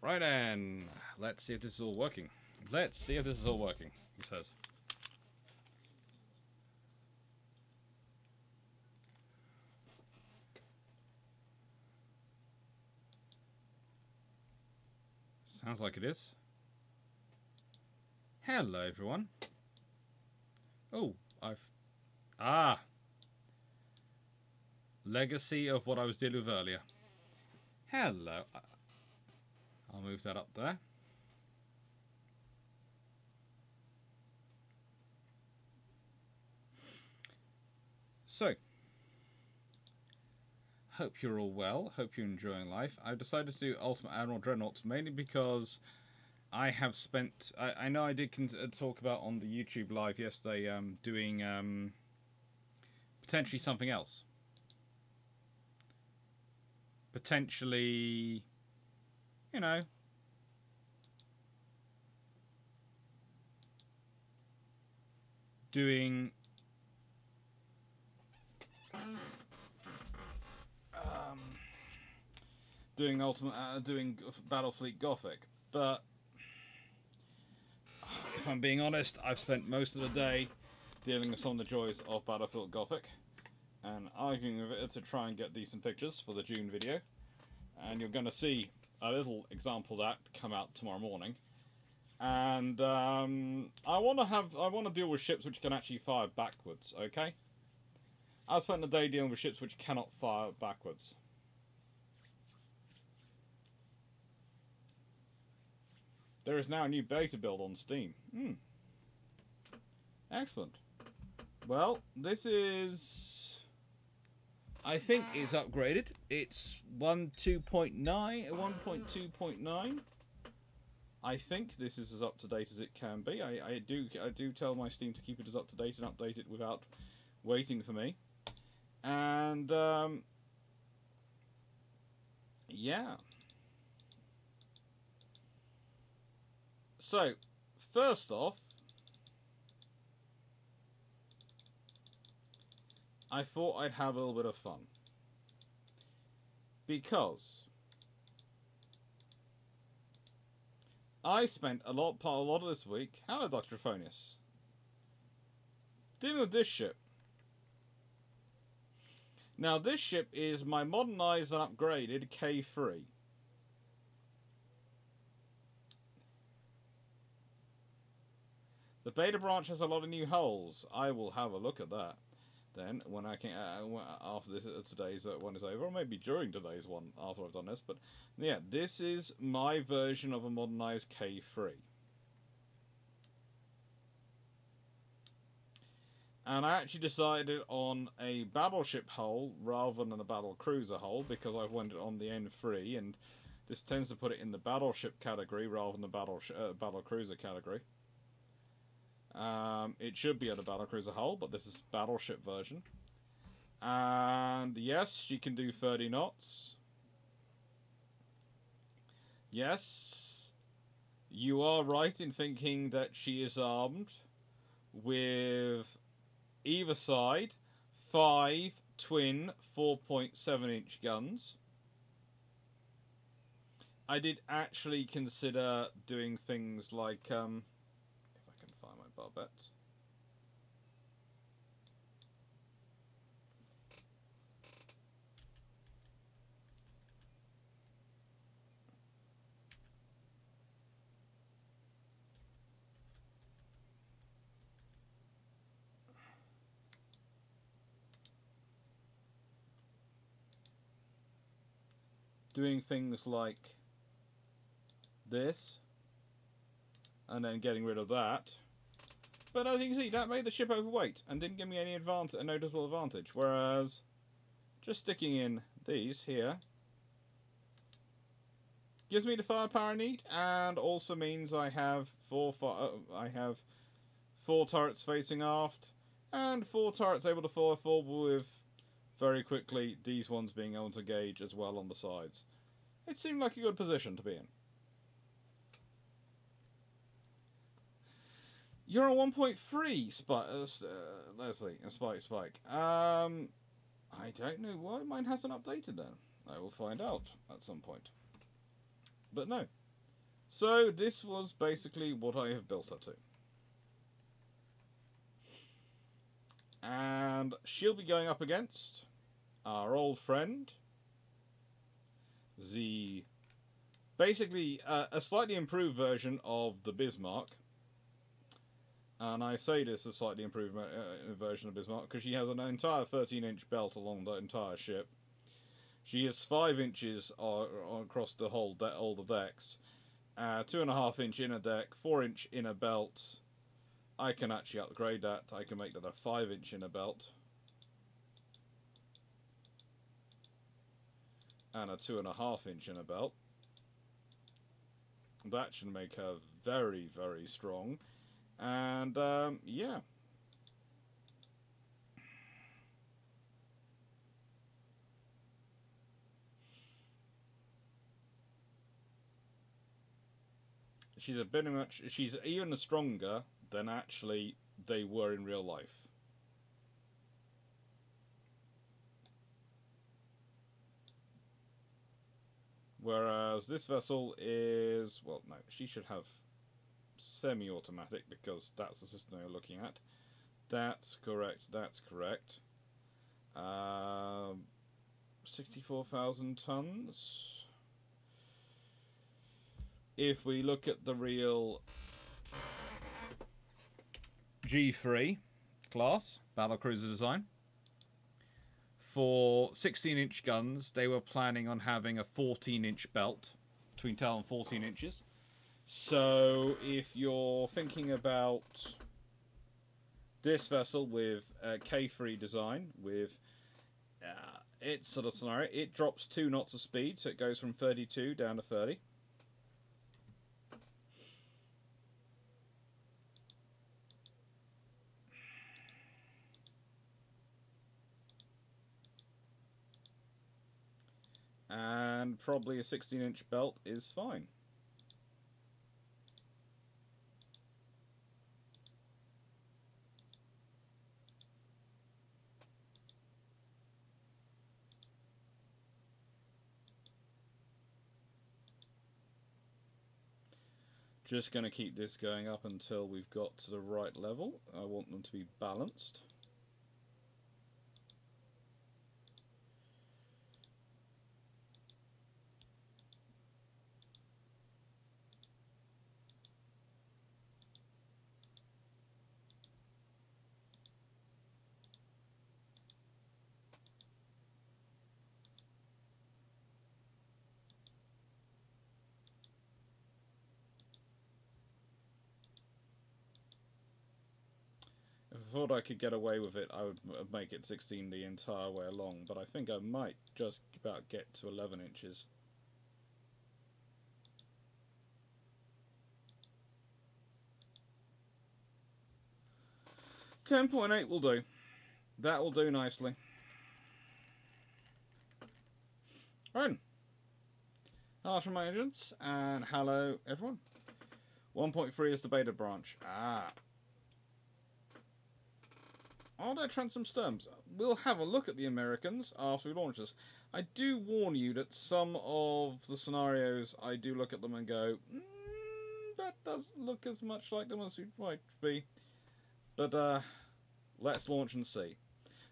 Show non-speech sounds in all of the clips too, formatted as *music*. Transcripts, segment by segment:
Right then, let's see if this is all working. Let's see if this is all working, he says. Sounds like it is. Hello, everyone. Oh, I've... Ah! Legacy of what I was dealing with earlier. Hello. I'll move that up there. So, hope you're all well. Hope you're enjoying life. I've decided to do Ultimate Admiral Dreadnoughts mainly because I have spent. I, I know I did uh, talk about on the YouTube live yesterday um, doing um, potentially something else. Potentially, you know, doing um, doing ultimate uh, doing Battlefleet Gothic, but if I'm being honest, I've spent most of the day dealing with some of the joys of Battlefleet Gothic and arguing with it to try and get decent pictures for the June video. And you're going to see a little example of that come out tomorrow morning. And um, I want to have I want to deal with ships which can actually fire backwards. Okay. I spent the day dealing with ships which cannot fire backwards. There is now a new beta build on Steam. Hmm. Excellent. Well, this is... I think it's upgraded. It's 1.2.9, 1.2.9. I think this is as up to date as it can be. I, I do I do tell my Steam to keep it as up to date and update it without waiting for me. And um, yeah. So, first off, I thought I'd have a little bit of fun. Because I spent a lot, part, a lot of this week. Hello, Dr. Trophonius. Dealing with this ship. Now, this ship is my modernized and upgraded G3. The beta branch has a lot of new hulls. I will have a look at that then when I can uh, after this uh, today's uh, one is over, or maybe during today's one after I've done this. But yeah, this is my version of a modernized G3. And I actually decided on a battleship hull rather than a battle cruiser hull because I went on the N3 and this tends to put it in the battleship category rather than the battle uh, battle cruiser category. Um, it should be at a battlecruiser hull, but this is battleship version. And yes, she can do 30 knots. Yes, you are right in thinking that she is armed with either side five twin 4.7 inch guns. I did actually consider doing things like um, doing things like this and then getting rid of that but as you can see, that made the ship overweight and didn't give me any advantage, a noticeable advantage. Whereas, just sticking in these here gives me the firepower I need, and also means I have four uh, I have four turrets facing aft, and four turrets able to fire forward with very quickly these ones being able to gauge as well on the sides. It seemed like a good position to be in. You're on 1.3, Spike, uh, uh, Leslie, and Spike Spike. Um, I don't know why mine hasn't updated then. I will find out at some point. But no, So this was basically what I have built her to. And she'll be going up against our old friend, the basically uh, a slightly improved version of the Bismarck. And I say this is a slightly improved uh, version of Bismarck because she has an entire 13 inch belt along the entire ship. She is 5 inches uh, across the whole de- all the decks, uh, 2.5 inch inner deck, 4 inch inner belt. I can actually upgrade that. I can make that a 5 inch inner belt. And a 2.5 inch inner belt. That should make her very, very strong. And, um, yeah. She's a bit much. She's even stronger than actually they were in real life. Whereas this vessel is, well, no, she should have semi-automatic because that's the system you're looking at. That's correct, that's correct. Um, 64,000 tons. If we look at the real G3 class battle cruiser design, for 16 inch guns, they were planning on having a 14 inch belt between 10 and 14 inches. So if you're thinking about this vessel with a G3 design, with uh, its sort of scenario, it drops two knots of speed, so it goes from 32 down to 30. and probably a 16 inch belt is fine. Just going to keep this going up until we've got to the right level. I want them to be balanced. Thought I could get away with it, I would make it 16 the entire way along, but I think I might just about get to 11 inches. Ten point eight will do. That will do nicely. Right. Hello from my agents, and hello everyone. 1.3 is the beta branch. Ah, are there transom sturms? We'll have a look at the Americans after we launch this. I do warn you that some of the scenarios, I do look at them and go, mm, that doesn't look as much like them as it might be. But uh, let's launch and see.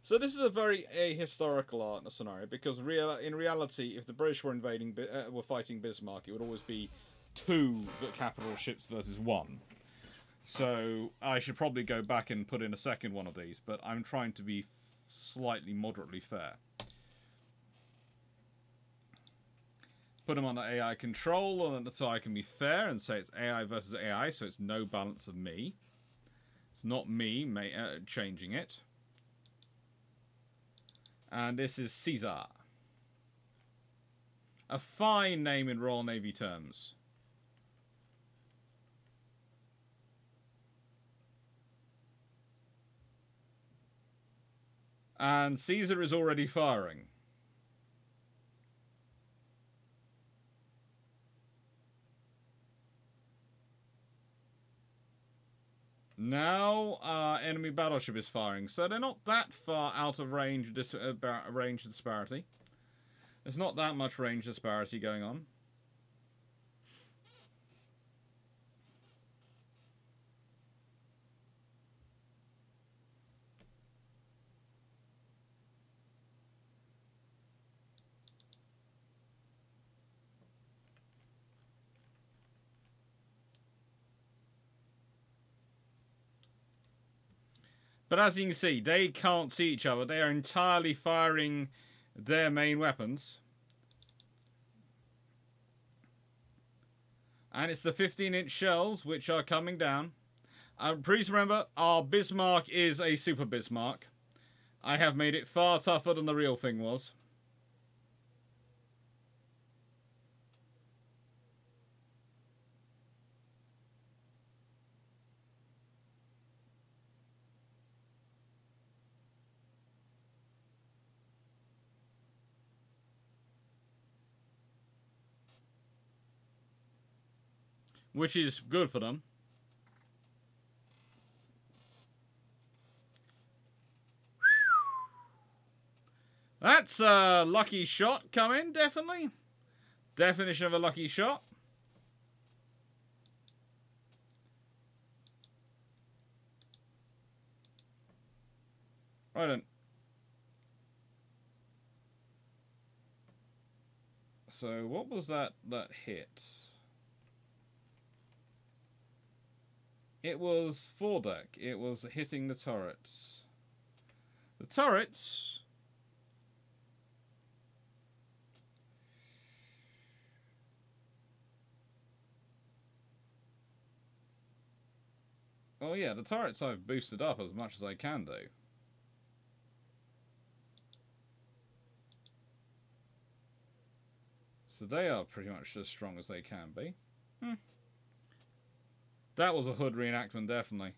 So this is a very ahistorical scenario because real in reality, if the British were invading, uh, were fighting Bismarck, it would always be two capital ships versus one. So I should probably go back and put in a second one of these, but I'm trying to be slightly moderately fair. Put them on AI control so I can be fair and say it's AI versus AI, so it's no balance of me. It's not me uh, changing it. And this is Caesar. A fine name in Royal Navy terms. And Caesar is already firing. Now our enemy battleship is firing, so they're not that far out of range, dis uh, range disparity. There's not that much range disparity going on. But as you can see, they can't see each other. They are entirely firing their main weapons. And it's the 15 inch shells which are coming down. Uh, please remember, our Bismarck is a Super Bismarck. I have made it far tougher than the real thing was. Which is good for them. That's a lucky shot coming, definitely. Definition of a lucky shot. Right. So what was that that hit? It was foredeck. It was hitting the turrets. The turrets... Oh yeah, the turrets I've boosted up as much as I can do. So they are pretty much as strong as they can be. Hmm. That was a hood reenactment, definitely.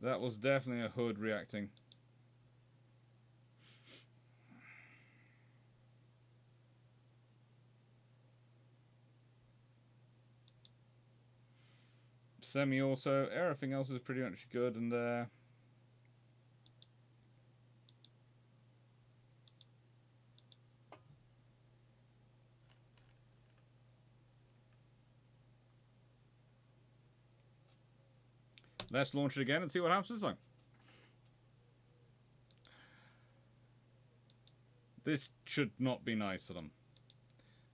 That was definitely a hood reacting. Semi-auto, everything else is pretty much good and. Uh, Let's launch it again and see what happens this time. This should not be nice for them.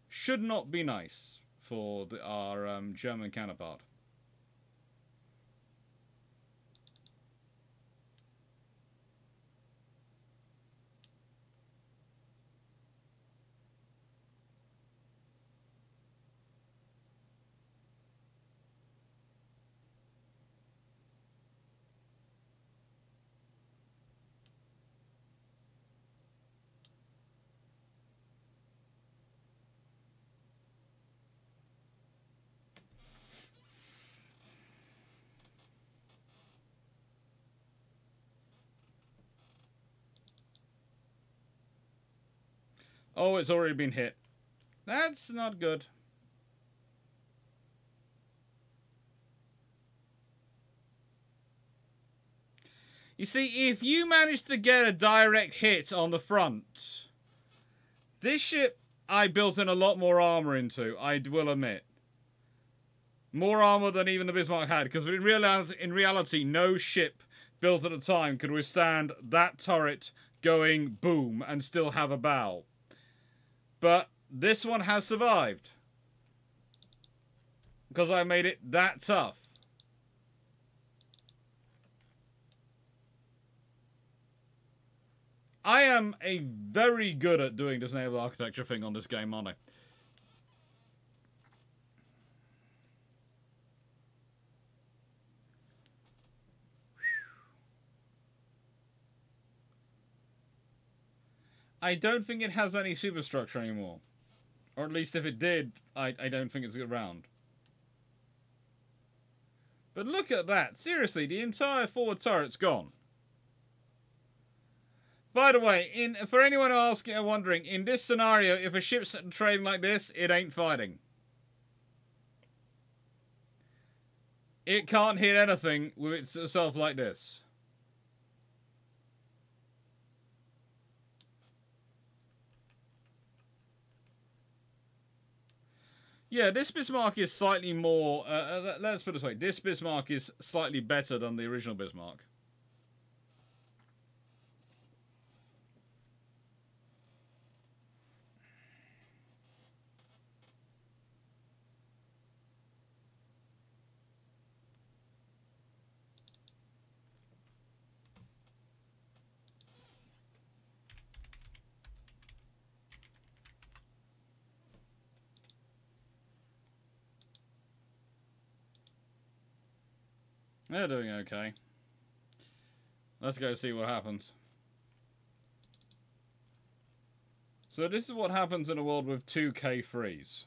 Should not be nice for the, our um, German counterpart. Oh, it's already been hit. That's not good. You see, if you manage to get a direct hit on the front, this ship I built in a lot more armor into, I will admit. More armor than even the Bismarck had, because in reality, in reality, no ship built at the time could withstand that turret going boom and still have a bow. But this one has survived. Because I made it that tough. I am a very good at doing this architecture thing on this game, aren't I? I don't think it has any superstructure anymore. Or at least if it did, I, I don't think it's around. But look at that. Seriously, the entire forward turret's gone. By the way, in for anyone asking or wondering, in this scenario, if a ship's trading like this, it ain't fighting. It can't hit anything with itself like this. Yeah, this Bismarck is slightly more. Uh, uh let's put it this way: this Bismarck is slightly better than the original Bismarck. They're doing okay. Let's go see what happens. So this is what happens in a world with 2k freeze.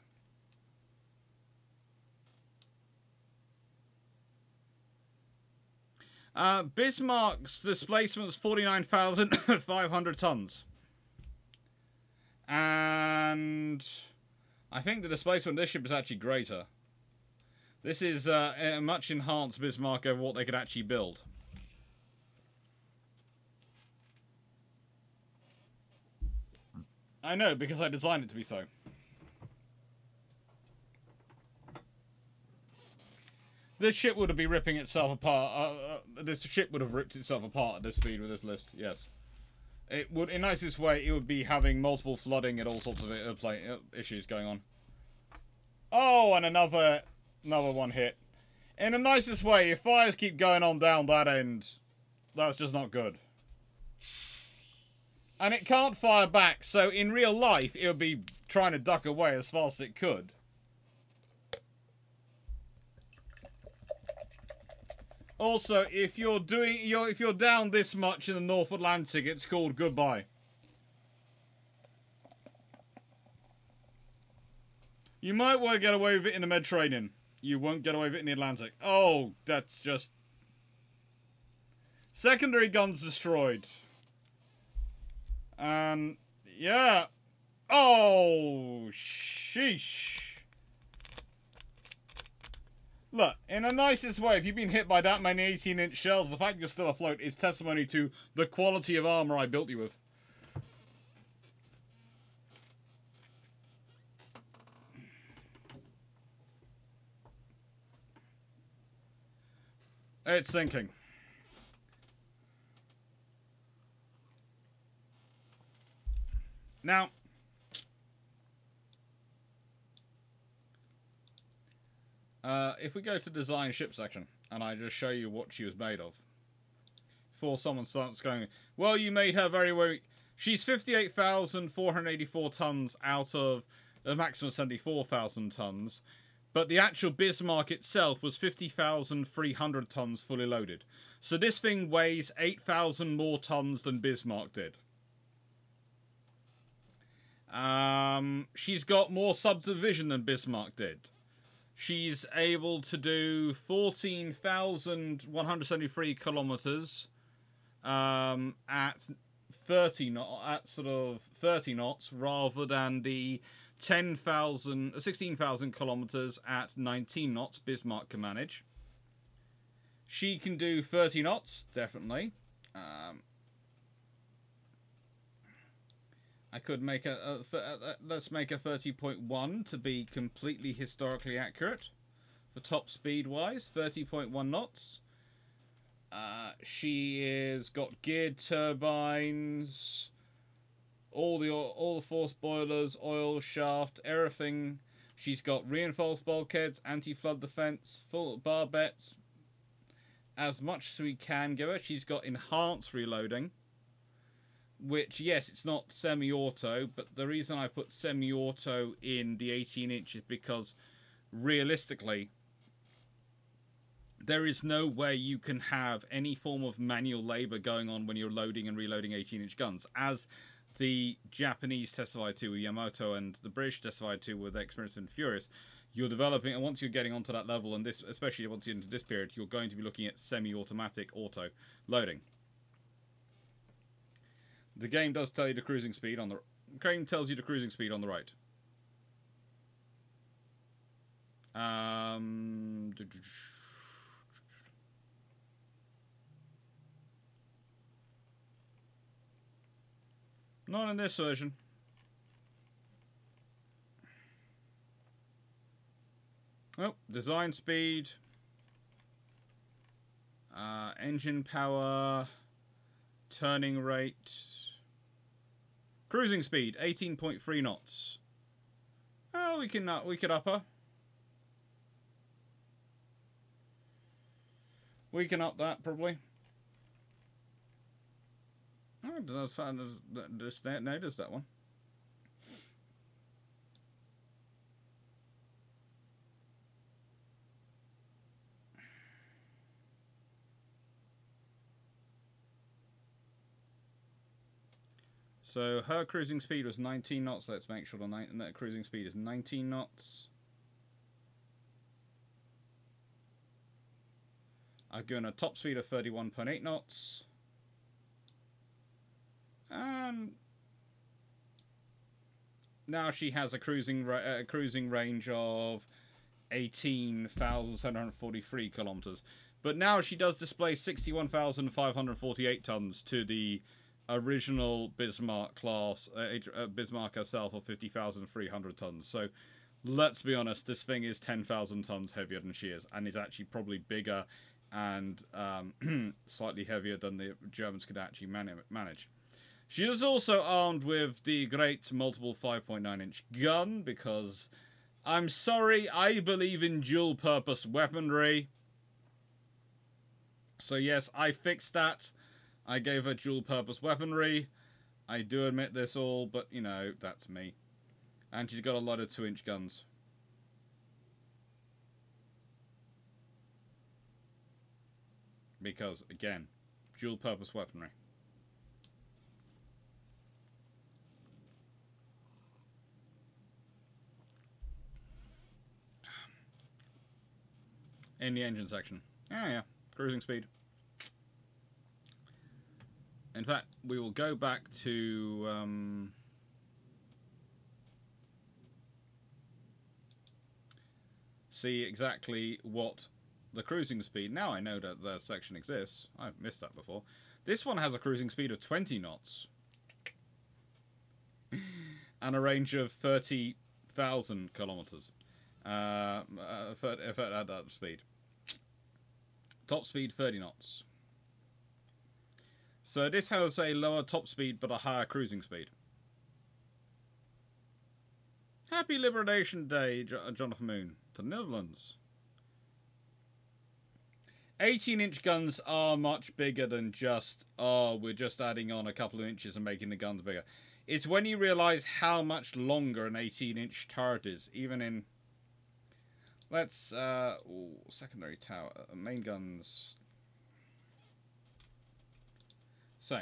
Uh, Bismarck's displacement is 49,500 tons. And I think the displacement of this ship is actually greater. This is uh, a much enhanced Bismarck over what they could actually build. I know, because I designed it to be so. This ship would have been ripping itself apart. Uh, uh, this ship would have ripped itself apart at this speed with this list. Yes, it would. In nicest way, it would be having multiple flooding and all sorts of uh, uh, issues going on. Oh, and another, another one hit. In the nicest way, if fires keep going on down that end, that's just not good. And it can't fire back, so in real life, it would be trying to duck away as fast as it could. Also, if you're doing you're if you're down this much in the North Atlantic, it's called goodbye. You might want to get away with it in the Mediterranean. You won't get away with it in the Atlantic. Oh, that's just secondary guns destroyed. Um, yeah. Oh, sheesh. Look, in the nicest way, if you've been hit by that many 18-inch shells, the fact you're still afloat is testimony to the quality of armor I built you with. It's sinking. Now, Uh, if we go to design ship section and I just show you what she was made of, before someone starts going, well, you made her very, very. She's 58,484 tons out of a maximum 74,000 tons, but the actual Bismarck itself was 50,300 tons fully loaded. So this thing weighs 8,000 more tons than Bismarck did. Um, she's got more subdivision than Bismarck did. She's able to do 14,173 kilometers um, at 30 knot, at sort of 30 knots rather than the 10,000, 16,000 kilometers at 19 knots Bismarck can manage. She can do 30 knots, definitely. Um, I could make a, a, a, let's make a 30.1 to be completely historically accurate for top speed wise 30.1 knots uh, she is got geared turbines all the all the force boilers oil shaft everything. She's got reinforced bulkheads anti-flood defense full barbettes as much as we can give her. She's got enhanced reloading which yes it's not semi-auto but the reason i put semi-auto in the 18 inch is because realistically there is no way you can have any form of manual labor going on when you're loading and reloading 18 inch guns. As the japanese testified to with yamato and the british testified to with experience and furious you're developing and once you're getting onto that level and this especially once you're into this period you're going to be looking at semi-automatic auto loading the game does tell you the cruising speed on the game tells you the cruising speed on the right. Um, not in this version. Oh, design speed, uh, engine power, turning rate, Cruising speed, 18.3 knots. Oh, we can uh, we could up her. We can up that probably. I didn't just noticed that one. So her cruising speed was 19 knots. Let's make sure the cruising speed is 19 knots. I've given a top speed of 31.8 knots. And now she has a cruising cruising range of 18,743 kilometers. But now she does display 61,548 tons to the original Bismarck class, uh, uh, Bismarck herself of 50,300 tons. So let's be honest, this thing is 10,000 tons heavier than she is, and is actually probably bigger and um, *clears throat* slightly heavier than the Germans could actually man- manage. She is also armed with the great multiple 5.9 inch gun because I'm sorry, I believe in dual purpose weaponry. So, yes, I fixed that. I gave her dual purpose weaponry. I do admit this all, but you know, that's me. And she's got a lot of 2 inch guns. Because, again, dual purpose weaponry. In the engine section. Yeah, yeah, cruising speed. In fact, we will go back to um, see exactly what the cruising speed. Now I know that the section exists. I've missed that before. This one has a cruising speed of 20 knots *laughs* and a range of 30,000 kilometers uh, uh, at that speed. Top speed 30 knots. So this has a lower top speed but a higher cruising speed. Happy Liberation Day, jo Jonathan Moon, to the Netherlands. 18 inch guns are much bigger than just, oh, we're just adding on a couple of inches and making the guns bigger. It's when you realise how much longer an 18 inch turret is, even in Let's, uh, ooh, secondary tower, uh, main guns. So,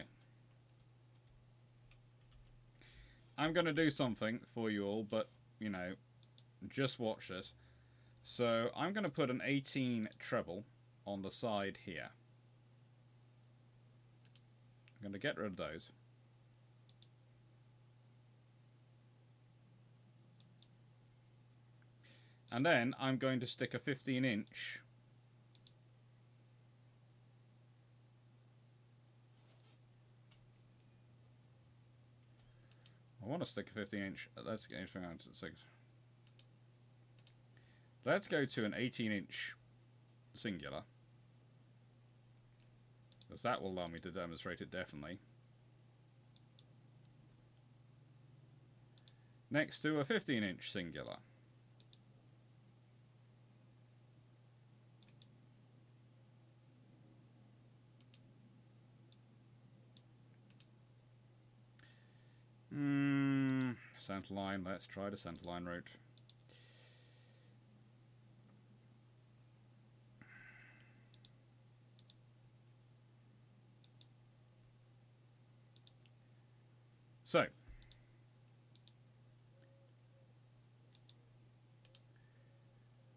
I'm going to do something for you all, but, you know, just watch this. So, I'm going to put an 18 treble on the side here. I'm going to get rid of those. And then I'm going to stick a 15 inch I want to stick a 15 inch. Let's get anything out to six. Let's go to an 18 inch singular. Because that will allow me to demonstrate it definitely. Next to a 15 inch singular. Hmm, centerline, let's try the centerline route. So,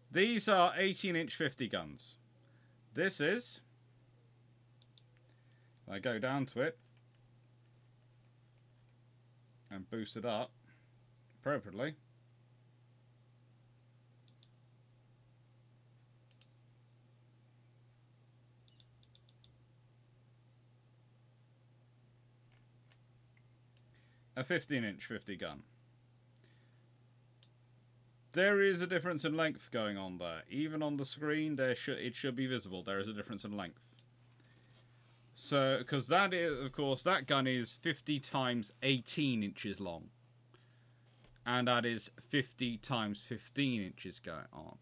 these are 18 inch 50 guns. This is, if I go down to it, and boost it up appropriately. A 15 inch 50 gun. There is a difference in length going on there. Even on the screen, there should it should be visible. There is a difference in length. So, because that is, of course, that gun is 50 times 18 inches long. And that is 50 times 15 inches going on.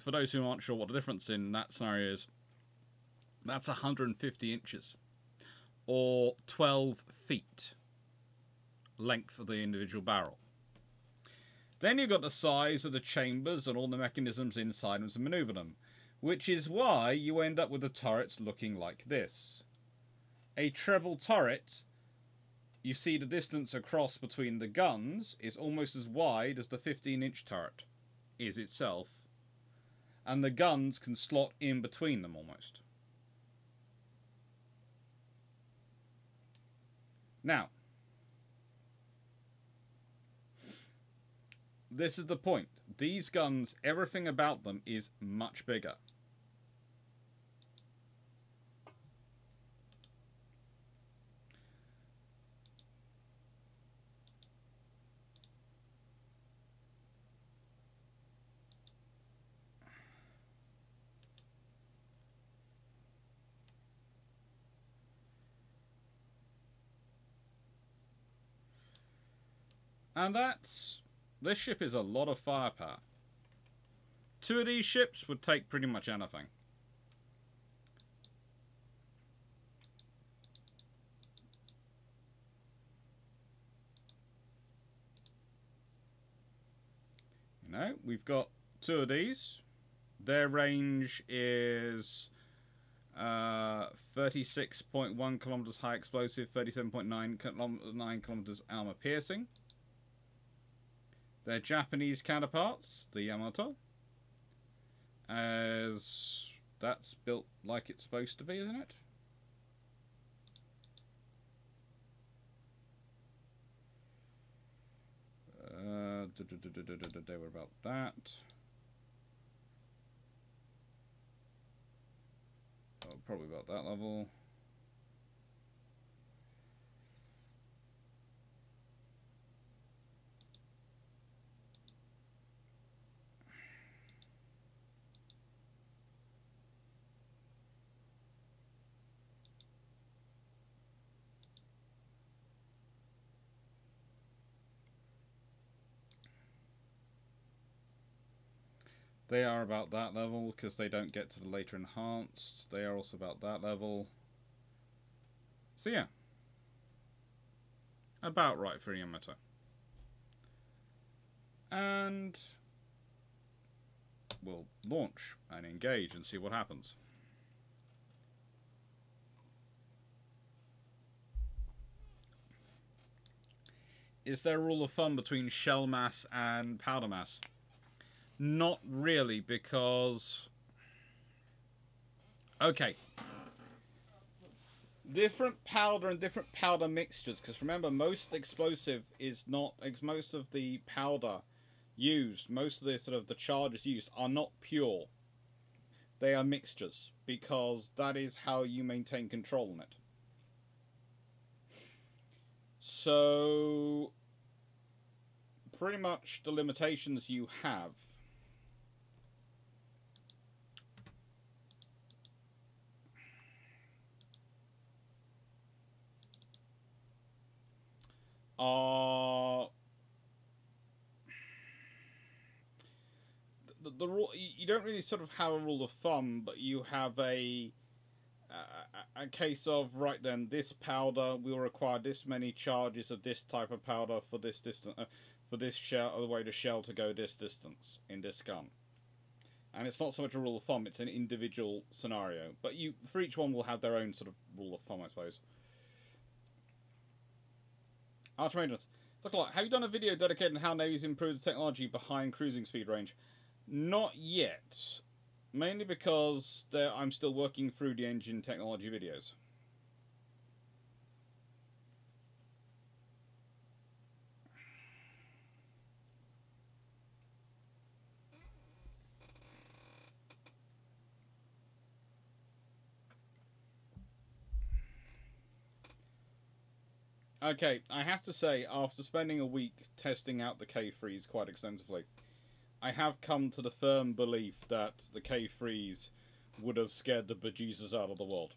For those who aren't sure what the difference in that scenario is, that's 150 inches. Or 12 feet length of the individual barrel. Then you've got the size of the chambers and all the mechanisms inside them to maneuver them which is why you end up with the turrets looking like this. A treble turret you see the distance across between the guns is almost as wide as the 15 inch turret is itself. And the guns can slot in between them almost. Now, this is the point. These guns, everything about them is much bigger. And that's... This ship is a lot of firepower. Two of these ships would take pretty much anything. You know, we've got two of these. Their range is uh, 36.1 kilometers high explosive, 37.9 kilometers armor piercing. Their Japanese counterparts, the Yamato, as that's built like it's supposed to be, isn't it? Uh, they were about that. Oh, probably about that level. They are about that level because they don't get to the later enhanced. They are also about that level. So yeah. About right for Yamato. And we'll launch and engage and see what happens. Is there a rule of thumb between shell mass and powder mass? Not really, because... Okay. Different powder and different powder mixtures, because remember, most explosive is not... Most of the powder used, most of the sort of the charges used are not pure. They are mixtures, because that is how you maintain control on it. So, pretty much the limitations you have are the, the rule you don't really sort of have a rule of thumb but you have a a, a case of right then this powder will require this many charges of this type of powder for this distance uh, for this shell the way the shell to go this distance in this gun. And it's not so much a rule of thumb it's an individual scenario. But you for each one will have their own sort of rule of thumb i suppose Archmageddon. Look a lot. Have you done a video dedicated on how Navy's improved the technology behind cruising speed range? Not yet. Mainly because I'm still working through the engine technology videos. Okay, I have to say, after spending a week testing out the G3s quite extensively, I have come to the firm belief that the G3s would have scared the bejesus out of the world.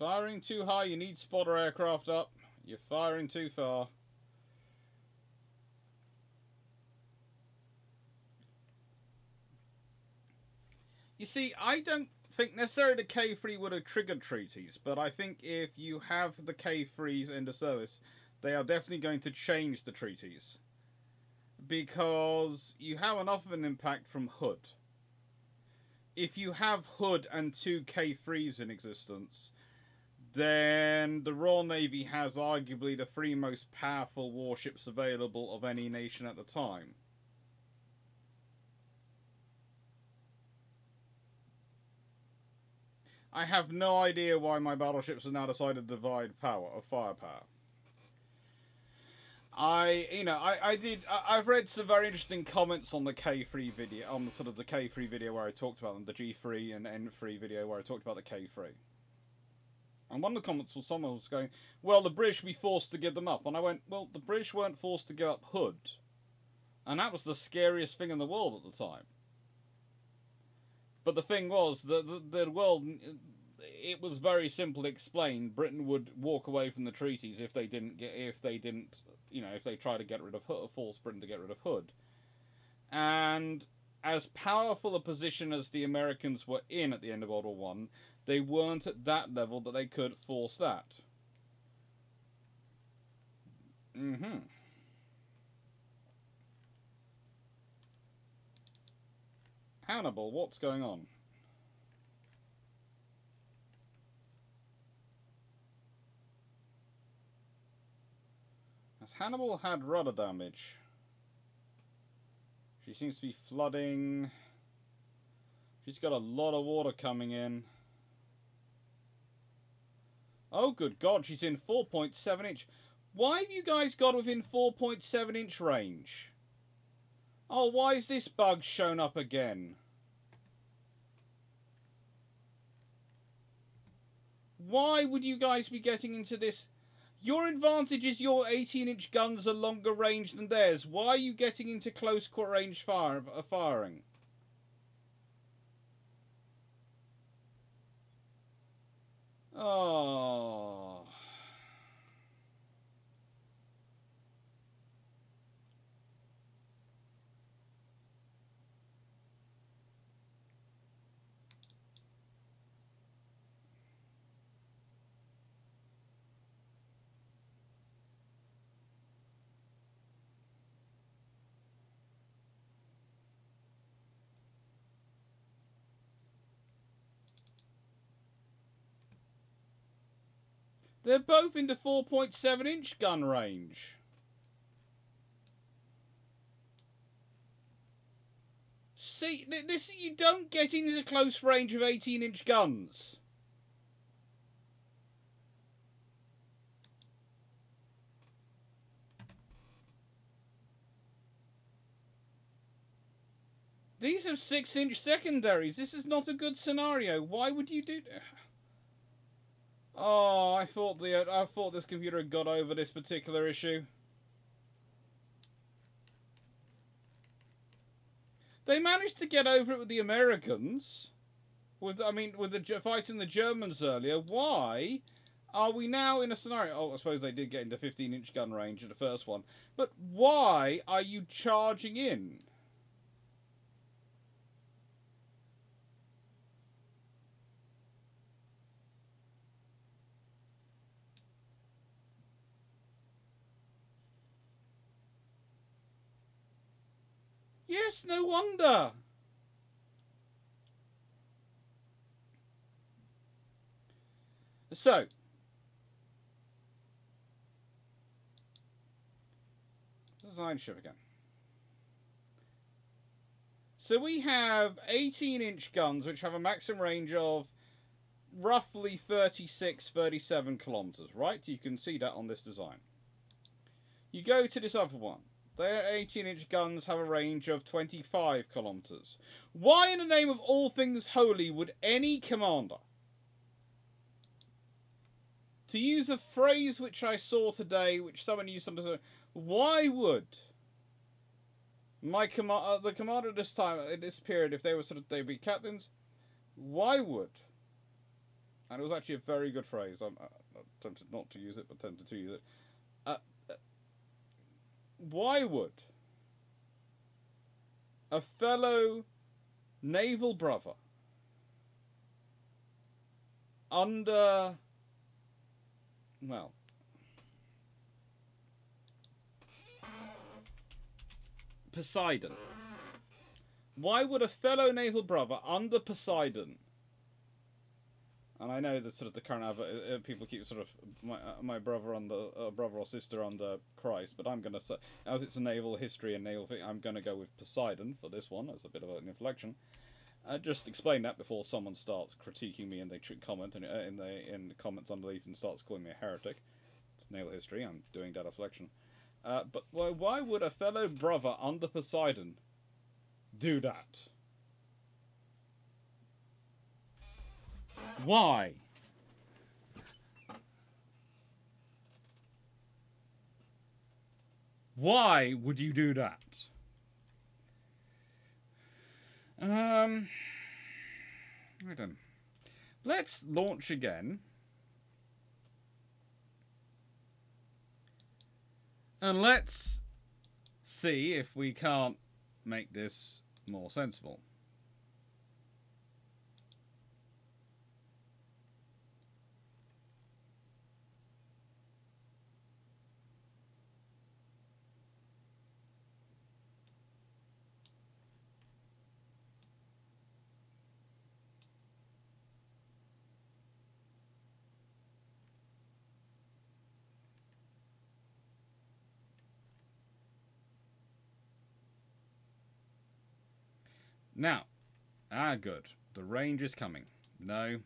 Firing too high, you need spotter aircraft up. You're firing too far. You see, I don't think necessarily the K3 would have triggered treaties, but I think if you have the K3s into service, they are definitely going to change the treaties. Because you have enough of an impact from Hood. If you have Hood and two K3s in existence, then the Royal Navy has arguably the three most powerful warships available of any nation at the time. I have no idea why my battleships have now decided to divide power of firepower. I, you know, I, I did, I, have read some very interesting comments on the K3 video, on the sort of the K3 video where I talked about them, the G3 and N3 video where I talked about the K3. And one of the comments was someone was going, well, the British will be forced to give them up. And I went, well, the British weren't forced to give up Hood. And that was the scariest thing in the world at the time. But the thing was, the, the, the world, it was very simply explained. Britain would walk away from the treaties if they didn't get, if they didn't, you know, if they tried to get rid of Hood, force Britain to get rid of Hood. And as powerful a position as the Americans were in at the end of World War One, they weren't at that level that they could force that. Mm-hmm. Hannibal, what's going on? Has Hannibal had rudder damage? She seems to be flooding. She's got a lot of water coming in. Oh, good God, she's in 4.7 inch. Why have you guys got within 4.7 inch range? Oh, why is this bug shown up again? Why would you guys be getting into this? Your advantage is your 18 inch guns are longer range than theirs. Why are you getting into close range fire, uh, firing? Oh. They're both in the 4.7 inch gun range. See, this you don't get into the close range of 18 inch guns. These are 6 inch secondaries. This is not a good scenario. Why would you do... Oh, I thought the uh, I thought this computer had got over this particular issue. They managed to get over it with the Americans. With I mean, with the fighting the Germans earlier. Why are we now in a scenario? Oh, I suppose they did get into 15-inch gun range in the first one. But why are you charging in? Yes, no wonder. So, design ship again. So we have 18 inch guns which have a maximum range of roughly 36, 37 kilometers, right? You can see that on this design. You go to this other one. Their 18 inch guns have a range of 25 kilometres. Why, in the name of all things holy, would any commander, to use a phrase which I saw today, which someone used sometimes, why would my com- uh, the commander at this time, at this period, if they were sort of, they'd be captains, why would, and it was actually a very good phrase, I'm, I'm tempted not to use it, but tempted to use it, uh, why would a fellow naval brother under, well, Poseidon. Why would a fellow naval brother under Poseidon and I know the sort of the current advert, uh, people keep sort of my uh, my brother on the uh, brother or sister under Christ, but I'm gonna say as it's a naval history and naval thing, I'm gonna go with Poseidon for this one as a bit of an inflection. Uh, just explain that before someone starts critiquing me and they comment and uh, in the in the comments underneath and starts calling me a heretic. It's naval history. I'm doing that reflection. Uh, but why, why would a fellow brother under Poseidon do that? Why? Why would you do that? Um, I don't. Let's launch again. And let's see if we can't make this more sensible. Now, ah, good. The range is coming. No.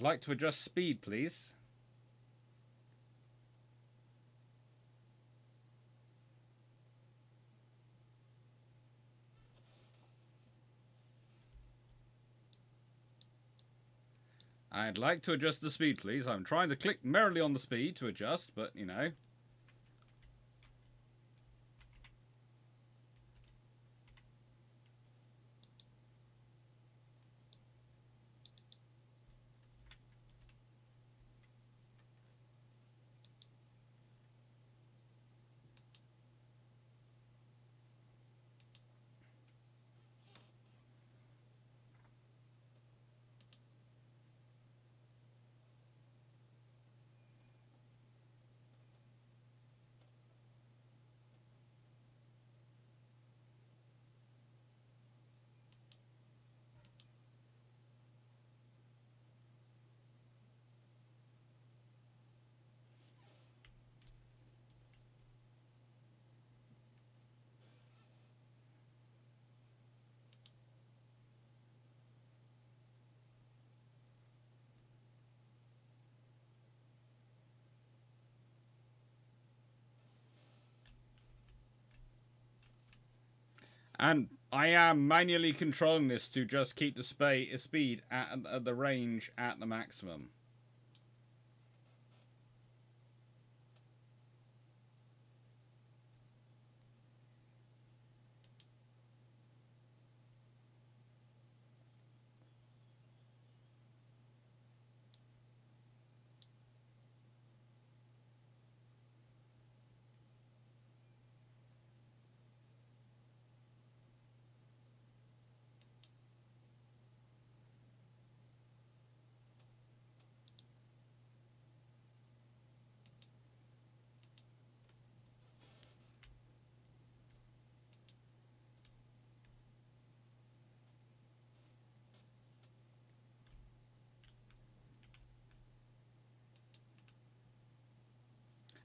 I'd like to adjust speed, please. I'd like to adjust the speed, please. I'm trying to click merrily on the speed to adjust, but, you know. And I am manually controlling this to just keep the speed at, the range at the maximum.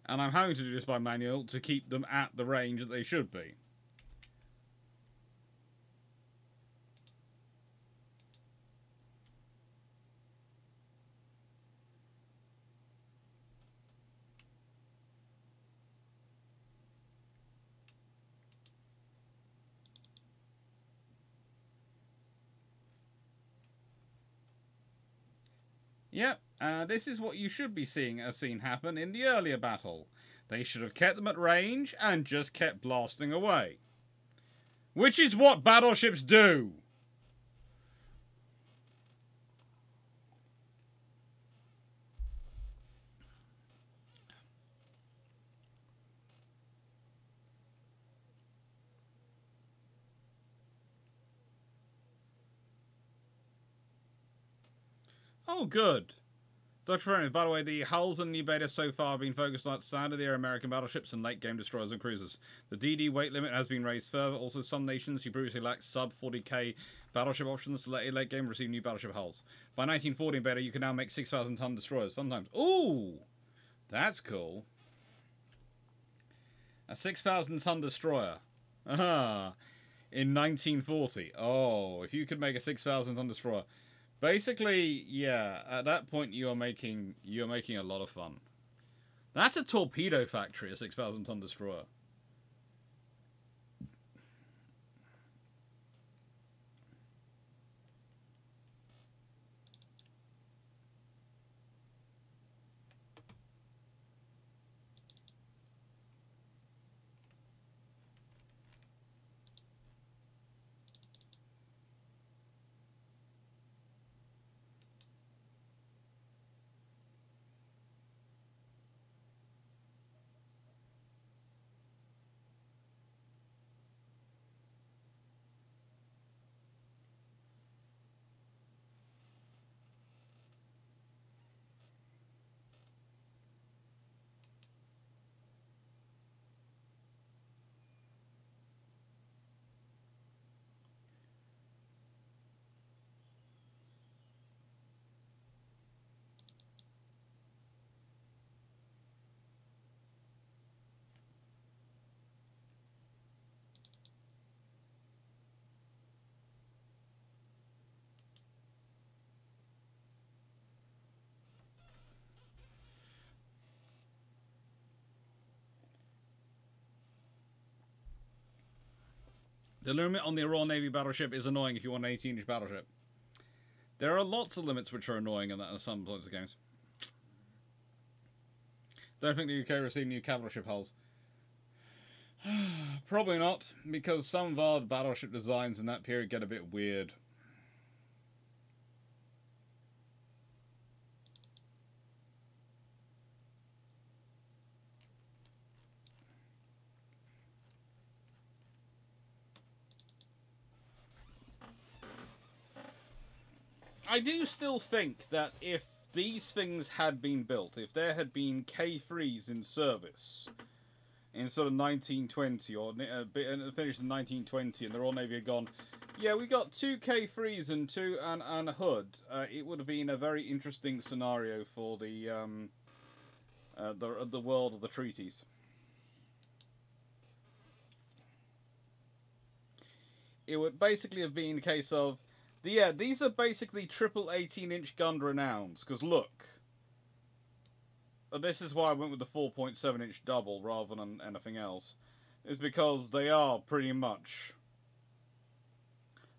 and I'm having to do this by manual to keep them at the range that they should be. Yep, uh, this is what you should be seeing a scene happen in the earlier battle. They should have kept them at range and just kept blasting away. Which is what battleships do! Oh, good. Dr. Ferris, by the way, the hulls in new beta so far have been focused on standard-air American battleships and late game destroyers and cruisers. The DD weight limit has been raised further. Also, some nations who previously lacked sub 40k battleship options late, late game receive new battleship hulls. By 1940 beta, you can now make 6,000 ton destroyers. Fun times. Ooh! That's cool. A 6,000 ton destroyer. Aha! In 1940. Oh, if you could make a 6,000 ton destroyer. Basically, yeah, at that point you are making you're making a lot of fun. That's a torpedo factory, a 6,000 ton destroyer. The limit on the Royal Navy battleship is annoying if you want an 18 inch battleship. There are lots of limits which are annoying in, that, in some points of games. Don't think the UK received new capital ship hulls. *sighs* Probably not, because some of our battleship designs in that period get a bit weird. I do still think that if these things had been built, if there had been K3s in service in sort of 1920 or uh, uh, finished in 1920 and the Royal Navy had gone, yeah, we got two K3s and two and, and a hood, uh, it would have been a very interesting scenario for the um, uh, the the world of the treaties. It would basically have been a case of yeah, these are basically triple 18 inch gun renowns, because look. And this is why I went with the 4.7 inch double rather than anything else. Is because they are pretty much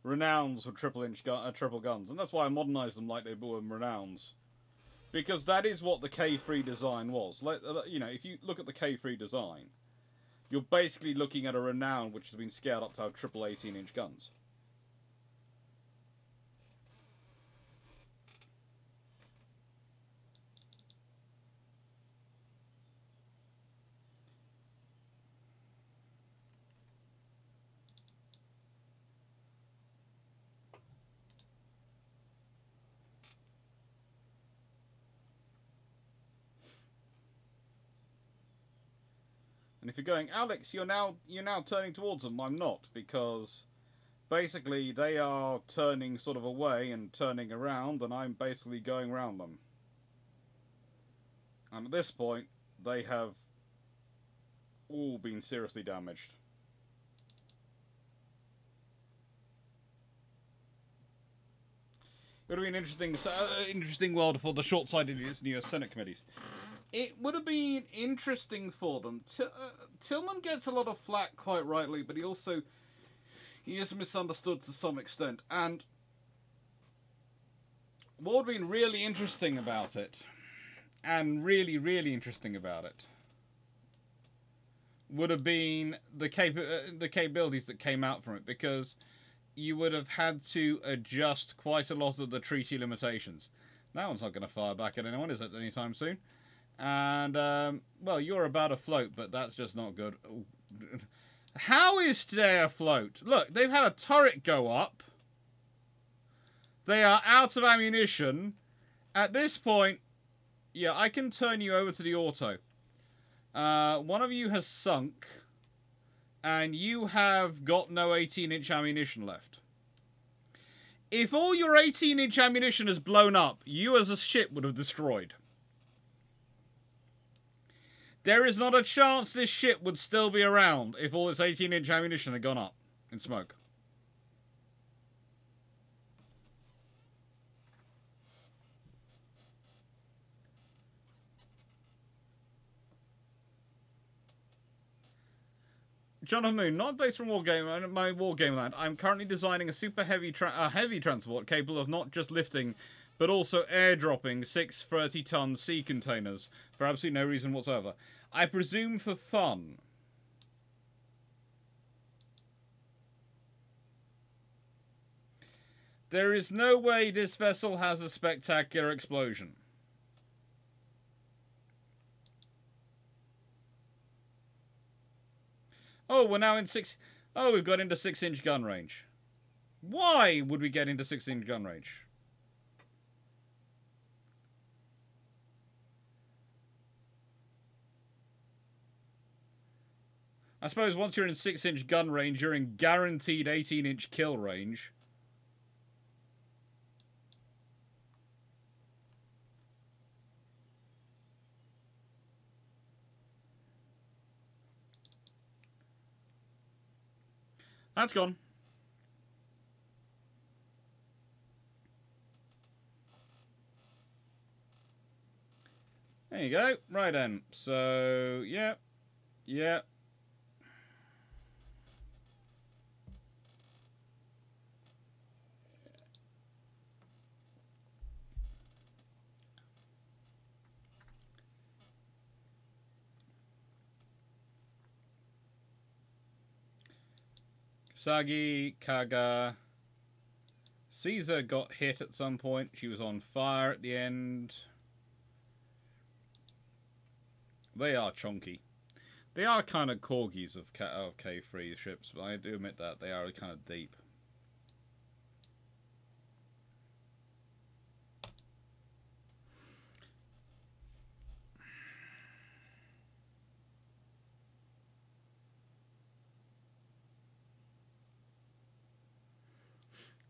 renowns for triple inch gun, uh, triple guns, and that's why I modernized them like they were renowns, because that is what the K3 design was. Like uh, you know, if you look at the K3 design, you're basically looking at a renown which has been scaled up to have triple 18 inch guns. You're going, Alex, you're now you're now turning towards them. I'm not because basically they are turning sort of away and turning around, and I'm basically going around them. And at this point, they have all been seriously damaged. It would been an interesting, uh, interesting world for the short-sightedness in U.S. Senate committees it would have been interesting for them. Uh, Tillman gets a lot of flack, quite rightly, but he also he is misunderstood to some extent. And what would have been really interesting about it, and really, really interesting about it, would have been the cap- uh, the capabilities that came out from it, because you would have had to adjust quite a lot of the treaty limitations. That one's not going to fire back at anyone, is it, anytime soon? And, um, well, you're about afloat, but that's just not good. *laughs* How is today afloat? Look, they've had a turret go up. They are out of ammunition. At this point, yeah, I can turn you over to the auto. Uh, one of you has sunk, and you have got no 18-inch ammunition left. If all your 18-inch ammunition has blown up, you as a ship would have destroyed. There is not a chance this ship would still be around if all its 18 inch ammunition had gone up in smoke. Jonathan Moon, not based from Wargame, uh, my Wargame land. I'm currently designing a super heavy, tra heavy transport capable of not just lifting, but also airdropping six 30-ton sea containers for absolutely no reason whatsoever. I presume for fun. There is no way this vessel has a spectacular explosion. Oh, we're now in six... Oh, we've got into six-inch gun range. Why would we get into six-inch gun range? I suppose once you're in 6 inch gun range, you're in guaranteed 18 inch kill range. That's gone. There you go. Right then. So, yeah. Yeah. Sagi, Kaga. Caesar got hit at some point. She was on fire at the end. They are chunky. They are kind of corgis of, K of K3 ships, but I do admit that they are kind of deep.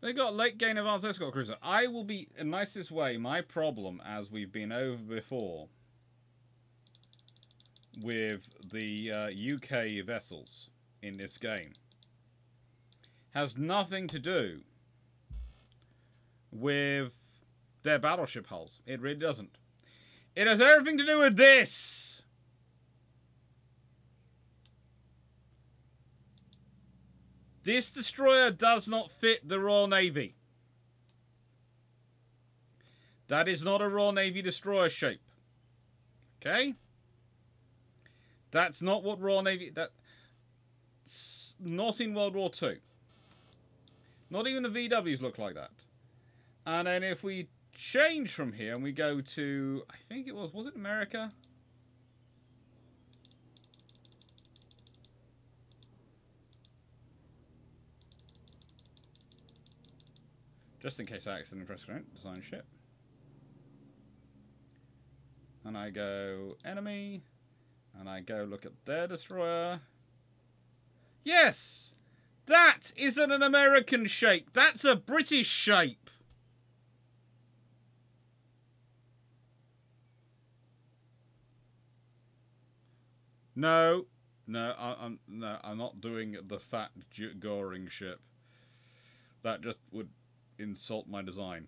They got late gain advanced escort cruiser. I will be, in nicest way, my problem, as we've been over before, with the uh, UK vessels in this game, has nothing to do with their battleship hulls. It really doesn't. It has everything to do with this! This destroyer does not fit the Royal Navy. That is not a Royal Navy destroyer shape. Okay? That's not what Royal Navy... That, not in World War II. Not even the VWs look like that. And then if we change from here and we go to... I think it was... Was it America? Just in case I accidentally press design ship. And I go enemy, and I go look at their destroyer. Yes! That isn't an American shape. That's a British shape. No, no, I, am no, I'm not doing the fat Goring ship. That just would insult my design.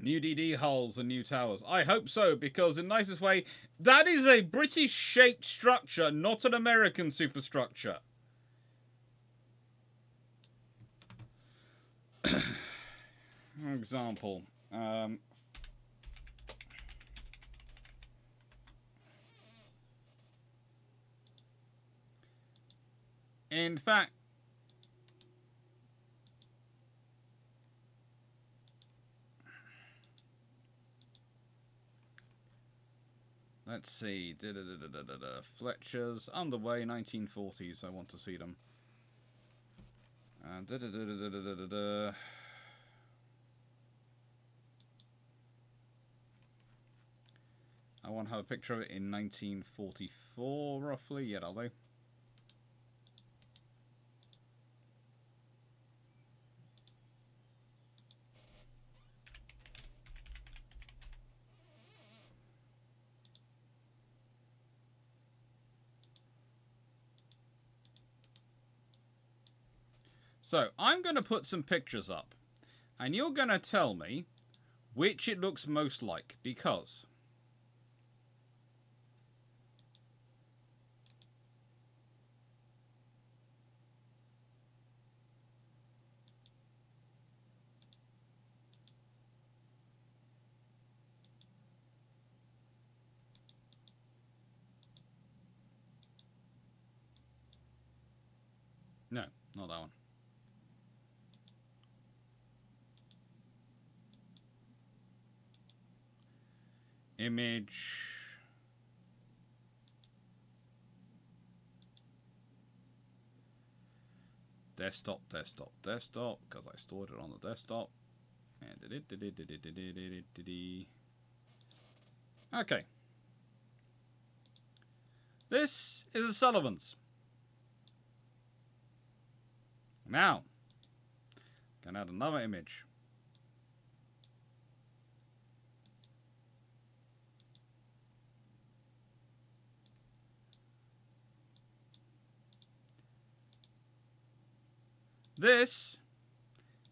New DD hulls and new towers. I hope so, because in nicest way, that is a British-shaped structure, not an American superstructure. *coughs* Example, um, in fact, Let's see. Da, da, da, Fletcher's underway, 1940s. I want to see them. Uh, I want to have a picture of it in 1944, roughly. Yeah, are they? So I'm going to put some pictures up and you're going to tell me which it looks most like because No, not that one. Image desktop desktop desktop because I stored it on the desktop okay this is the Sullivans now can add another image This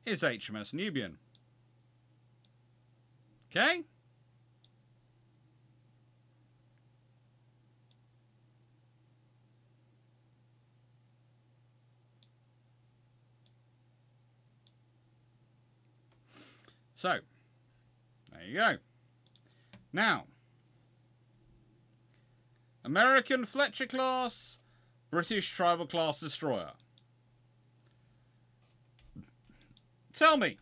is HMS Nubian. Okay? So, there you go. Now, American Fletcher class, British tribal class destroyer. Tell me,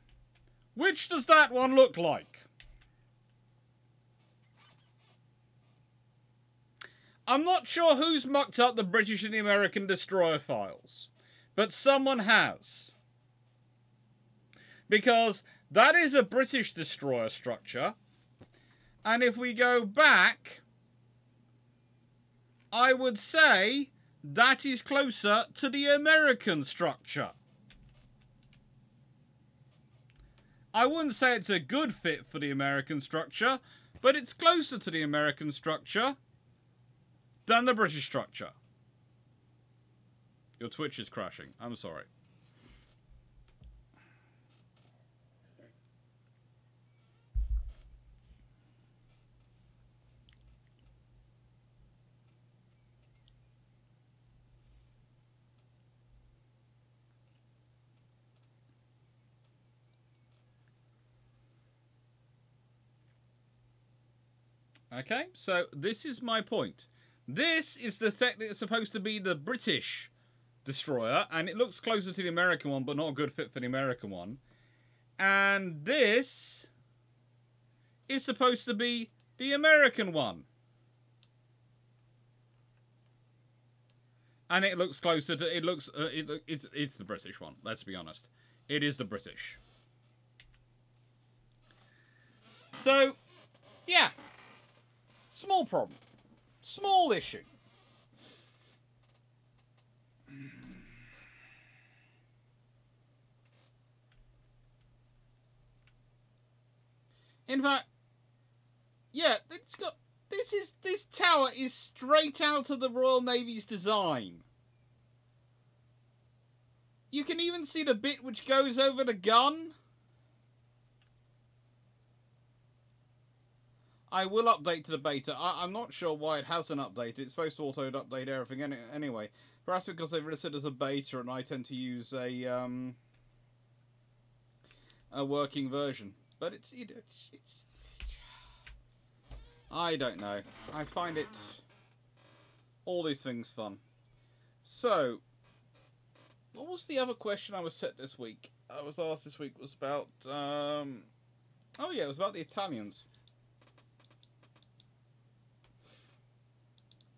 which does that one look like? I'm not sure who's mucked up the British and the American destroyer files, but someone has. Because that is a British destroyer structure, and if we go back, I would say that is closer to the American structure. I wouldn't say it's a good fit for the American structure, but it's closer to the American structure than the British structure. Your Twitch is crashing. I'm sorry. Okay, so this is my point. This is the set that's supposed to be the British destroyer, and it looks closer to the American one, but not a good fit for the American one. And this is supposed to be the American one. And it looks closer to, it looks, uh, it, it's, it's the British one, let's be honest. It is the British. So, yeah, Small problem. Small issue. In fact, yeah, it's got this is this tower is straight out of the Royal Navy's design. You can even see the bit which goes over the gun. I will update to the beta. I, am not sure why it hasn't updated. It's supposed to auto update everything any, anyway. Perhaps because they've listed as a beta and I tend to use a um, a working version. But it's, it's, it's I don't know. I find it all these things fun. So, what was the other question I was set this week? I was asked this week was about. Um, oh yeah, it was about the Italians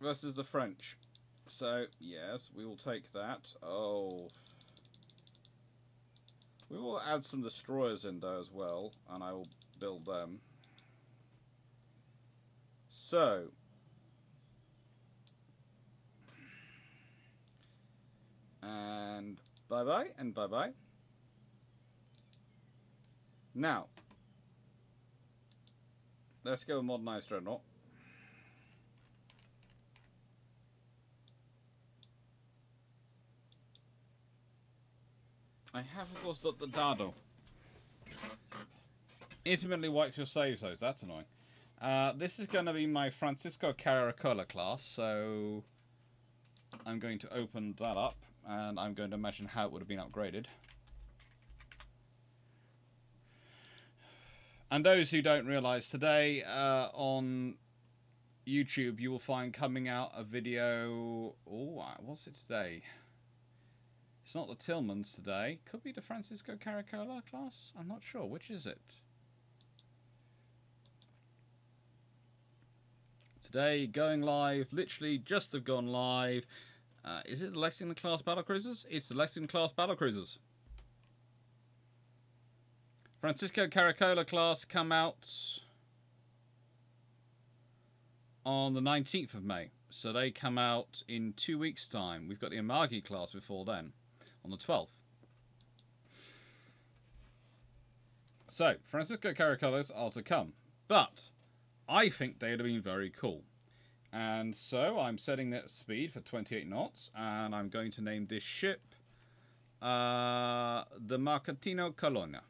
versus the French. So yes, we will take that. Oh, we will add some destroyers in there as well, and I will build them. So, and bye bye and bye bye. Now, let's go modernized dreadnought. I have, of course, got the Dado. Intimately wipes your saves, though. That's annoying. Uh, this is going to be my Francisco Caracciolo class, so I'm going to open that up, and I'm going to imagine how it would have been upgraded. And those who don't realise, today uh, on YouTube you will find coming out a video... Oh, what's it today? It's not the Tillmans today. Could be the Francisco Caracciolo class? I'm not sure. Which is it? Today, going live, literally just have gone live. Uh, is it the Lexington class battle cruisers? It's the Lexington class battle cruisers. Francisco Caracciolo class come out on the 19th of May. So they come out in two weeks' time. We've got the Amagi class before then on the 12th. So, Francisco Caracciolos are to come. But I think they'd have been very cool. And so I'm setting that speed for 28 knots, and I'm going to name this ship uh, the Marcantonio Colonna.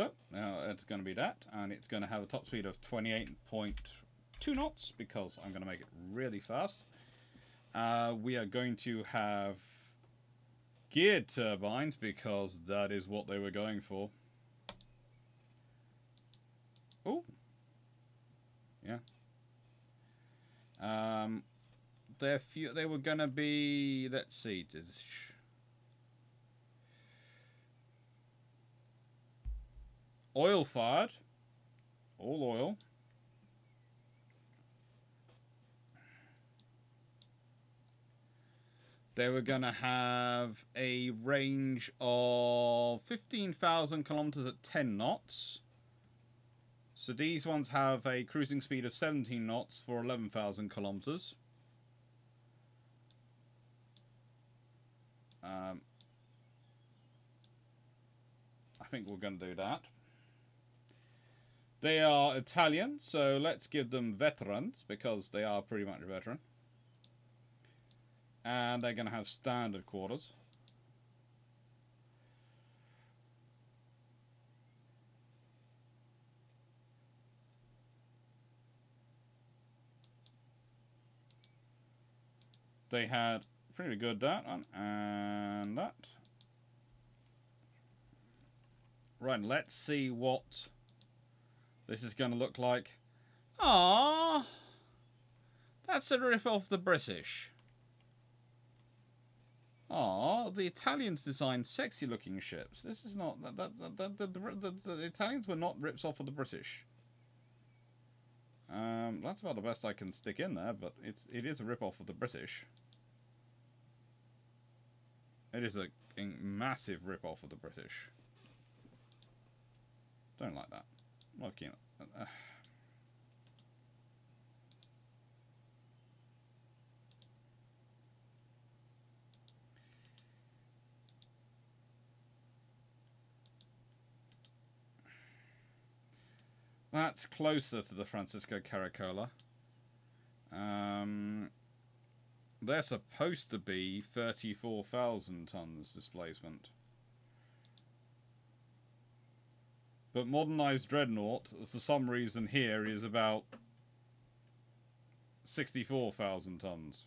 So now it's going to be that, and it's going to have a top speed of 28.2 knots because I'm going to make it really fast. Uh, we are going to have geared turbines because that is what they were going for. Oh, yeah. Um, few. They were going to be. Let's see. Oil fired, all oil. They were going to have a range of 15,000 kilometers at 10 knots. So these ones have a cruising speed of 17 knots for 11,000 kilometers. Um, I think we're going to do that. They are Italian, so let's give them veterans because they are pretty much a veteran. And they're going to have standard quarters. They had pretty good that one and that. Right, let's see what this is going to look like. Ah, that's a rip off the British. Ah, the Italians designed sexy looking ships. This is not that, that, that, the, the, Italians were not rips off of the British. Um, that's about the best I can stick in there, but it's it is a rip off of the British. It is a massive rip off of the British. Don't like that. Looking at uh, That's closer to the Francisco Caracciolo. Um, they're supposed to be 34,000 tons displacement. But modernized Dreadnought, for some reason here, is about 64,000 tons.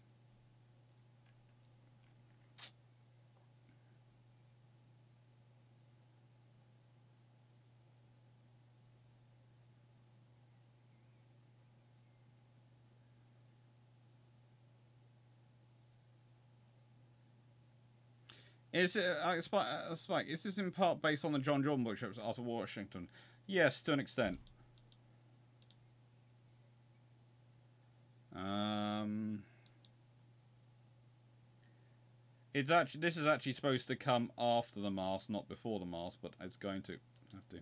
Is it, uh, Spike, uh, Spike, is this in part based on the John Jordan bookshops after Washington? Yes, to an extent. Um, it's actually this is actually supposed to come after the mask, not before the mask, but it's going to have to.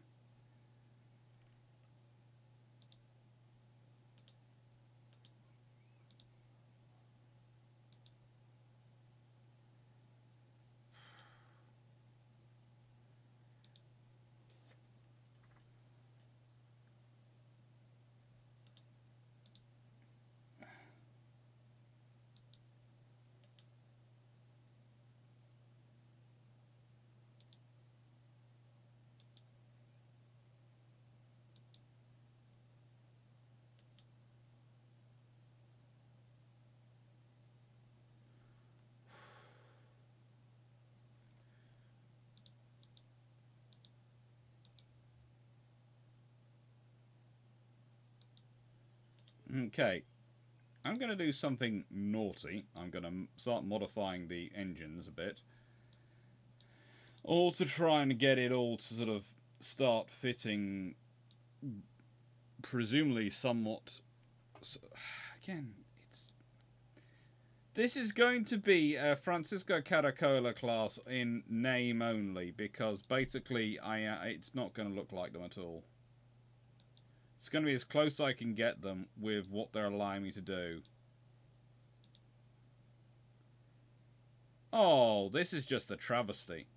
Okay. I'm going to do something naughty. I'm going to start modifying the engines a bit. All to try and get it all to sort of start fitting, presumably somewhat... Again, it's... This is going to be a Francisco Caracciolo class in name only, because basically I uh, it's not going to look like them at all. It's going to be as close as I can get them with what they're allowing me to do. Oh, this is just a travesty.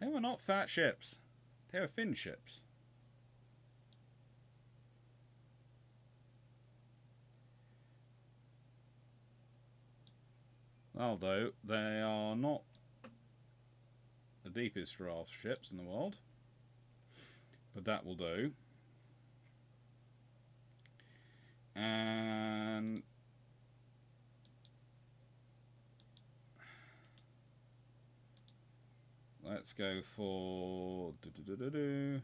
They were not fat ships. They were thin ships. Although they are not the deepest draft ships in the world. But that will do. And let's go for doo -doo -doo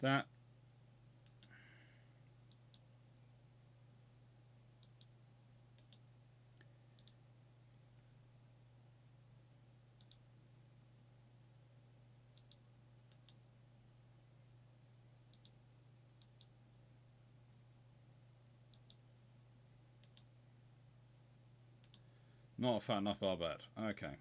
that Not a fat enough Barbette. Okay.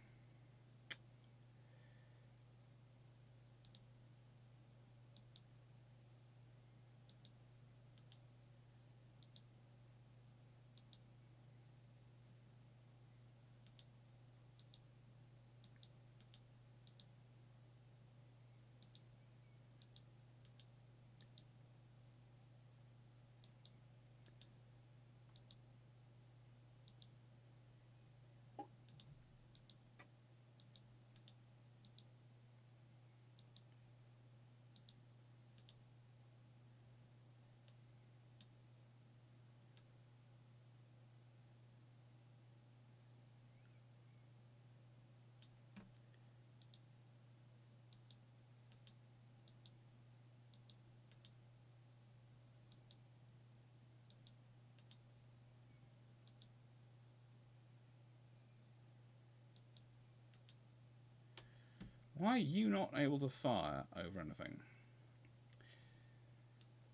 Why are you not able to fire over anything?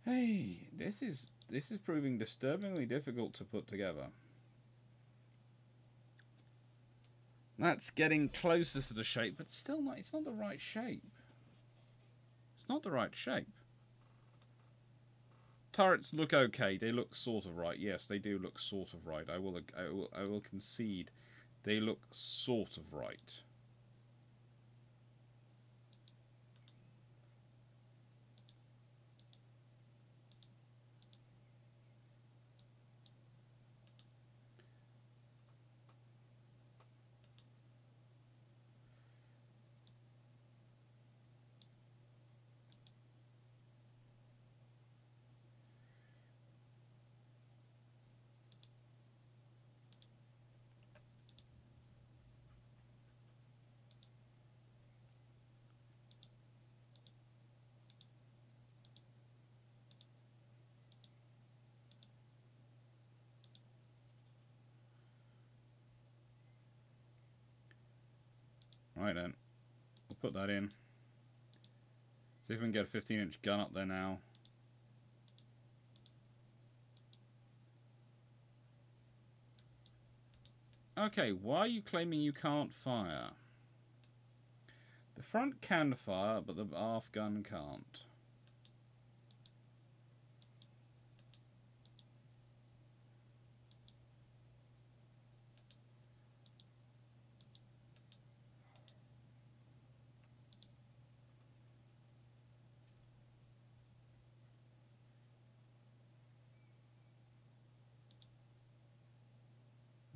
Hey, this is this is proving disturbingly difficult to put together. That's getting closer to the shape, but still not it's not the right shape. It's not the right shape. Turrets look okay. They look sort of right. Yes, they do look sort of right. I will I will, I will concede they look sort of right. Right then. We'll put that in. See if we can get a 15 inch gun up there now. Okay, why are you claiming you can't fire? The front can fire, but the aft gun can't.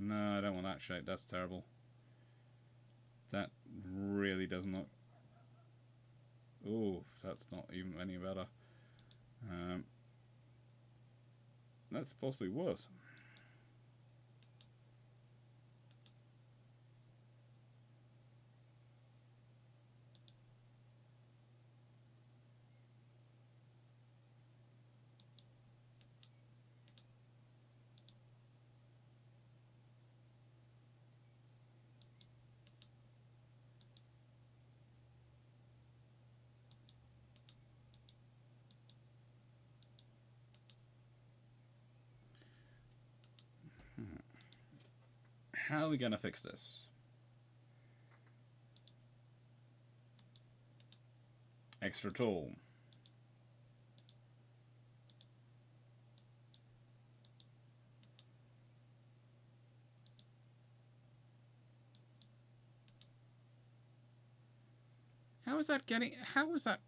No, I don't want that shape. That's terrible. That really does not... Oh, that's not even any better. Um, that's possibly worse. How are we going to fix this? Extra tall. How is that getting, how is that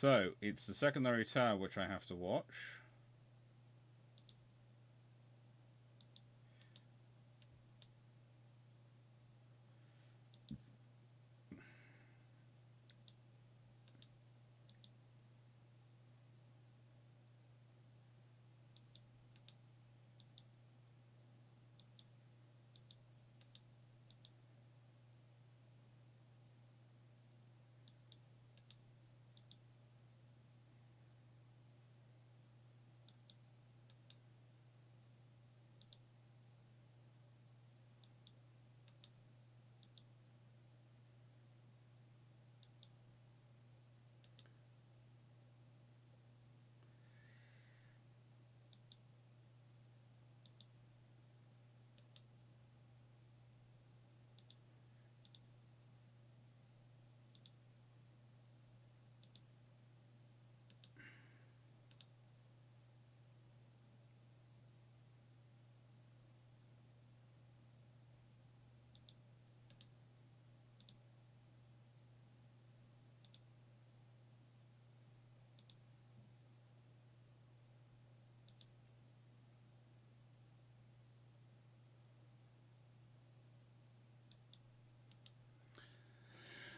So, it's the secondary tower which I have to watch.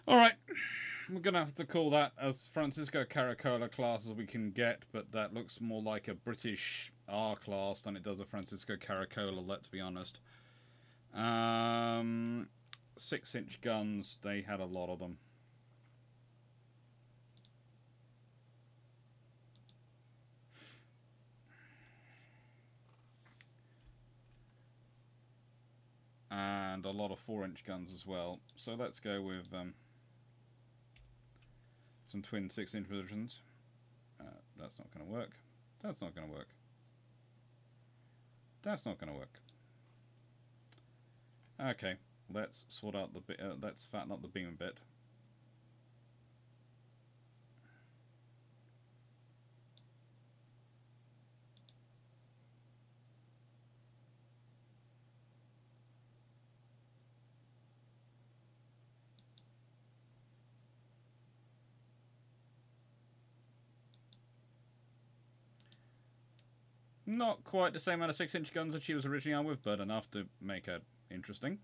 All right, we're going to have to call that as Francisco Caracciolo class as we can get, but that looks more like a British R class than it does a Francisco Caracciolo, let's be honest. Um, six inch guns, they had a lot of them. And a lot of four inch guns as well. So let's go with um, some twin 6 inch versions. Uh, that's not going to work. That's not going to work. That's not going to work. Okay, let's sort out the bit. Uh, let's fatten up the beam a bit. Not quite the same amount of 6 inch guns that she was originally on with, but enough to make her interesting.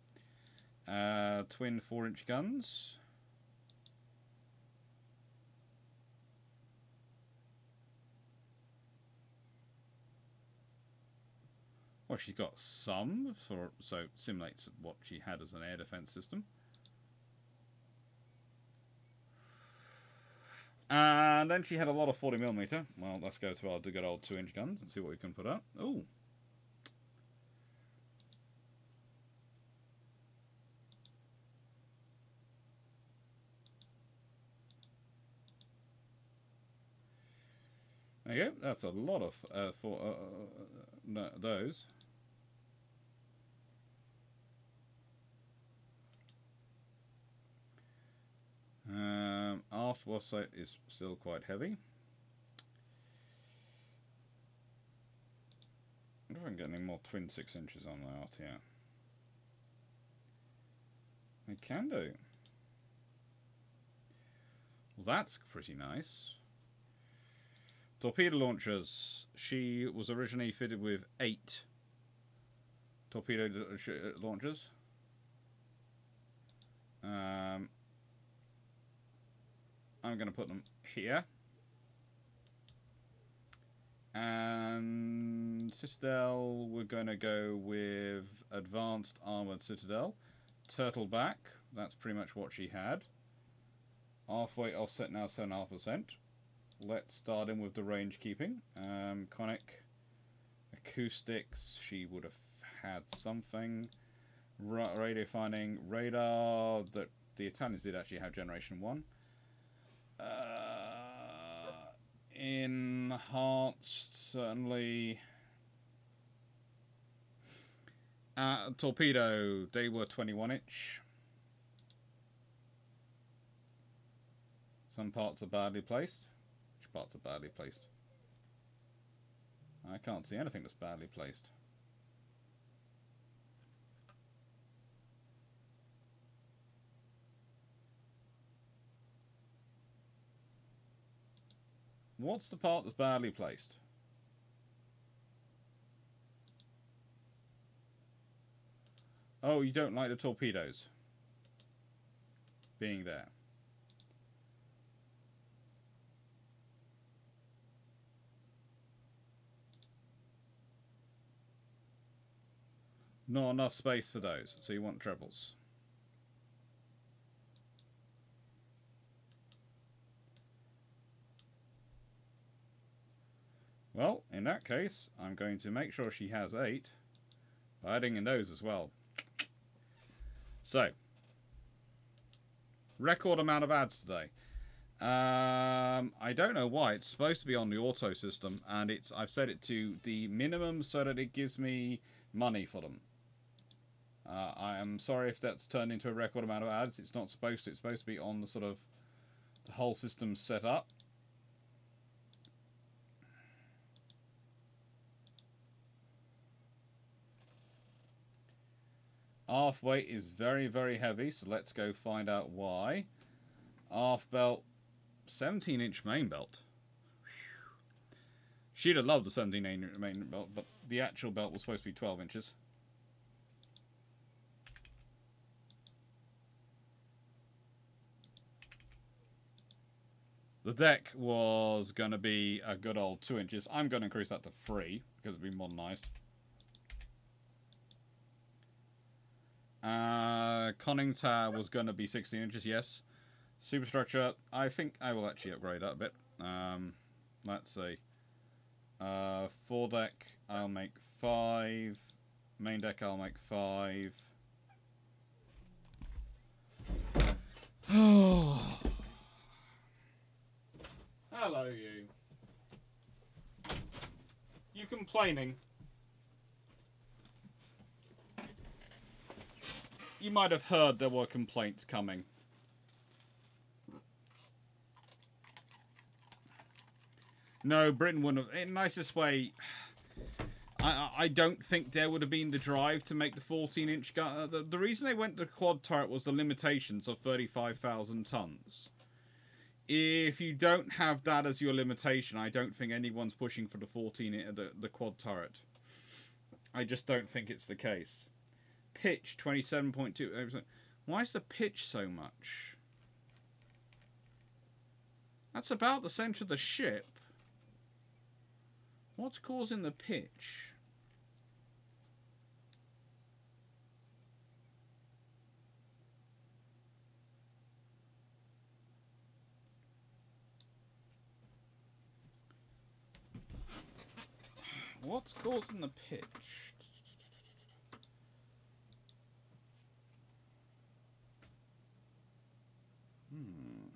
Uh, twin 4 inch guns. Well, she's got some, for so simulates what she had as an air defense system. And then she had a lot of 40mm. Well, let's go to our good old 2-inch guns and see what we can put up. Oh. There you go. That's a lot of uh, for uh, uh, uh those. Um, is still quite heavy. I wonder if I can get any more twin 6 inches on the RTR. I can do. Well, that's pretty nice. Torpedo launchers. She was originally fitted with eight torpedo launchers. Um, I'm going to put them here. And Citadel, we're going to go with Advanced Armored Citadel. Turtle back, that's pretty much what she had. Halfway offset now 7.5%. Let's start in with the range keeping. Um, conic acoustics, she would have had something. Ra radio finding, radar, that the Italians did actually have generation 1. Uh, enhanced, certainly. Uh, torpedo, they were 21 inch. Some parts are badly placed. Which parts are badly placed? I can't see anything that's badly placed. What's the part that's badly placed? Oh, you don't like the torpedoes being there. Not enough space for those, so you want trebles. Well, in that case, I'm going to make sure she has eight by adding in those as well. So, record amount of ads today. Um, I don't know why. It's supposed to be on the auto system, and it's I've set it to the minimum so that it gives me money for them. Uh, I am sorry if that's turned into a record amount of ads. It's not supposed to. It's supposed to be on the sort of the whole system set up. Aft weight is very, very heavy, so let's go find out why. Aft belt, 17 inch main belt. She'd have loved the 17 inch main belt, but the actual belt was supposed to be 12 inches. The deck was going to be a good old 2 inches. I'm going to increase that to 3 because it's been modernised. Uh, conning tower was going to be 16 inches, yes. Superstructure, I think I will actually upgrade that a bit. Um, let's see. Uh, deck. I'll make 5. Main deck, I'll make 5. *sighs* Hello, you. You complaining? You might have heard there were complaints coming. No, Britain wouldn't have. In nicest way, I, I don't think there would have been the drive to make the 14 inch gun. Uh, the, the reason they went to quad turret was the limitations of 35,000 tons. if you don't have that as your limitation, I don't think anyone's pushing for the 14 the the quad turret. I just don't think it's the case. Pitch 27.2. Why is the pitch so much? That's about the center of the ship. What's causing the pitch? What's causing the pitch? Hmm.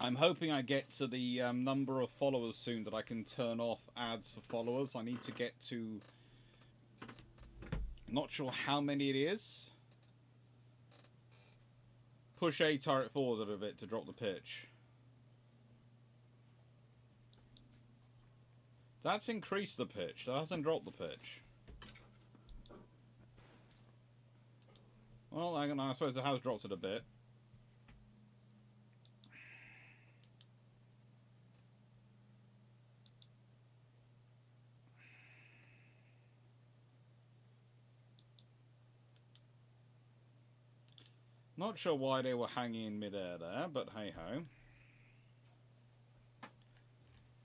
I'm hoping I get to the um, number of followers soon that I can turn off ads for followers. I need to get to. Not sure how many it is. Push A turret forward a bit to drop the pitch. That's increased the pitch. That hasn't dropped the pitch. Well, I, I suppose it has dropped it a bit. Not sure why they were hanging in midair there, but hey ho.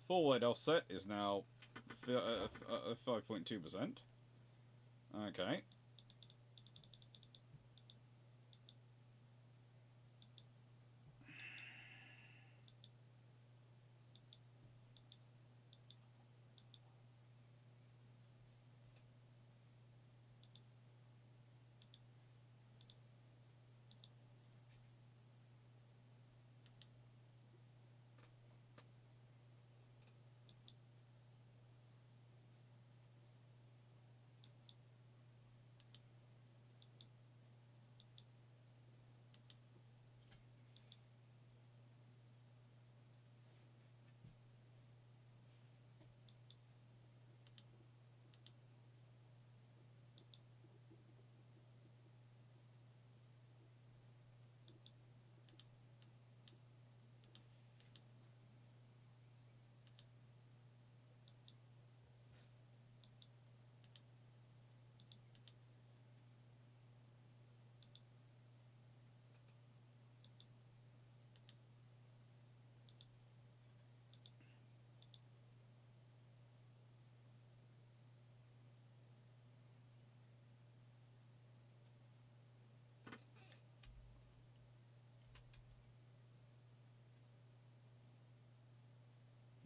Forward offset is now 5.2%. Uh, uh, okay.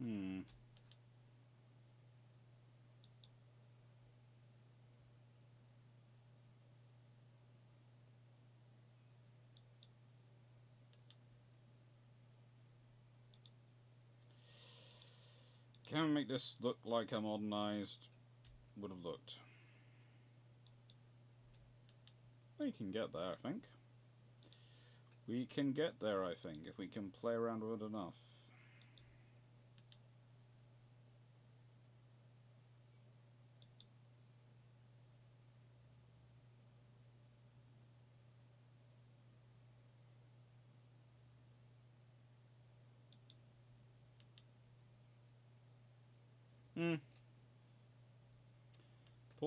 Hmm. Can we make this look like a modernized would have looked? We can get there, I think. We can get there, I think, if we can play around with it enough. Hmm.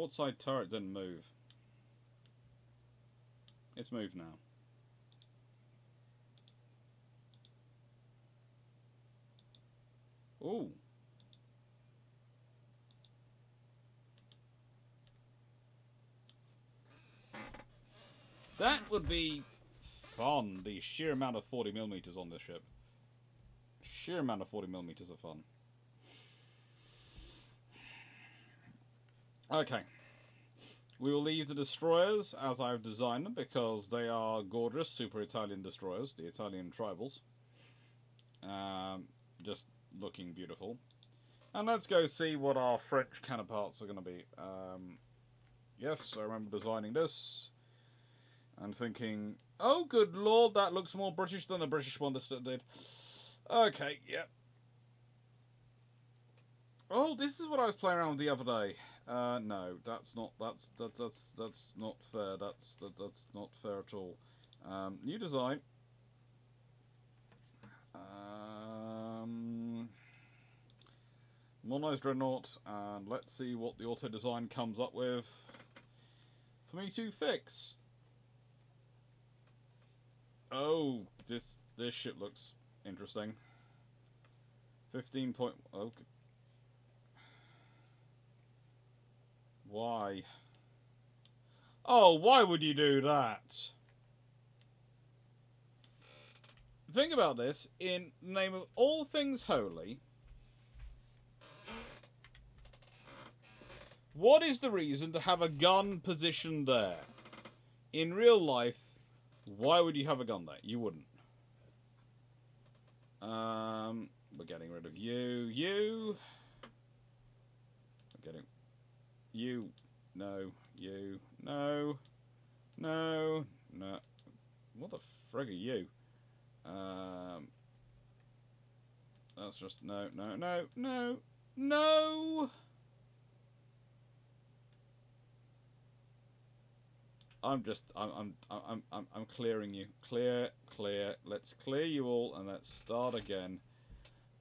Portside turret didn't move. It's moved now. Ooh. That would be fun, the sheer amount of 40 millimeters on this ship. Sheer amount of 40 millimeters of fun. Okay. We will leave the destroyers as I've designed them because they are gorgeous super Italian destroyers, the Italian tribals. Um, just looking beautiful. And let's go see what our French counterparts are going to be. Um, yes, I remember designing this and thinking, oh, good lord, that looks more British than the British one did. Okay, yep. Oh, this is what I was playing around with the other day. Uh, no, that's not. That's that's that's that's not fair. That's that, that's not fair at all. Um, new design. Um, modernized dreadnought, and let's see what the auto design comes up with for me to fix. Oh, this this ship looks interesting. Fifteen point. Okay. Why? Oh, why would you do that? Think about this. In the name of all things holy, what is the reason to have a gun positioned there? In real life, why would you have a gun there? You wouldn't. Um, we're getting rid of you. You. We're getting you. No. You. No. No. No. What the frig are you? Um. That's just no, no, no, no, no. I'm just, I'm, I'm, I'm, I'm, I'm clearing you. Clear, clear. Let's clear you all and let's start again.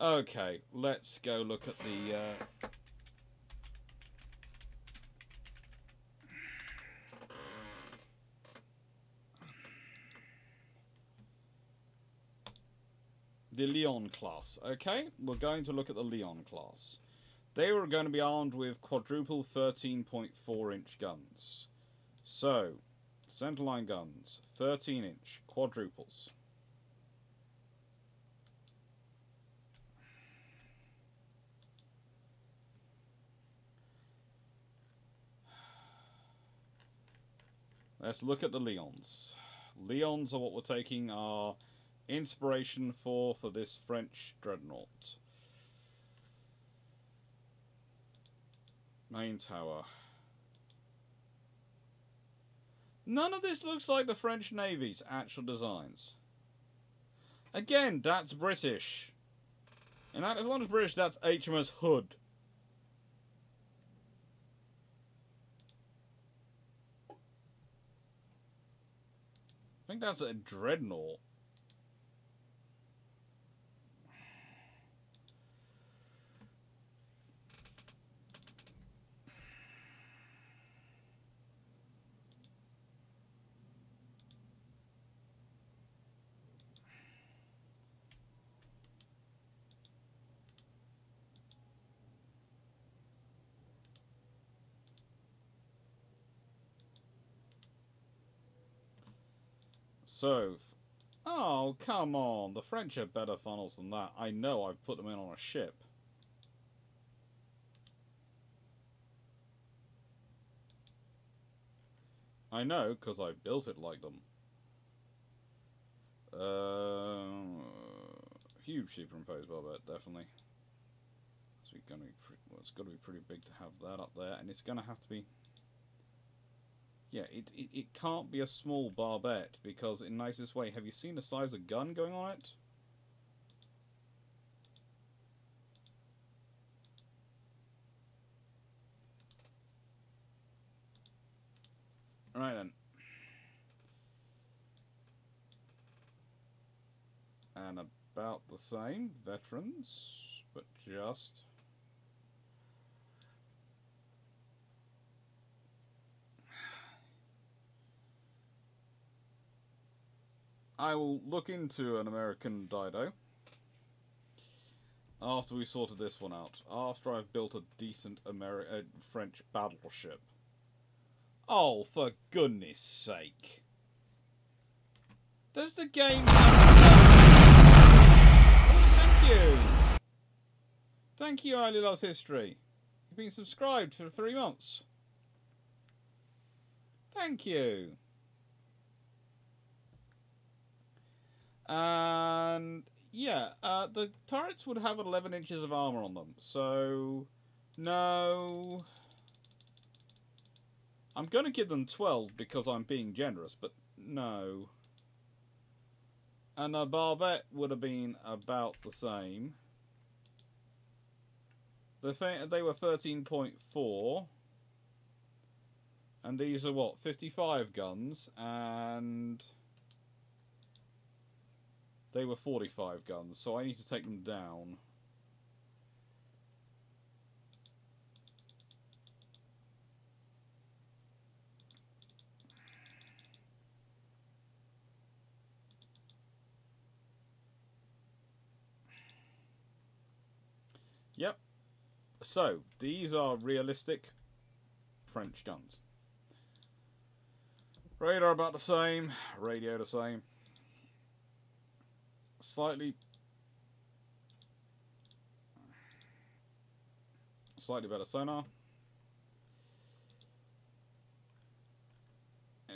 Okay, let's go look at the. Uh, the Lyon class. Okay, we're going to look at the Lyon class. They were going to be armed with quadruple 13.4 inch guns. So, centerline guns, 13 inch, quadruples. Let's look at the Lyons. Lyons are what we're taking our inspiration for for this French dreadnought. Main tower. None of this looks like the French Navy's actual designs. Again, that's British. And that, as long as British, that's HMS Hood. I think that's a dreadnought. So, oh, come on. The French have better funnels than that. I know I've put them in on a ship. I know, because I built it like them. Uh, huge superimposed barbette, definitely. It's got to be pretty big to have that up there, and it's going to have to be yeah, it, it, it can't be a small barbette because in nicest way, have you seen the size of gun going on it? Right then. And about the same, veterans, but just I will look into an American Dido after we sorted this one out. After I've built a decent Ameri uh, French battleship. Oh, for goodness sake. Does the game oh, Thank you! Thank you, Riley Loves History. You've been subscribed for three months. Thank you. And yeah, uh, the turrets would have 11 inches of armor on them. So, no. I'm going to give them 12 because I'm being generous, but no. And a barbette would have been about the same. The they were thirteen point four, and these are what fifty five guns, and they were forty five guns. So I need to take them down. Yep. So, these are realistic French guns. Radar about the same, radio the same. Slightly slightly better sonar. Uh,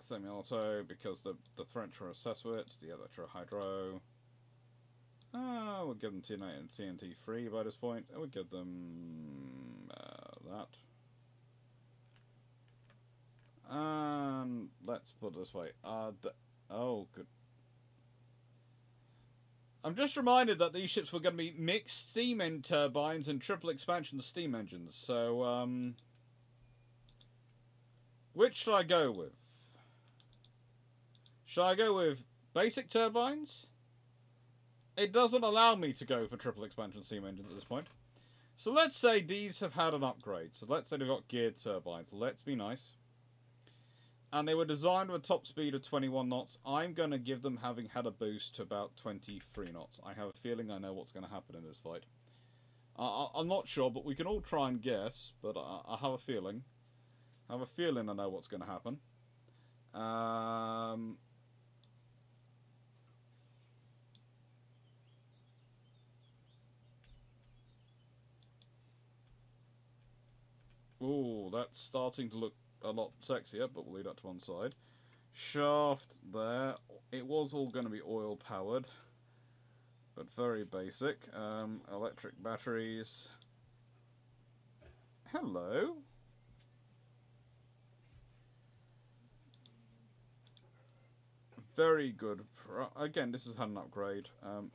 semi-auto because the the French are assessed with it, the Electro Hydro. Uh, we'll give them TNT, TNT free by this point. Would give them uh, that. And let's put it this way. Uh, the, oh, good. I'm just reminded that these ships were going to be mixed steam end turbines and triple expansion steam engines. So, um, which should I go with? Should I go with basic turbines? it doesn't allow me to go for triple expansion steam engines at this point. So let's say these have had an upgrade. So let's say they've got geared turbines. Let's be nice. And they were designed with a top speed of 21 knots. I'm going to give them having had a boost to about 23 knots. I have a feeling I know what's going to happen in this fight. I, am not sure, but we can all try and guess. But I, I have a feeling. I have a feeling I know what's going to happen. Um, Ooh, that's starting to look a lot sexier, but we'll leave that to one side. Shaft there. It was all going to be oil powered, but very basic. Um, electric batteries. Hello. Very good. Again, this has had an upgrade. Um,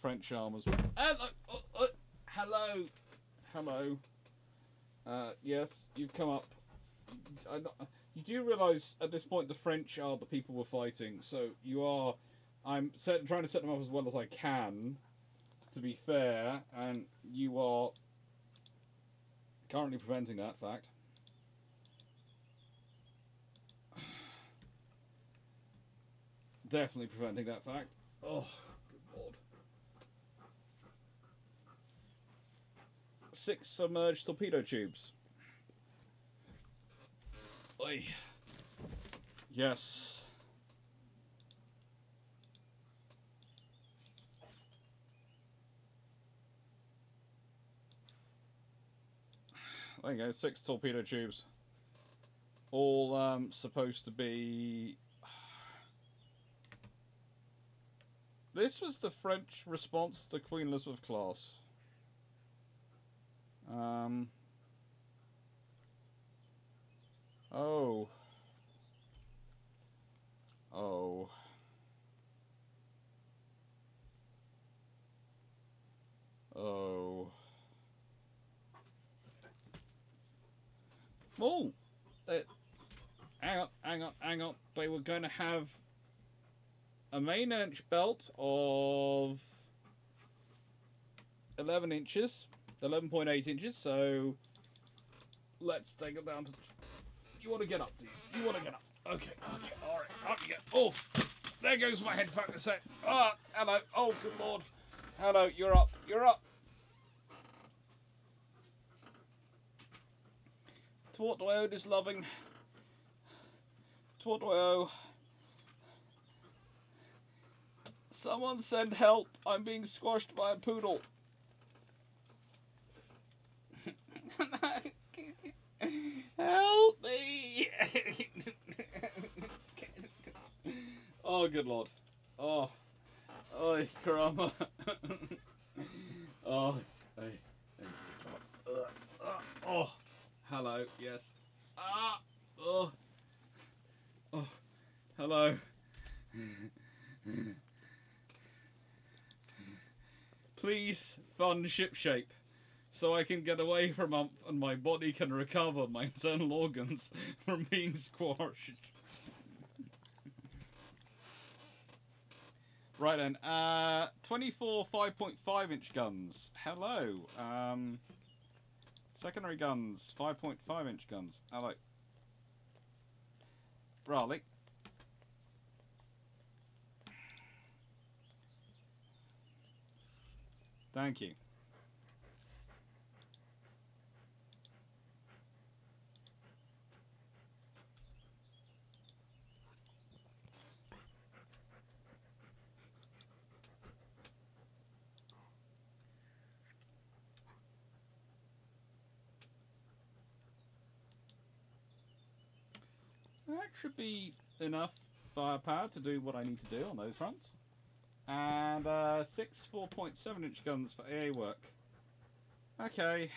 French armors. Hello. Uh, uh, hello. Hello. Uh, yes, you've come up. you do realise at this point the French are the people we're fighting, so you are. I'm set, trying to set them up as well as I can, to be fair, and you are currently preventing that fact. *sighs* Definitely preventing that fact. Oh, good lord. Six submerged torpedo tubes. Oi. Yes. There you go, six torpedo tubes. All um, supposed to be... *sighs* This was the French response to Queen Elizabeth class. Um. Oh. Oh. Oh. Oh! Uh, hang on, hang on, hang on. They were going to have a main inch belt of 11 inches 11.8 inches, so let's take it down to. You want to get up, do you? You want to get up? Okay, okay, alright, up you get. Oof! There goes my head focus set. Ah, hello. Oh, good lord. Hello, you're up. You're up. To what do I owe this loving? To what do I owe? Someone send help. I'm being squashed by a poodle. Help me! oh, good lord. Oh. Oh, karama. oh. Hey. Uh, oh. Hello. Yes. Ah. Oh. Oh. Hello. Please fun ship shape so I can get away a month and my body can recover my internal organs *laughs* from being squashed. right then, uh, 24 5.5 inch guns. Hello. Um, secondary guns, 5.5 inch guns. Hello. Raleigh. Thank you. That should be enough firepower to do what I need to do on those fronts. And uh, six 4.7 inch guns for AA work. Okay.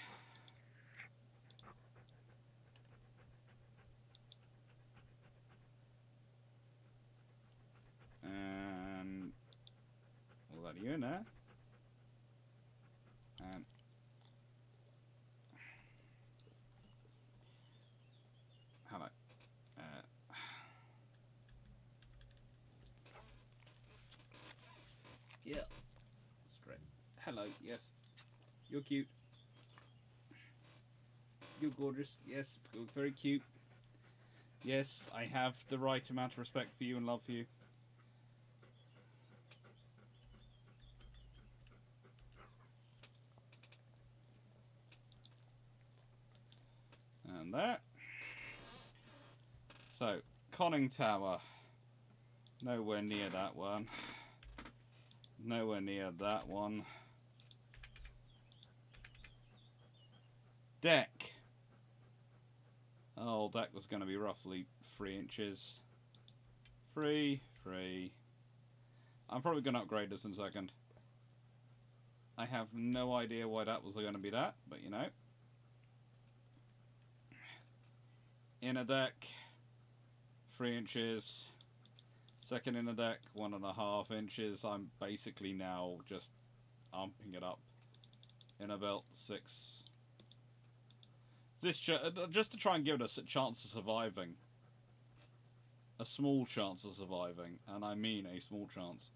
And we'll you in there. And hello. Uh, yeah. Straight. Hello. Yes. You're cute. You're gorgeous. Yes. You're very cute. Yes, I have the right amount of respect for you and love for you. And that. So, Conning Tower. Nowhere near that one. Nowhere near that one. Deck. Oh, deck was going to be roughly three inches. Three, three. I'm probably going to upgrade this in a second. I have no idea why that was going to be that, but you know. Inner deck, three inches. Second inner deck, one and a half inches. I'm basically now just amping it up. Inner belt, six. This uh, just to try and give us a chance of surviving. A small chance of surviving, and I mean a small chance.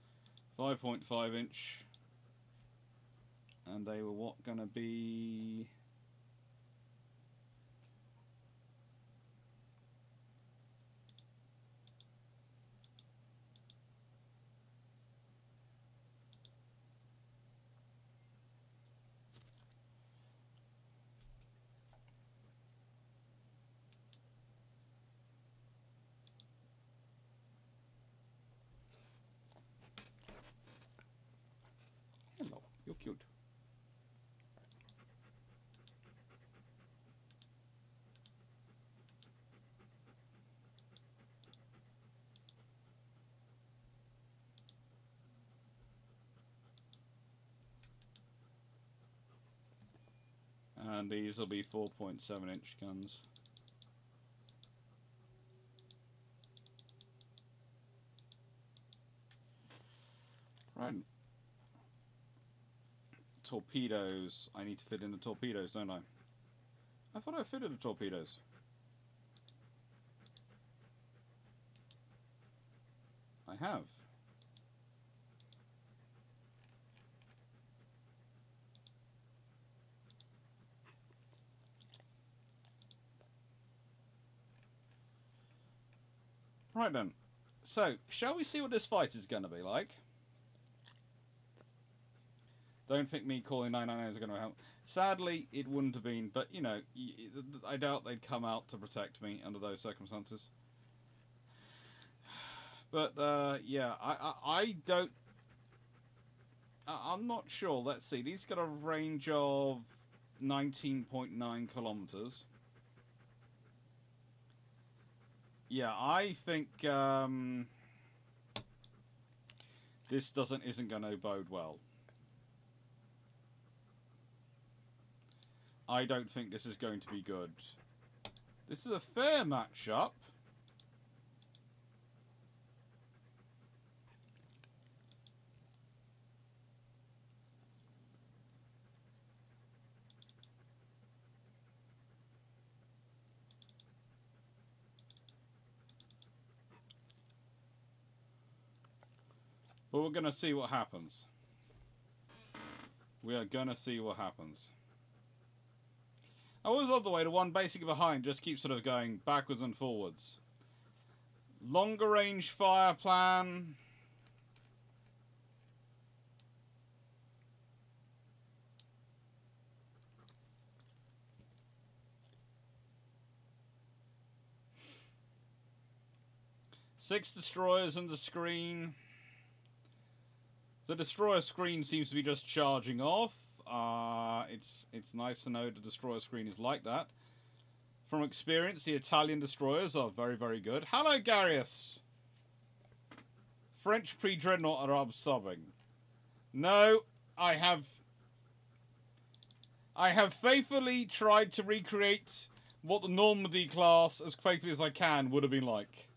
5.5 inch. And they were what gonna be? Hello, you're cute. And these will be 4.7 inch guns. Right. Torpedoes. I need to fit in the torpedoes, don't I? I thought I fitted the torpedoes. I have. Right then. So, shall we see what this fight is going to be like? Don't think me calling 999 is going to help. Sadly, it wouldn't have been, but you know, I doubt they'd come out to protect me under those circumstances. *sighs* But uh, yeah, I, I I don't. I'm not sure. Let's see. These got a range of 19.9 kilometers. Yeah, I think um, this doesn't isn't going to bode well. I don't think this is going to be good. This is a fair matchup. But we're going to see what happens. We are going to see what happens. I always love the way the one basically behind just keeps sort of going backwards and forwards. Longer range fire plan. Six destroyers on the screen. The destroyer screen seems to be just charging off. Uh, it's it's nice to know the destroyer screen is like that. From experience, the Italian destroyers are very, very good. Hello, Garius. French pre-dreadnought are subbing. No, I have... I have faithfully tried to recreate what the Normandy class, as faithfully as I can, would have been like.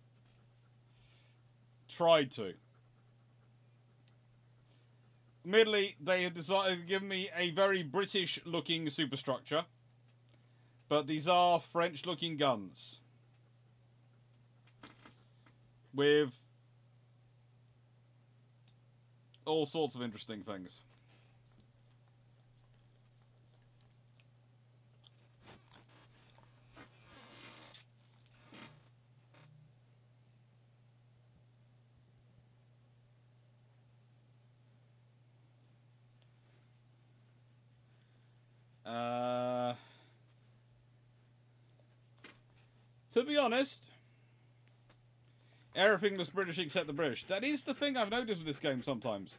Tried to. Admittedly, they have decided to give me a very British-looking superstructure. But these are French looking guns. With all sorts of interesting things. Uh... To be honest, everything looks British except the British. That is the thing I've noticed with this game sometimes.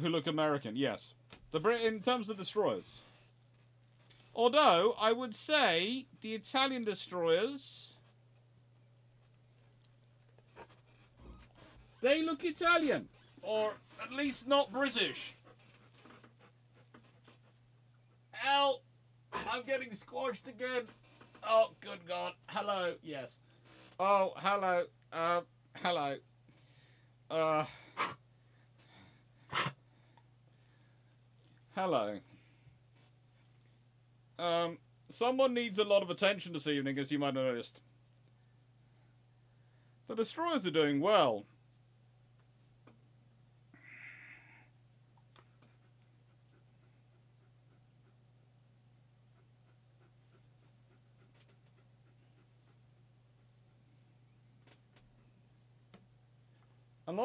Who look American, yes. The Brit in terms of destroyers. Although, I would say the Italian destroyers... They look Italian. Or at least not British. Help! I'm getting squashed again. Oh, good God. Hello. Yes. Oh, hello. Uh, hello. Uh, hello. Um, someone needs a lot of attention this evening, as you might have noticed. The destroyers are doing well.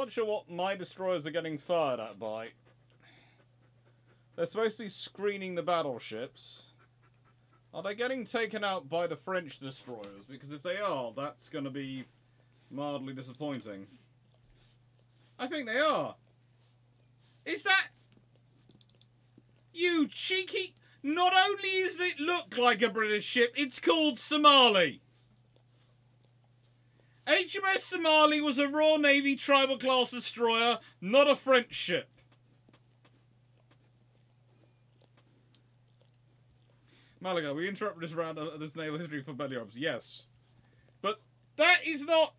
Not sure what my destroyers are getting fired at by. They're supposed to be screening the battleships. Are they getting taken out by the French destroyers? Because if they are, that's going to be mildly disappointing. I think they are. Is that... You cheeky... Not only does it look like a British ship, it's called Somali. HMS Somali was a Royal Navy tribal class destroyer, not a French ship. Malaga, we interrupted this round of this naval history for belly rubs. Yes. But that is not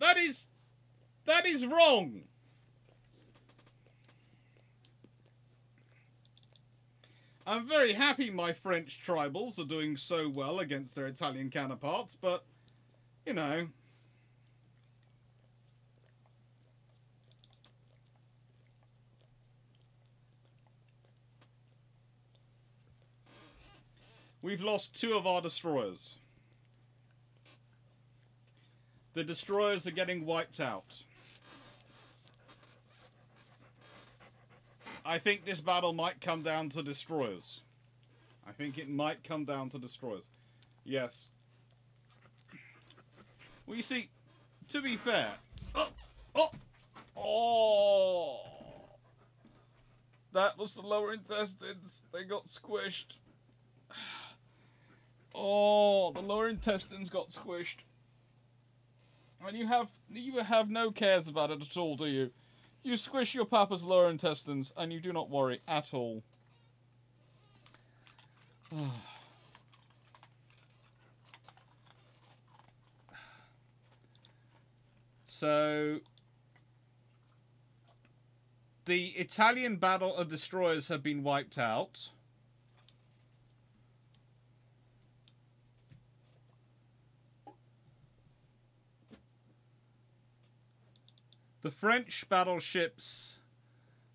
that is that is wrong. I'm very happy my French tribals are doing so well against their Italian counterparts, but you know, We've lost two of our destroyers. The destroyers are getting wiped out. I think this battle might come down to destroyers. I think it might come down to destroyers. Yes. Well, you see, to be fair... Oh! Oh! Oh! That was the lower intestines. They got squished. Oh, the lower intestines got squished. And you have you have no cares about it at all, do you? You squish your papa's lower intestines and you do not worry at all. *sighs* so the Italian battle of destroyers have been wiped out. The French battleships,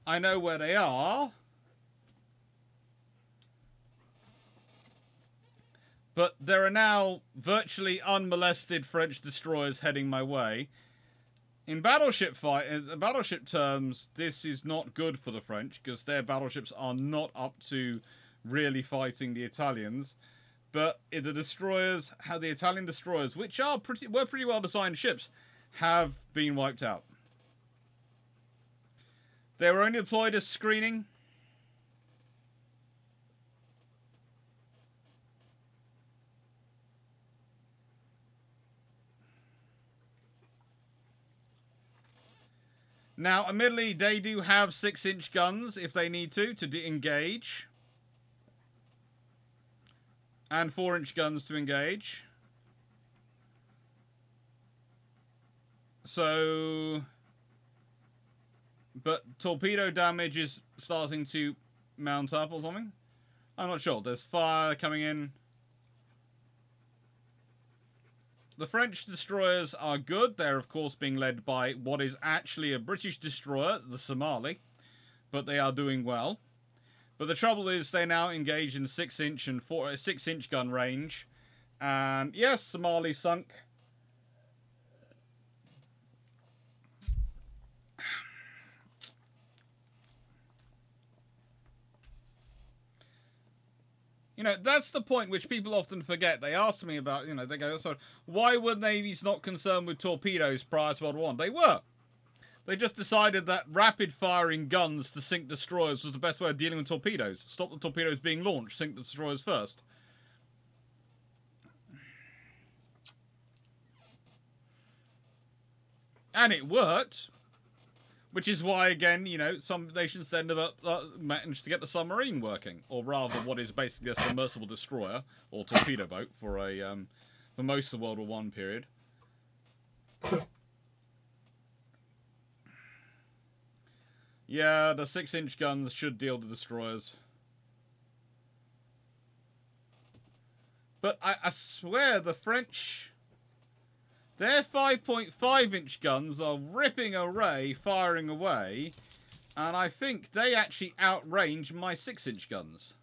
I know where they are. But there are now virtually unmolested French destroyers heading my way. In battleship fight, in battleship terms, this is not good for the French because their battleships are not up to really fighting the Italians. But the destroyers, how the Italian destroyers, which are pretty were pretty well designed ships, have been wiped out. They were only deployed as screening Now, admittedly, they do have six-inch guns if they need to, to engage. And four-inch guns to engage. So... But torpedo damage is starting to mount up or something. I'm not sure. There's fire coming in. The French destroyers are good. They're, of course, being led by what is actually a British destroyer, the Somali, but they are doing well. But the trouble is they now engage in 6-inch and 4 6-inch gun range. And yes, Somali sunk. You know, that's the point which people often forget. They ask me about, you know, they go, so why were navies not concerned with torpedoes prior to World War One? They were. They just decided that rapid firing guns to sink destroyers was the best way of dealing with torpedoes. Stop the torpedoes being launched, sink the destroyers first. And it worked. Which is why, again, you know, some nations then never uh, managed to get the submarine working, or rather, what is basically a submersible destroyer or torpedo boat for a um, for most of World War One period. yeah, the six-inch guns should deal the destroyers. But I, I swear the French their 5.5 inch guns are ripping array, firing away, and I think they actually outrange my 6 inch guns.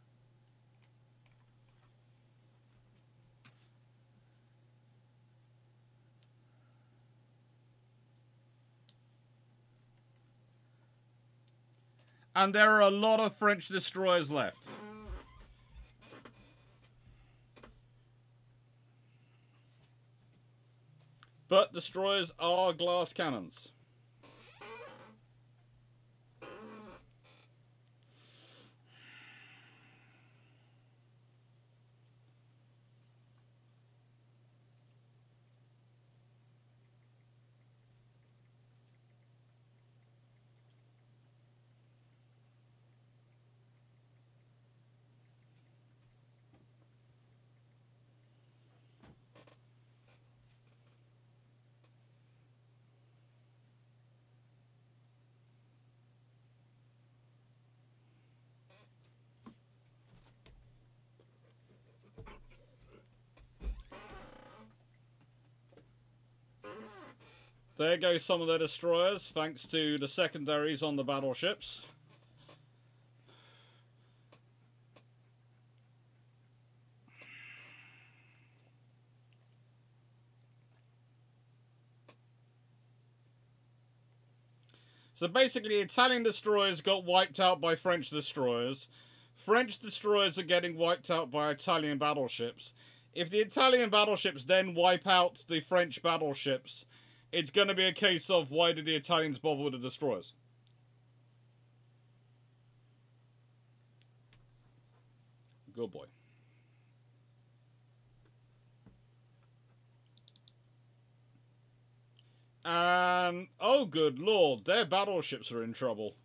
And there are a lot of French destroyers left. But destroyers are glass cannons. There go some of their destroyers, thanks to the secondaries on the battleships. So basically, Italian destroyers got wiped out by French destroyers. French destroyers are getting wiped out by Italian battleships. If the Italian battleships then wipe out the French battleships, it's going to be a case of why did the Italians bother with the destroyers? Good boy. And, oh good lord, their battleships are in trouble.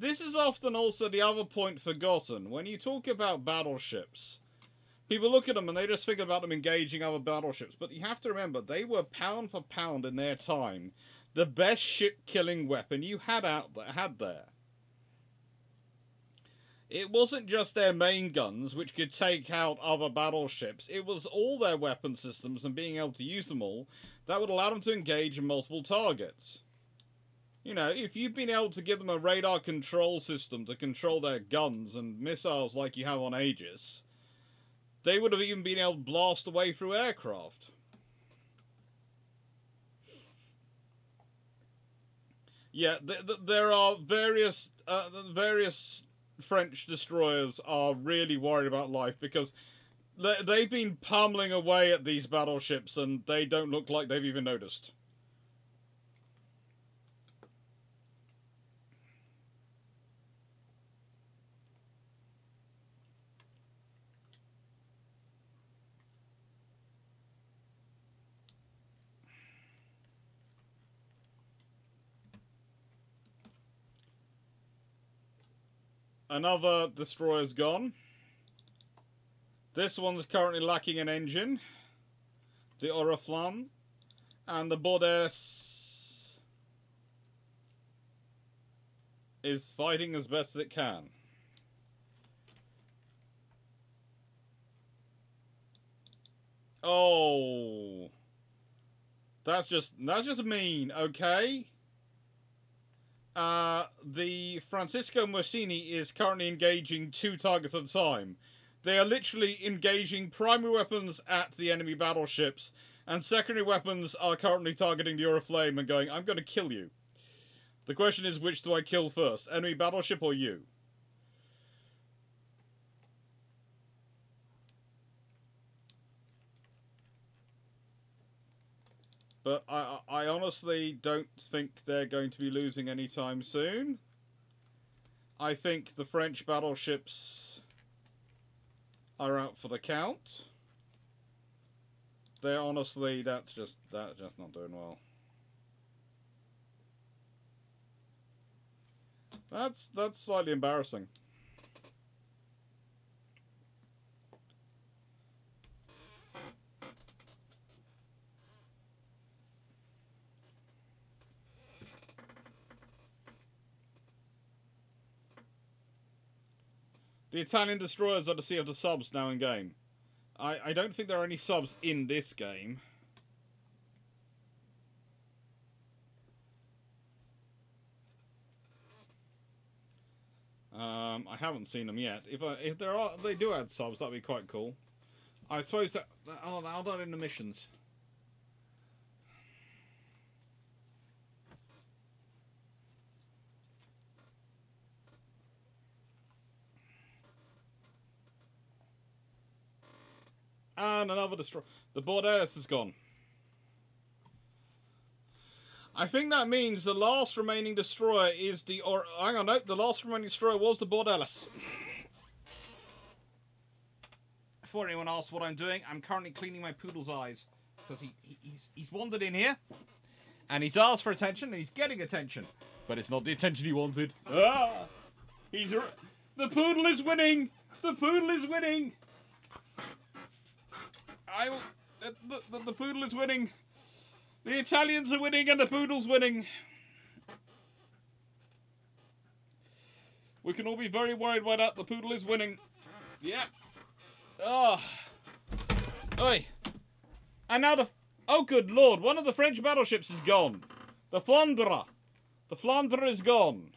This is often also the other point forgotten. When you talk about battleships, people look at them and they just think about them engaging other battleships. But you have to remember, they were pound for pound in their time the best ship killing weapon you had out there had there. It wasn't just their main guns, which could take out other battleships. It was all their weapon systems and being able to use them all that would allow them to engage in multiple targets. You know, if you've been able to give them a radar control system to control their guns and missiles like you have on Aegis, they would have even been able to blast away through aircraft. Yeah, th th there are various uh, various French destroyers are really worried about life because they, they've been pummeling away at these battleships and they don't look like they've even noticed. Another destroyer's gone. This one's currently lacking an engine. The Oriflamme. And the Bordesse is fighting as best as it can. Oh. That's just that's just mean, okay? Uh, the Francisco Morosini is currently engaging two targets at a time. They are literally engaging primary weapons at the enemy battleships, and secondary weapons are currently targeting the Oriflamme and going, I'm going to kill you. The question is, which do I kill first? Enemy battleship or you? But I, I honestly don't think they're going to be losing anytime soon. I think the French battleships are out for the count. They're honestly, that's just, that's just not doing well. That's, that's slightly embarrassing. The Italian destroyers are the Sea of the subs now in game. I, I don't think there are any subs in this game. Um, I haven't seen them yet. If I, if there are, they do add subs. That'd be quite cool. I suppose that oh, they're not in the missions. And another destroy. The Bordesse is gone. I think that means the last remaining destroyer is the... Or hang on, no. The last remaining destroyer was the Bordesse. Before anyone asks what I'm doing, I'm currently cleaning my poodle's eyes. Because he, he, he's, he's wandered in here. And he's asked for attention, and he's getting attention. But it's not the attention he wanted. Ah! He's... The poodle is winning! The poodle is winning! I the, the, the poodle is winning. The Italians are winning and the poodle's winning. We can all be very worried by that. The poodle is winning. Yeah. Oh. Oi. And now the... Oh, good lord. One of the French battleships is gone. The Flandre. The Flandre is gone.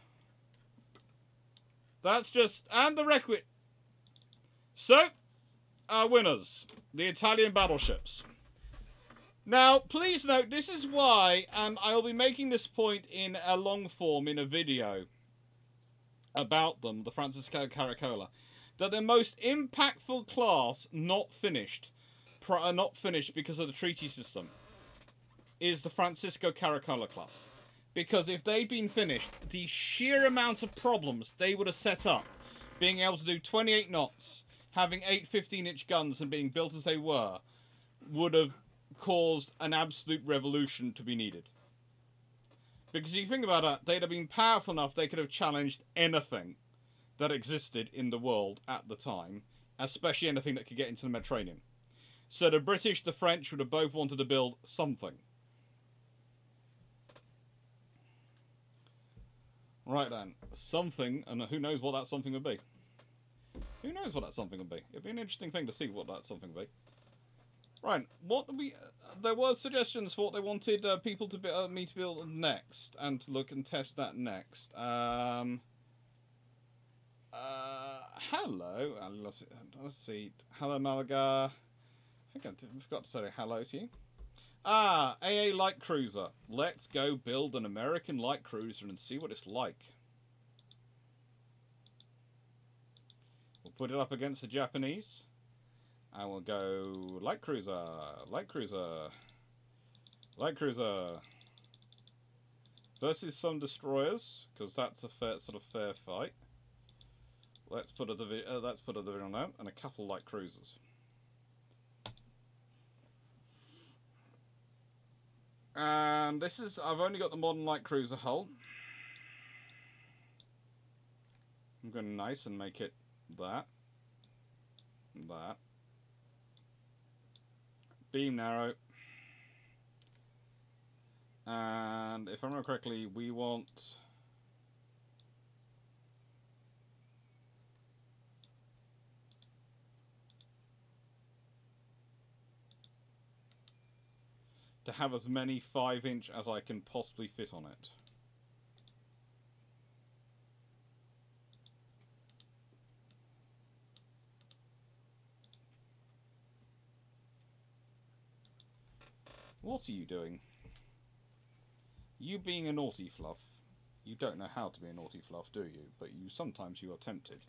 That's just... And the Requit. So, our winners the Italian battleships. Now, please note, this is why um, I'll be making this point in a long form in a video about them, the Francisco Caracciolo, that the most impactful class not finished, uh, not finished because of the treaty system, is the Francisco Caracciolo class. Because if they'd been finished, the sheer amount of problems they would have set up, being able to do 28 knots, having eight 15 inch guns and being built as they were would have caused an absolute revolution to be needed. Because if you think about it, they'd have been powerful enough they could have challenged anything that existed in the world at the time, especially anything that could get into the Mediterranean. So the British, the French would have both wanted to build something. Right then, something, and who knows what that something would be. Who knows what that something will be? It'd be an interesting thing to see what that something will be. Right, what we uh, there were suggestions for what they wanted uh, people to be uh, me to build next and to look and test that next. Um, uh, hello, uh, let's, let's see. Hello, Malaga. I think I forgot to say hello to you. Ah, AA Light Cruiser. Let's go build an American light cruiser and see what it's like. Put it up against the Japanese. And we'll go light cruiser, light cruiser, light cruiser. Versus some destroyers, because that's a fair sort of fair fight. Let's put a uh, let's put a division on and a couple light cruisers. And this is, I've only got the modern light cruiser hull. I'm going nice and make it that. That. Beam narrow. And if I remember correctly, we want... to have as many 5 inch as I can possibly fit on it. What are you doing? You being a naughty fluff. You don't know how to be a naughty fluff, do you? But you sometimes you are tempted.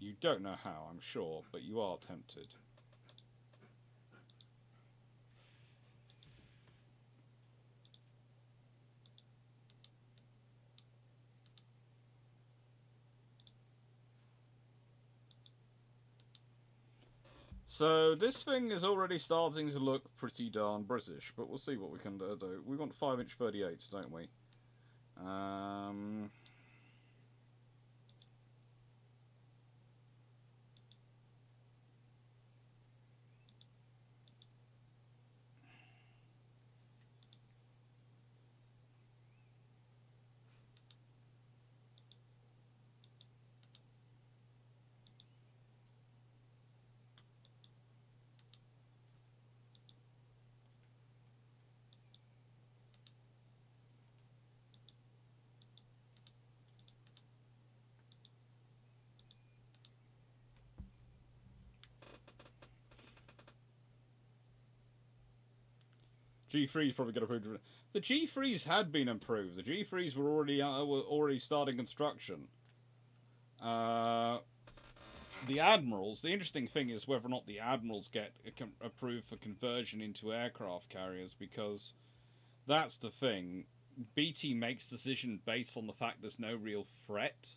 You don't know how, I'm sure, but you are tempted. So this thing is already starting to look pretty darn British, but we'll see what we can do. We want 5 inch 38s, don't we? Um, G3's probably got approved. The G3s had been improved. The G3s were already uh, were already starting construction. Uh, the Admirals. The interesting thing is whether or not the Admirals get approved for conversion into aircraft carriers, because that's the thing. Beatty makes decision based on the fact there's no real threat.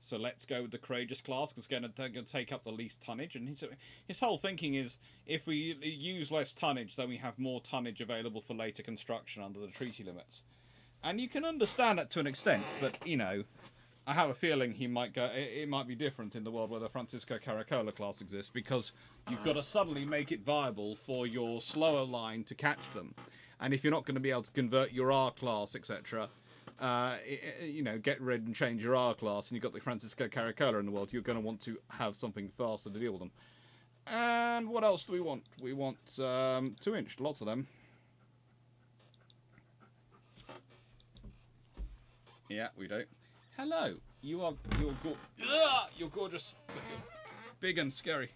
So let's go with the Courageous class because it's going to take up the least tonnage. And his, his whole thinking is if we use less tonnage, then we have more tonnage available for later construction under the treaty limits. And you can understand that to an extent, but you know, I have a feeling he might go. It, it might be different in the world where the Francisco Caracciolo class exists because you've got to suddenly make it viable for your slower line to catch them. And if you're not going to be able to convert your R class, etc., uh, you know, get rid and change your R class, and you've got the Francisco Caracciolo in the world, you're going to want to have something faster to deal with them. And what else do we want? We want um, two inch, lots of them. Yeah, we do. Hello, you are you're go you're gorgeous, big and scary.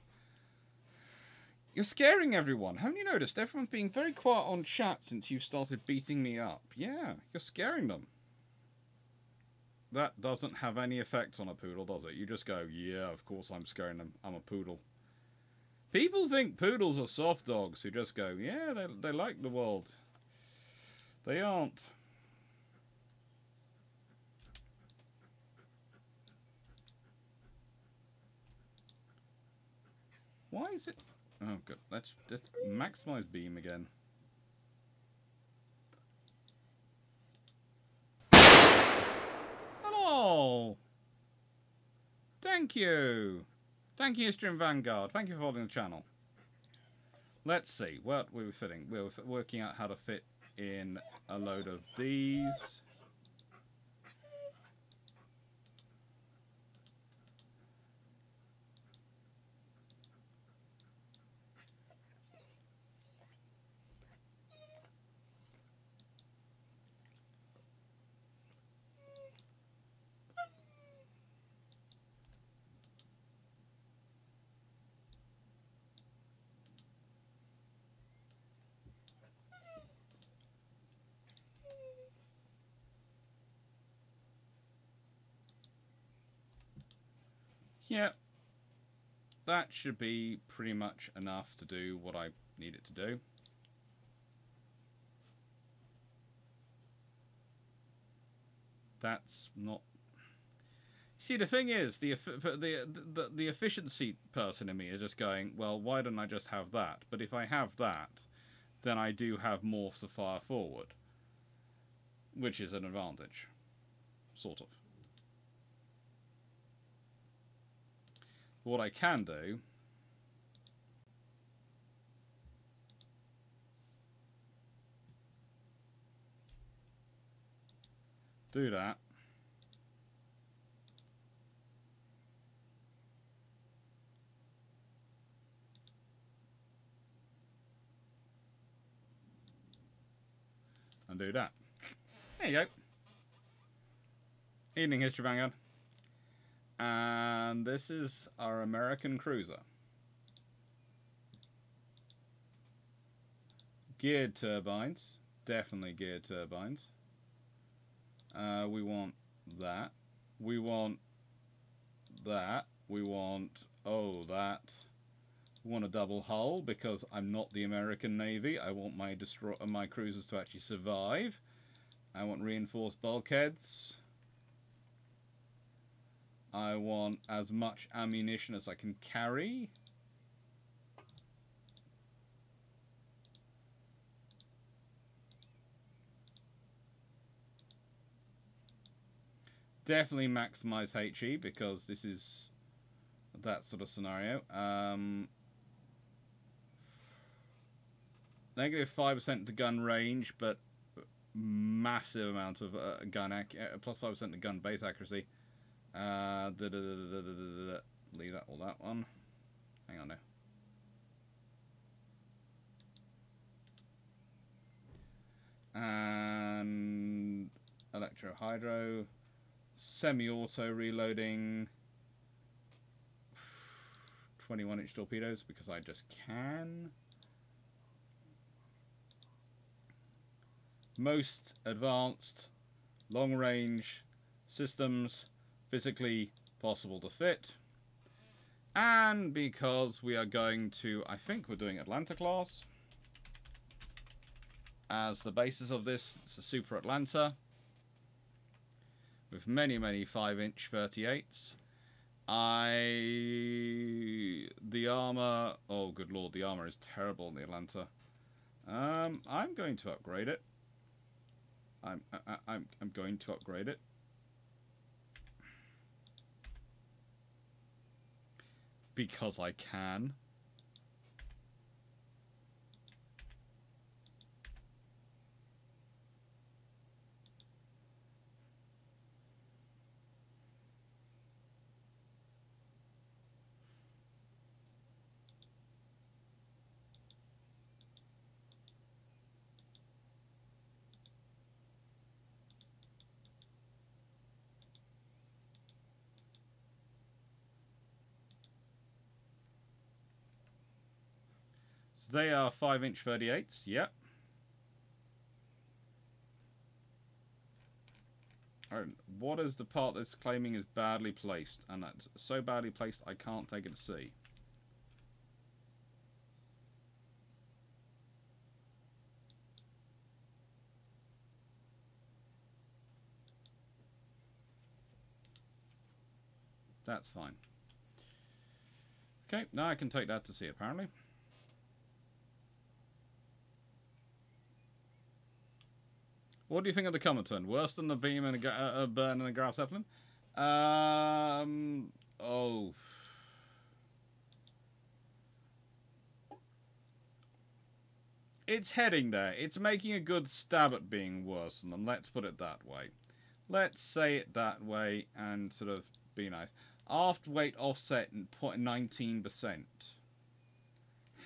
You're scaring everyone. Haven't you noticed? Everyone's being very quiet on chat since you started beating me up. Yeah, you're scaring them that doesn't have any effect on a poodle, does it? You just go, yeah, of course I'm scaring them. I'm a poodle. People think poodles are soft dogs who just go, yeah, they, they like the world. They aren't. Why is it... Oh, good. Let's, let's maximize beam again. Oh! Thank you! Thank you, Stream Vanguard. Thank you for following the channel. Let's see, what we were fitting. We were working out how to fit in a load of these. Yeah, that should be pretty much enough to do what I need it to do. That's not. See, the thing is, the the the the efficiency person in me is just going, well, why don't I just have that? But if I have that, then I do have more to fire forward, which is an advantage, sort of. What I can do do that. And do that. There you go. Evening History Vanguard. And this is our American cruiser. Geared turbines. Definitely geared turbines. Uh, we want that. We want that. We want, oh, that. We want a double hull because I'm not the American Navy. I want my destroy my cruisers to actually survive. I want reinforced bulkheads. I want as much ammunition as I can carry. Definitely maximize HE because this is that sort of scenario. Um, negative 5% to gun range, but massive amount of uh, gun, ac- uh, plus 5% to gun base accuracy. Uh, da, da, da, leave that all that one. Hang on now. And electro hydro, semi auto reloading, 21 inch torpedoes because I just can. Most advanced long range systems physically possible to fit. And because we are going to, I think we're doing Atlanta class as the basis of this. It's a Super Atlanta with many, many 5-inch 38s. I... The armor... Oh, good lord, the armor is terrible in the Atlanta. Um, I'm going to upgrade it. I'm, I, I'm, I'm going to upgrade it. Because I can. They are 5 inch 38s, yep. And what is the part that's claiming is badly placed? And that's so badly placed I can't take it to sea. That's fine. Okay, now I can take that to sea apparently. What do you think of the Comerton? Worse than the Beam and a, uh, Burn and a Graf Zeppelin? Um, oh. It's heading there. It's making a good stab at being worse than them. Let's put it that way. Let's say it that way and sort of be nice. Aft weight offset 19%.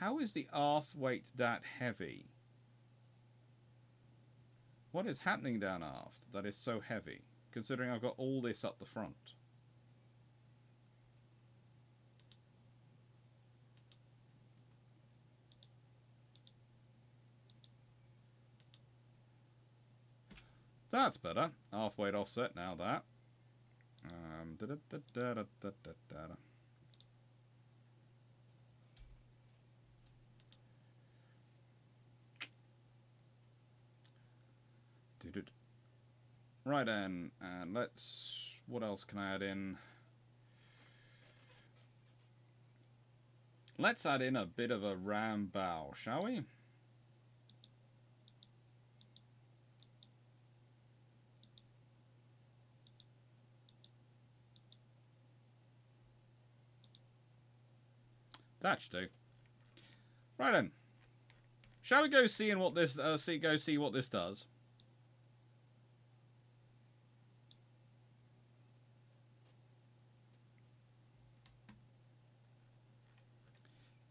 How is the aft weight that heavy? What is happening down aft that is so heavy, considering I've got all this up the front? That's better. Half weight offset now that. Um, da -da -da Right then, and let's. What else can I add in? Let's add in a bit of a ram bow, shall we? That should do. Right then. Shall we go seeing what this uh, see go see what this does?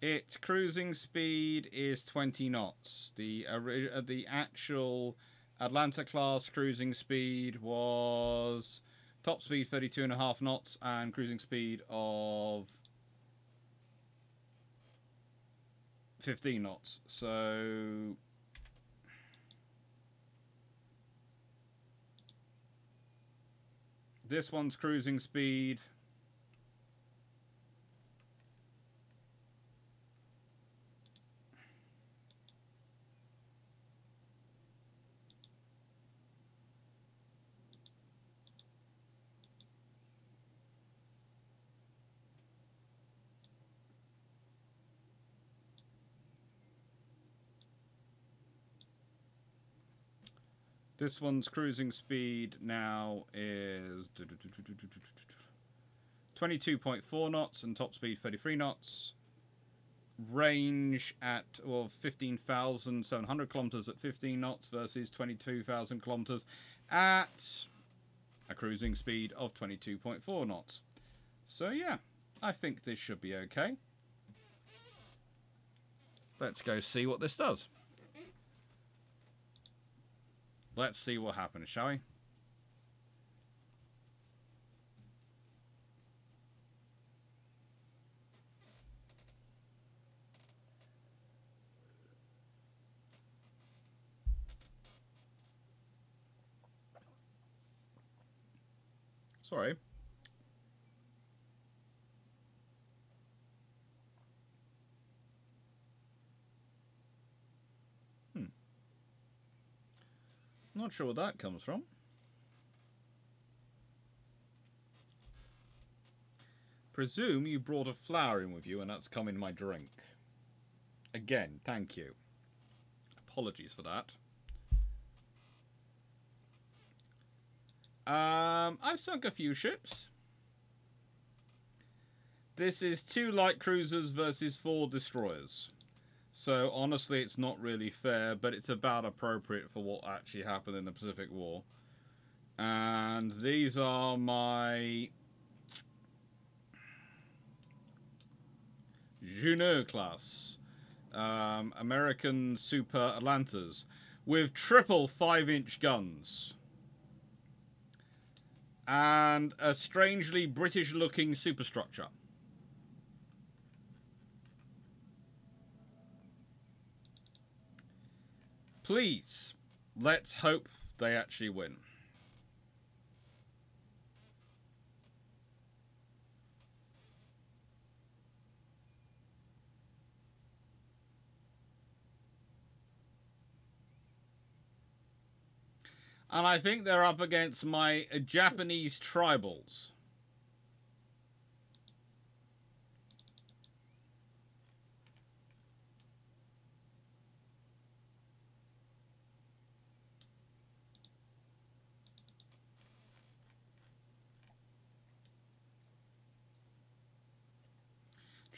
Its cruising speed is 20 knots. The uh, the actual Atlanta class cruising speed was top speed 32 and a half knots and cruising speed of 15 knots. So this one's cruising speed This one's cruising speed now is 22.4 knots and top speed 33 knots. Range at well 15,700 kilometers at 15 knots versus 22,000 kilometers at a cruising speed of 22.4 knots. So yeah, I think this should be okay. Let's go see what this does. Let's see what happens, shall we? Sorry. Not sure where that comes from. Presume you brought a flower in with you and that's come in my drink. Again, thank you. Apologies for that. Um, I've sunk a few ships. This is two light cruisers versus four destroyers. So honestly, it's not really fair, but it's about appropriate for what actually happened in the Pacific War. And these are my Juneau class um, American Super Atlantas with triple 5 inch guns and a strangely British looking superstructure. Please, let's hope they actually win. And I think they're up against my Japanese tribals.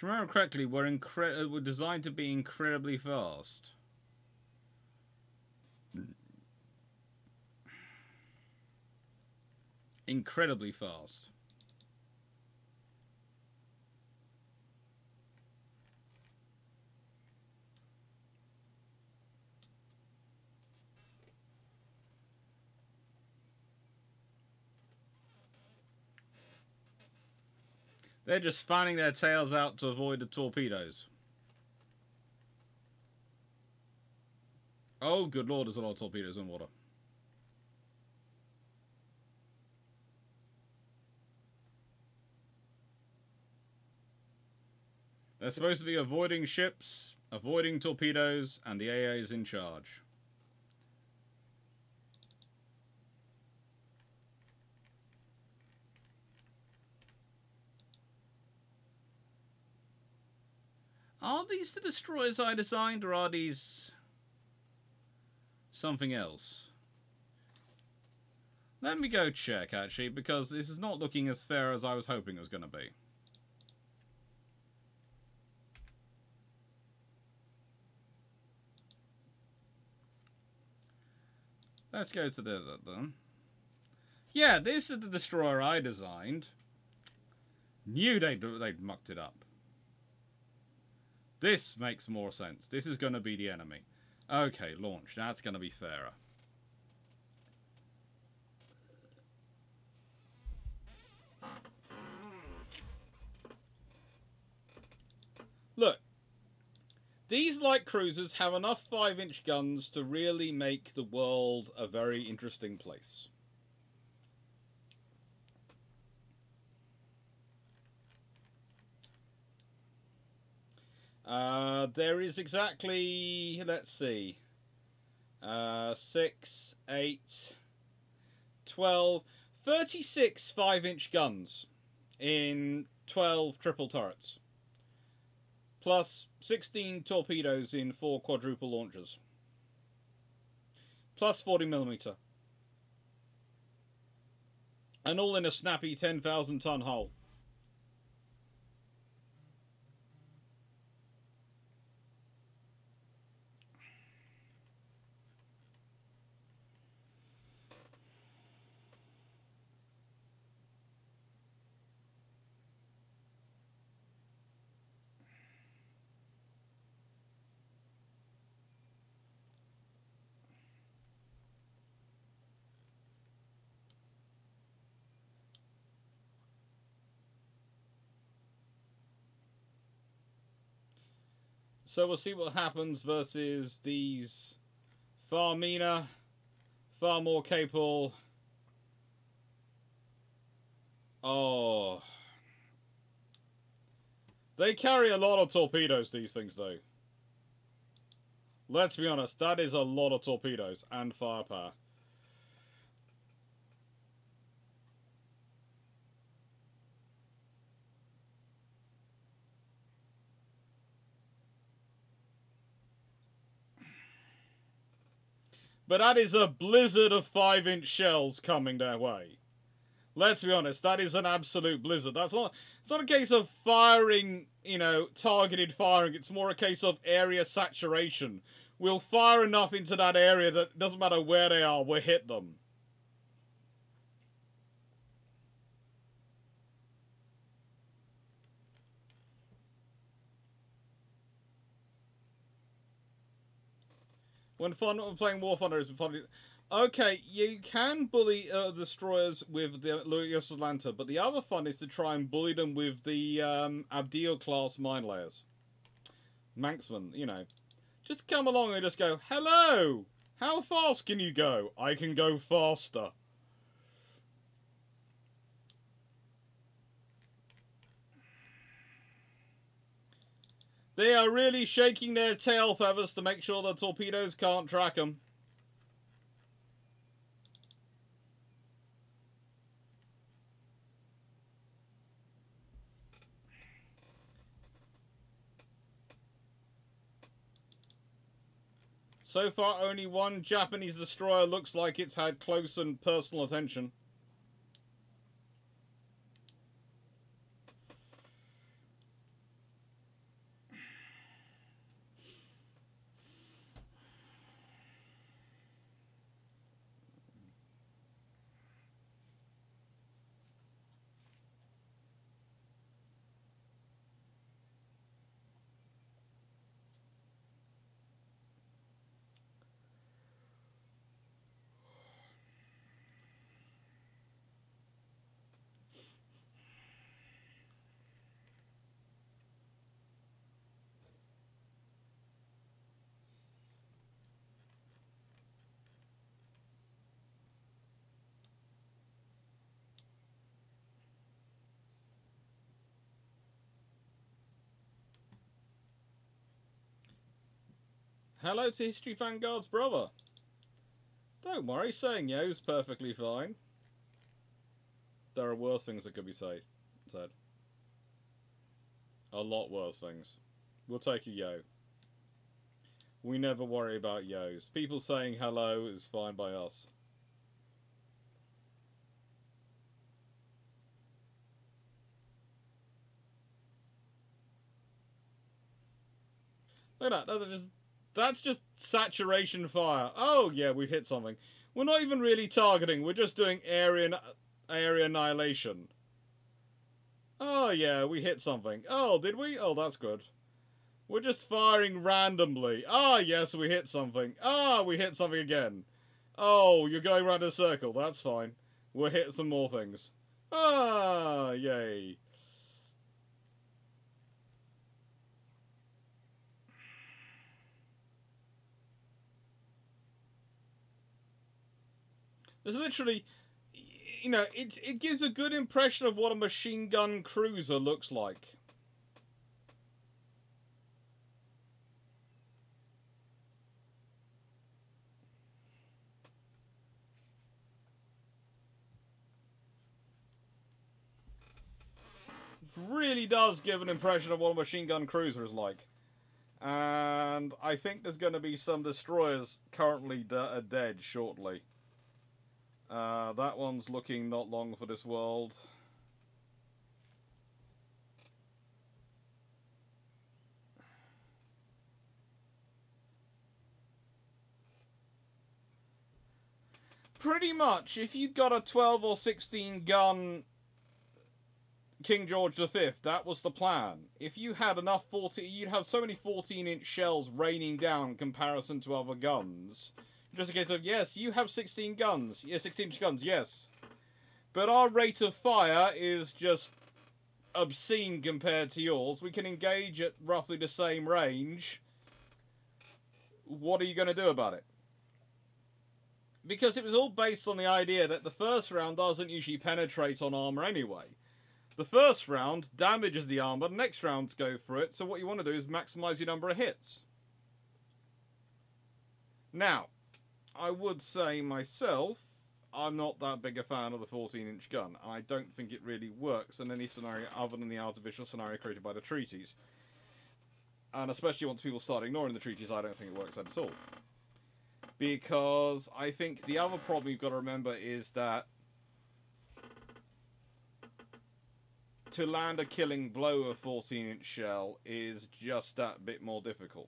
Remember correctly, were, incre- were designed to be incredibly fast. Incredibly fast. They're just fanning their tails out to avoid the torpedoes. Oh, good lord, there's a lot of torpedoes in water. They're supposed to be avoiding ships, avoiding torpedoes, and the AA is in charge. Are these the destroyers I designed, or are these something else? Let me go check, actually, because this is not looking as fair as I was hoping it was going to be. Let's go to the then. Yeah, this is the destroyer I designed. Knew they'd, they'd mucked it up. This makes more sense. This is going to be the enemy. Okay, launch. That's going to be fairer. Look, these light cruisers have enough 5 inch guns to really make the world a very interesting place. Uh, there is exactly, let's see, uh, 6, 8, 12, 36 5 inch guns in 12 triple turrets plus 16 torpedoes in four quadruple launchers, plus 40 millimeter, and all in a snappy 10,000 ton hull. So we'll see what happens versus these far meaner, far more capable. Oh. They carry a lot of torpedoes, these things, though. Let's be honest, that is a lot of torpedoes and firepower. But that is a blizzard of 5 inch shells coming their way. Let's be honest, that is an absolute blizzard. That's not it's not a case of firing, you know, targeted firing. It's more a case of area saturation. We'll fire enough into that area that doesn't matter where they are, we'll hit them. When fun when playing War Thunder is fun. Okay, you can bully uh, destroyers with the Lucius Atlanta, but the other fun is to try and bully them with the um, class mine layers. Manxman, you know. Just come along and just go, Hello! How fast can you go? I can go faster. They are really shaking their tail feathers to make sure the torpedoes can't track them. So far, only one Japanese destroyer looks like it's had close and personal attention. Hello to History Vanguard's brother. Don't worry, saying yo's perfectly fine. There are worse things that could be said. said. A lot worse things. We'll take a yo. We never worry about yos. People saying hello is fine by us. Look at that. That's just that's just saturation fire. Oh yeah, we hit something. We're not even really targeting. We're just doing area area annihilation. Oh yeah, we hit something. Oh, did we? Oh, that's good. We're just firing randomly. Ah, yes, we hit something. Ah, we hit something again. Oh, you're going around in a circle. That's fine. We'll hit some more things. Ah, yay. There's literally, you know, it, it gives a good impression of what a machine gun cruiser looks like. really does give an impression of what a machine gun cruiser is like. And I think there's going to be some destroyers currently that are dead shortly. Uh, that one's looking not long for this world. Pretty much, if you've got a 12 or 16 gun King George V, that was the plan. If you had enough 14, you'd have so many 14 inch shells raining down in comparison to other guns. Just a case of, yes, you have 16 guns. Yeah, 16 inch guns, yes. But our rate of fire is just obscene compared to yours. We can engage at roughly the same range. What are you going to do about it? Because it was all based on the idea that the first round doesn't usually penetrate on armor anyway. The first round damages the armor, the next rounds go for it, so what you want to do is maximize your number of hits. Now, I would say myself, I'm not that big a fan of the 14 inch gun. I don't think it really works in any scenario other than the artificial scenario created by the treaties. And especially once people start ignoring the treaties, I don't think it works at all. Because I think the other problem you've got to remember is that to land a killing blow of 14 inch shell is just that bit more difficult.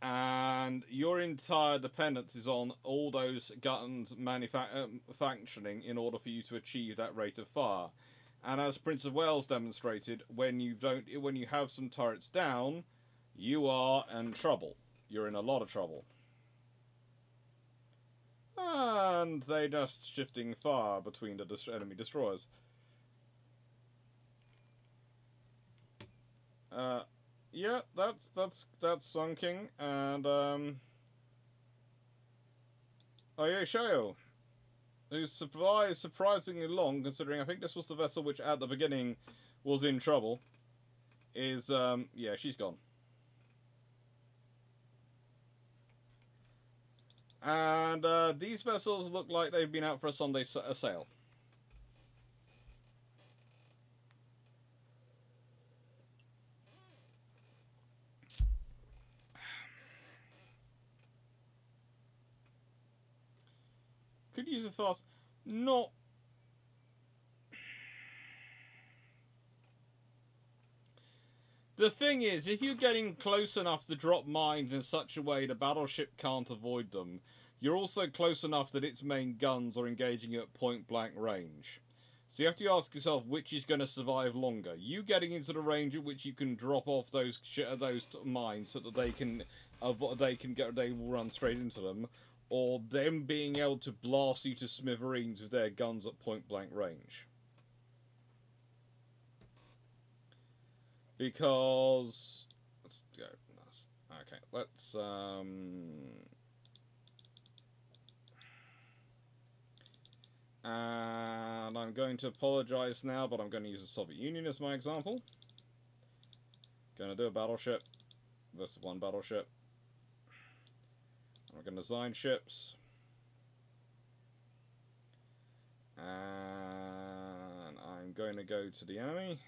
And your entire dependence is on all those guns manufacturing functioning in order for you to achieve that rate of fire. And as Prince of Wales demonstrated, when you don't, when you have some turrets down, you are in trouble. You're in a lot of trouble. And they just shifting fire between the enemy destroyers. Uh, yeah, that's that's that's sunking, and um, Oyashio, who survived surprisingly long, considering I think this was the vessel which at the beginning was in trouble, is um, yeah, she's gone. And uh, these vessels look like they've been out for a Sunday a sail. Use a fast. Not. The thing is, if you're getting close enough to drop mines in such a way the battleship can't avoid them, you're also close enough that its main guns are engaging at point blank range. So you have to ask yourself which is going to survive longer. You getting into the range at which you can drop off those those mines so that they can they can get they will run straight into them, or them being able to blast you to smithereens with their guns at point blank range. Because let's go. Okay, let's um And I'm going to apologize now, but I'm going to use the Soviet Union as my example. Going to do a battleship. This is one battleship. Going to design ships. And I'm going to go to the enemy.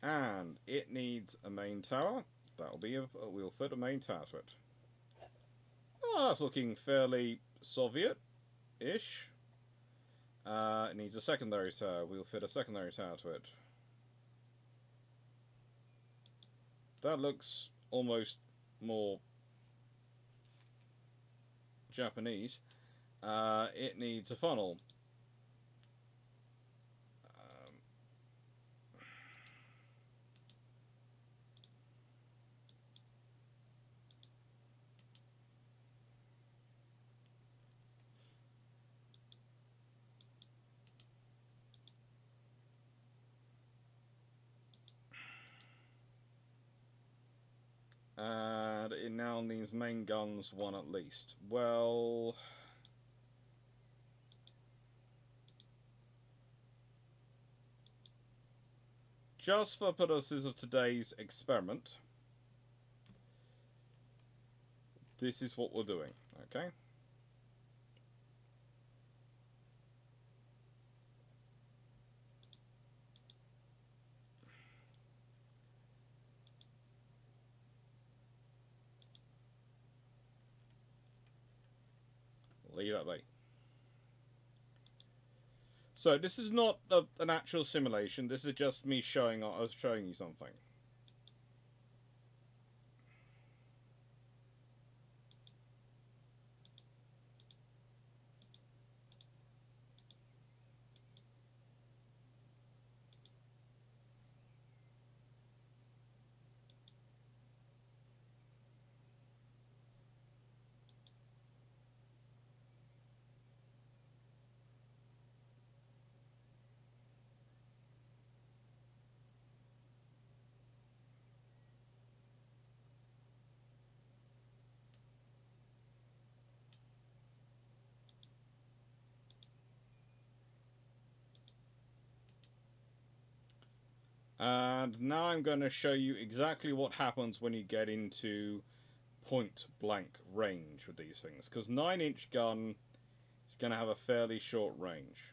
And it needs a main tower. That'll be a, we'll fit a main tower to it. Oh, that's looking fairly Soviet-ish. Uh, it needs a secondary tower. We'll fit a secondary tower to it. That looks almost more Japanese. Uh, it needs a funnel. Um, it now needs main guns one at least. Well... just for purposes of today's experiment, this is what we're doing, okay? Leave that be. So this is not a, an actual simulation. This is just me showing uh, showing you something. And now I'm going to show you exactly what happens when you get into point blank range with these things. Because 9 inch gun is going to have a fairly short range.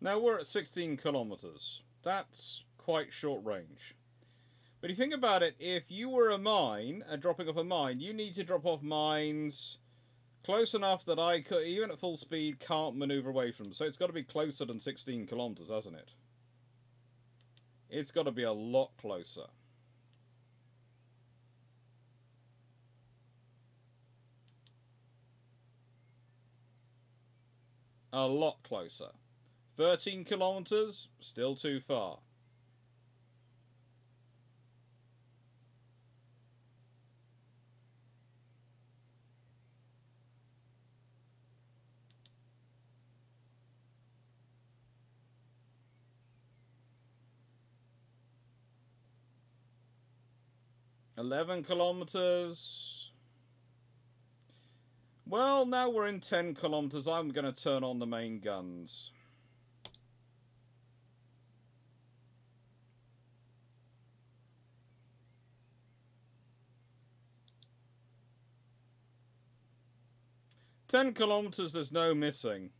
Now we're at 16 kilometers. That's quite short range. But if you think about it, if you were a mine and dropping off a mine, you need to drop off mines close enough that I could, even at full speed, can't maneuver away from. So it's got to be closer than 16 kilometers, hasn't it? It's got to be a lot closer. A lot closer. 13 kilometers, still too far. Eleven kilometers. Well, now we're in 10 kilometers. I'm going to turn on the main guns. 10 kilometers, there's no missing.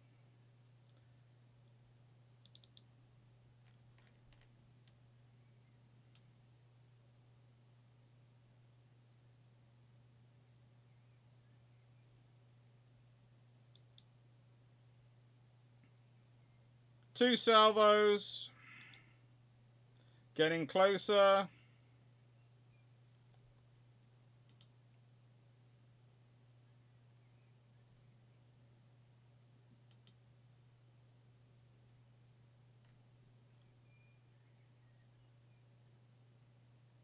Two salvos. Getting closer.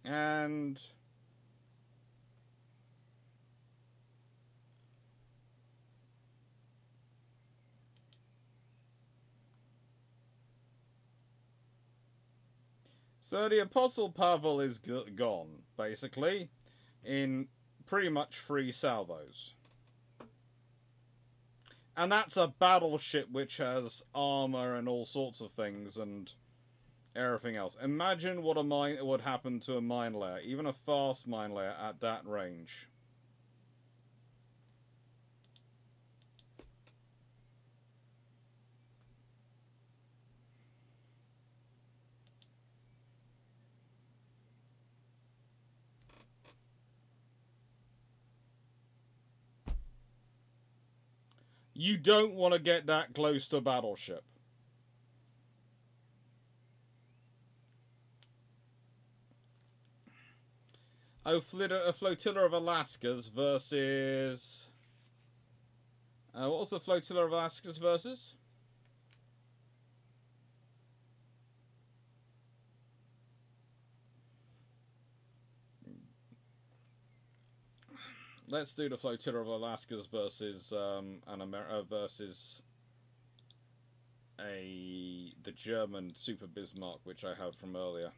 And So the Apostle Pavel is gone, basically, in pretty much three salvos. And that's a battleship which has armor and all sorts of things and everything else. Imagine what a mine would happen to a mine layer, even a fast mine layer at that range. You don't want to get that close to battleship. Oh, a flotilla of Alaskas versus... Uh, what was the flotilla of Alaskas versus? let's do the flotilla of Alaskas versus um, an Amer- uh, versus a the German Super Bismarck, which I have from earlier.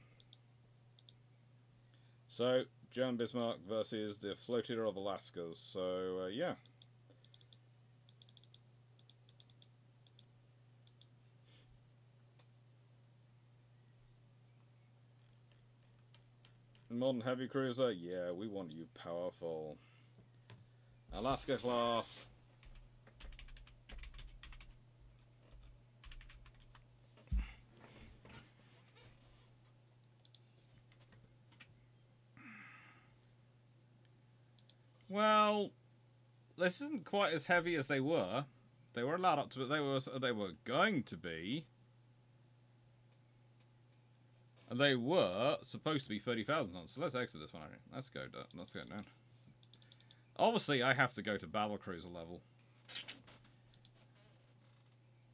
So German Bismarck versus the flotilla of Alaskas. So uh, yeah. Modern heavy cruiser, yeah, we want you powerful. Alaska class. Well, this isn't quite as heavy as they were. They were allowed up to but they were they were going to be. And they were supposed to be 30,000 tons. So let's exit this one. Let's go. Let's go down. Obviously, I have to go to battle cruiser level.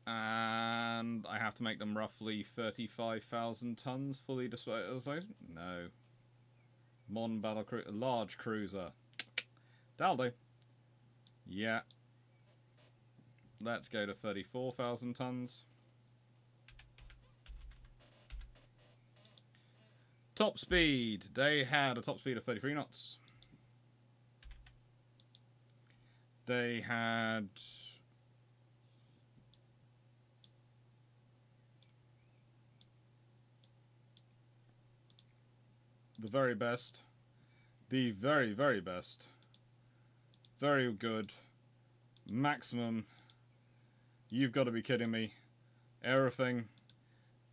And I have to make them roughly 35,000 tons fully disposed. No. Mon battle cruiser, large cruiser. That'll do. Yeah. Let's go to 34,000 tons. Top speed. They had a top speed of 33 knots. They had the very best, the very, very best, very good, maximum, you've got to be kidding me, everything,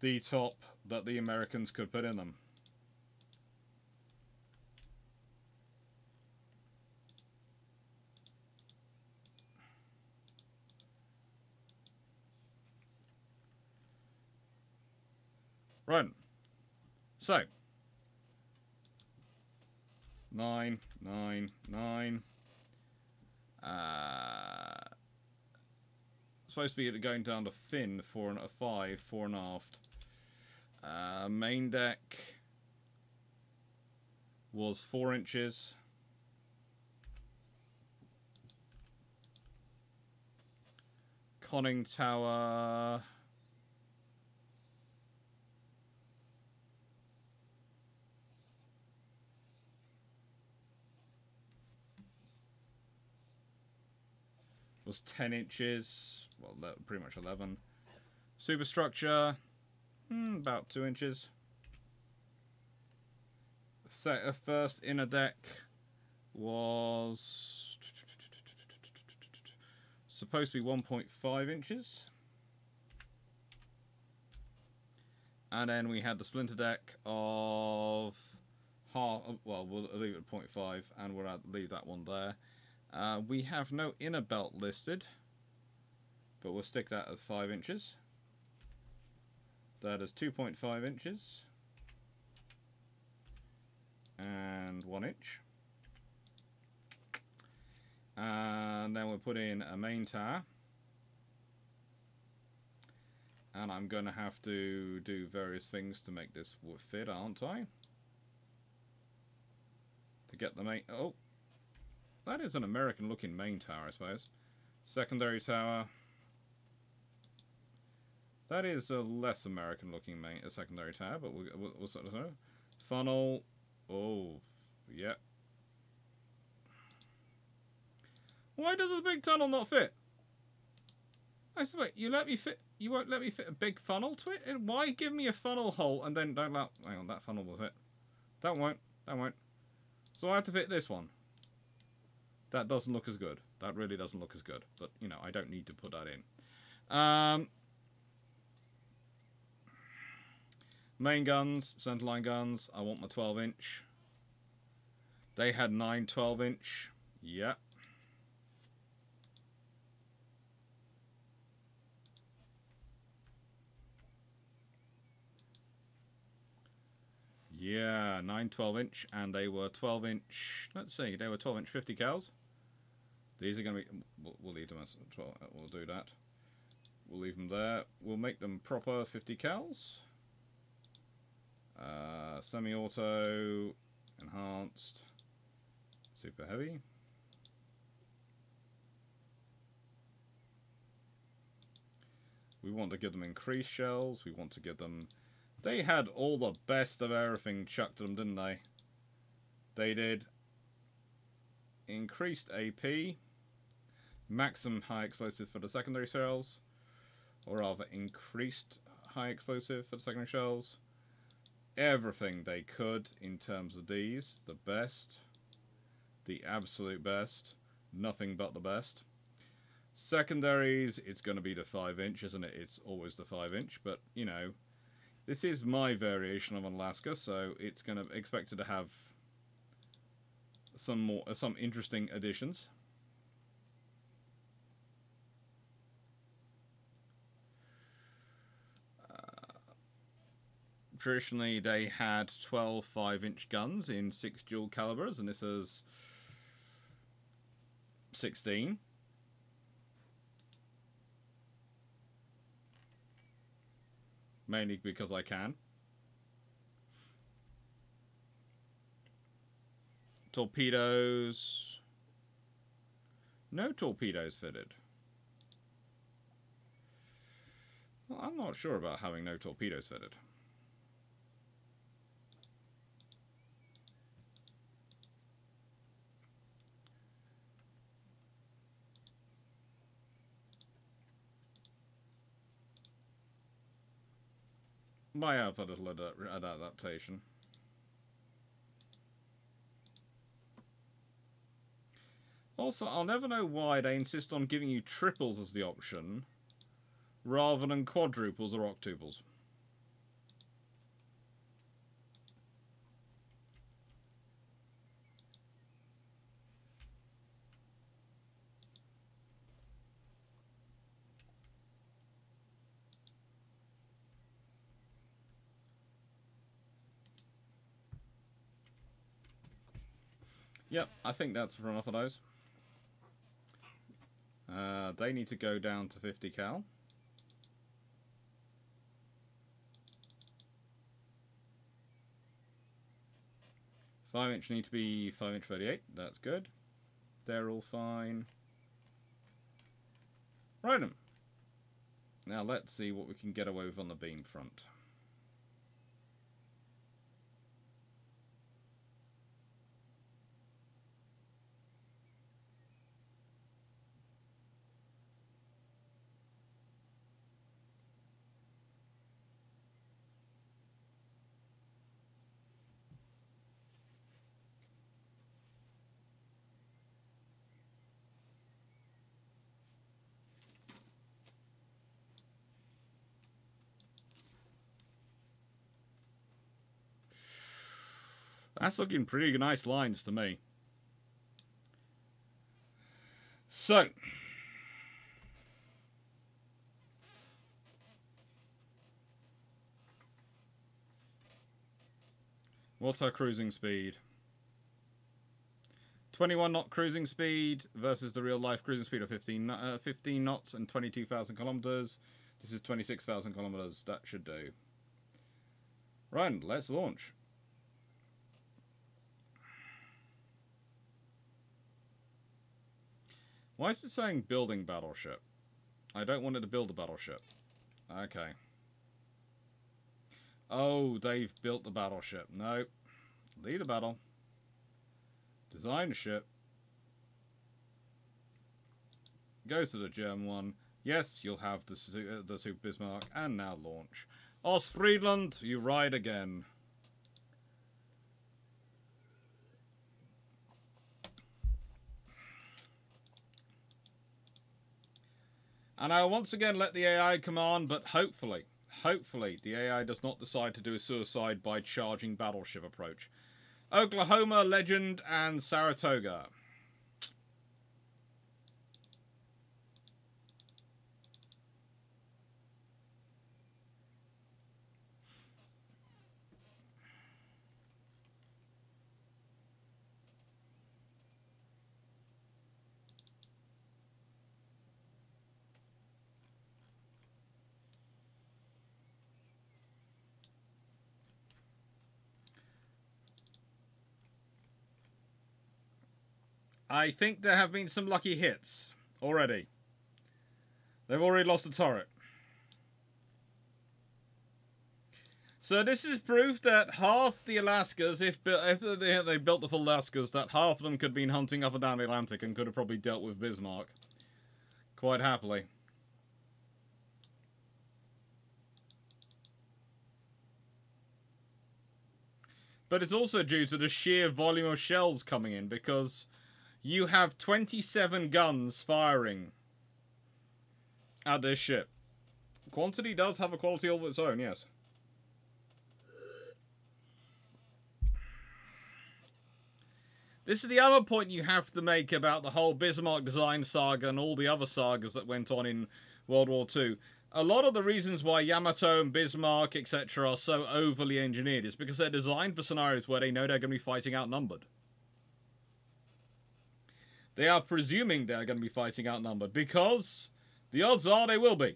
the top that the Americans could put in them. Right. So. Nine, nine, nine. Uh, supposed to be going down to fin, four and a five, four and aft. Uh, main deck was four inches. Conning tower was 10 inches, well, pretty much 11. Superstructure, hmm, about 2 inches. Set of first inner deck was supposed to be 1.5 inches. And then we had the splinter deck of half, well, we'll leave it at 0.5 and we'll leave that one there. Uh, we have no inner belt listed, but we'll stick that as 5 inches. That is 2.5 inches and 1 inch. And then we'll put in a main tire. And I'm going to have to do various things to make this fit, aren't I? To get the main... Oh! That is an American looking main tower, I suppose. Secondary tower. That is a less American looking main, a secondary tower, but we'll, we'll, we'll sort of. Funnel. Oh, yep. Why does the big tunnel not fit? I swear, you let me fit. You won't let me fit a big funnel to it. And why give me a funnel hole and then don't let? Hang on, that funnel will fit. That won't. That won't. So I have to fit this one. That doesn't look as good. That really doesn't look as good. But you know, I don't need to put that in. Um, main guns, centerline guns. I want my 12 inch. They had nine 12 inch. Yep. Yeah, 9 12 inch, and they were 12 inch. Let's see, they were 12 inch 50 cals. These are going to be. We'll, leave them as 12. We'll do that. We'll leave them there. We'll make them proper 50 cals. Uh, Semi auto, enhanced, super heavy. We want to give them increased shells. We want to give them they had all the best of everything chucked at them, didn't they? They did. Increased AP. Maximum high explosive for the secondary shells. Or rather, increased high explosive for the secondary shells. Everything they could in terms of these. The best. The absolute best. Nothing but the best. Secondaries, it's going to be the 5 inch, isn't it? It's always the 5 inch, but, you know, this is my variation of Alaska, so it's going to expected to have some more some interesting additions. Traditionally, they had 12 5-inch guns in six dual calibers, and this is 16. mainly because I can. Torpedoes. No torpedoes fitted. Well, I'm not sure about having no torpedoes fitted. Might have a little ad adaptation. Also, I'll never know why they insist on giving you triples as the option, rather than quadruples or octuples. Yep, I think that's enough of those. Uh, they need to go down to 50 cal. Five inch need to be five inch 38. That's good. They're all fine. Right then. Now let's see what we can get away with on the beam front. That's looking pretty nice lines to me. So, what's our cruising speed? 21 knot cruising speed versus the real life cruising speed of 15, uh, 15 knots and 22,000 kilometers. This is 26,000 kilometers. That should do. Right, let's launch. Why is it saying building battleship? I don't want it to build a battleship. Okay. Oh, they've built the battleship. No. Lead a battle. Design a ship. Go to the German one. Yes, you'll have the, uh, the Super Bismarck. And now launch. Ostfriesland, you ride again. And I will once again let the AI command, but hopefully, hopefully, the AI does not decide to do a suicide by charging battleship approach. Oklahoma, Legend, and Saratoga. I think there have been some lucky hits already. They've already lost the turret. So this is proof that half the Alaskas, if, if they built the full Alaskas, that half of them could have been hunting up and down the Atlantic and could have probably dealt with Bismarck quite happily. But it's also due to the sheer volume of shells coming in because you have 27 guns firing at this ship. Quantity does have a quality of its own, yes. This is the other point you have to make about the whole Bismarck design saga and all the other sagas that went on in World War II. A lot of the reasons why Yamato and Bismarck, etc., are so overly engineered is because they're designed for scenarios where they know they're going to be fighting outnumbered. They are presuming they're going to be fighting outnumbered because the odds are they will be.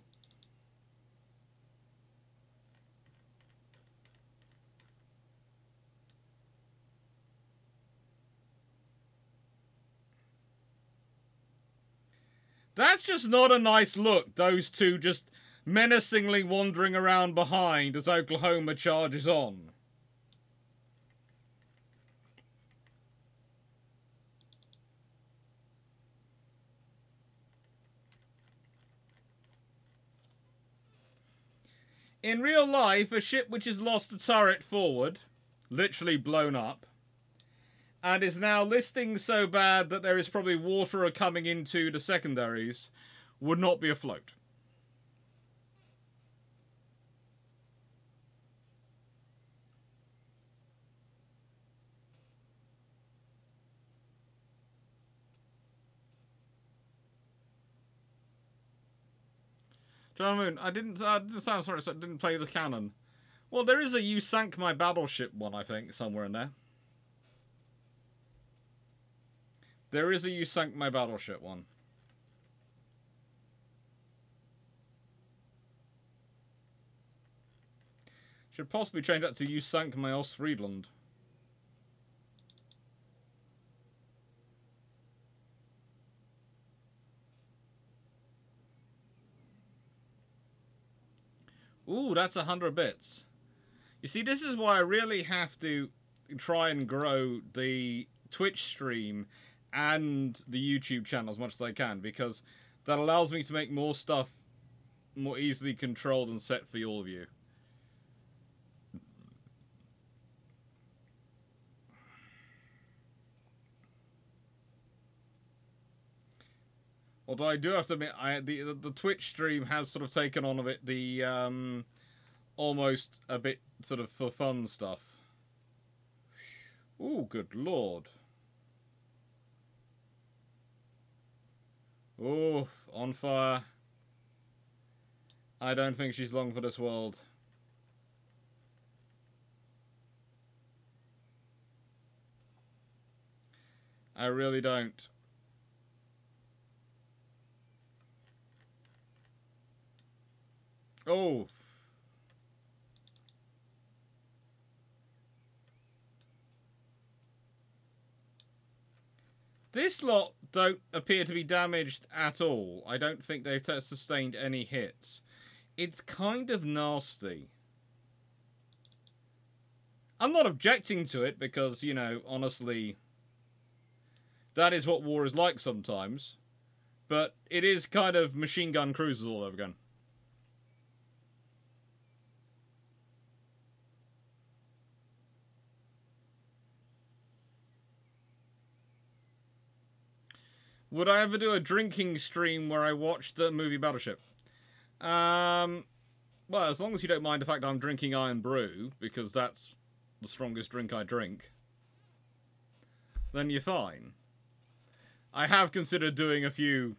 That's just not a nice look, those two just menacingly wandering around behind as Oklahoma charges on. In real life, a ship which has lost a turret forward, literally blown up, and is now listing so bad that there is probably water coming into the secondaries, would not be afloat. John Moon, I didn't. Uh, I'm sorry, I didn't play the cannon. Well, there is a "You Sank My Battleship" one, I think, somewhere in there. There is a "You Sank My Battleship" one. Should possibly change that to "You Sank My Ostfriesland." Ooh, that's a hundred bits. You see, this is why I really have to try and grow the Twitch stream and the YouTube channel as much as I can because that allows me to make more stuff more easily controlled and set for all of you. Although I do have to admit, I, the, the Twitch stream has sort of taken on a bit the um, almost a bit sort of for fun stuff. Oh, good lord. Oh, on fire. I don't think she's long for this world. I really don't. Oh. This lot don't appear to be damaged at all. I don't think they've sustained any hits. It's kind of nasty. I'm not objecting to it because, you know, honestly, that is what war is like sometimes. But it is kind of machine gun cruisers all over again. Would I ever do a drinking stream where I watch the movie Battleship? Um, well, as long as you don't mind the fact I'm drinking Irn-Bru, because that's the strongest drink I drink, then you're fine. I have considered doing a few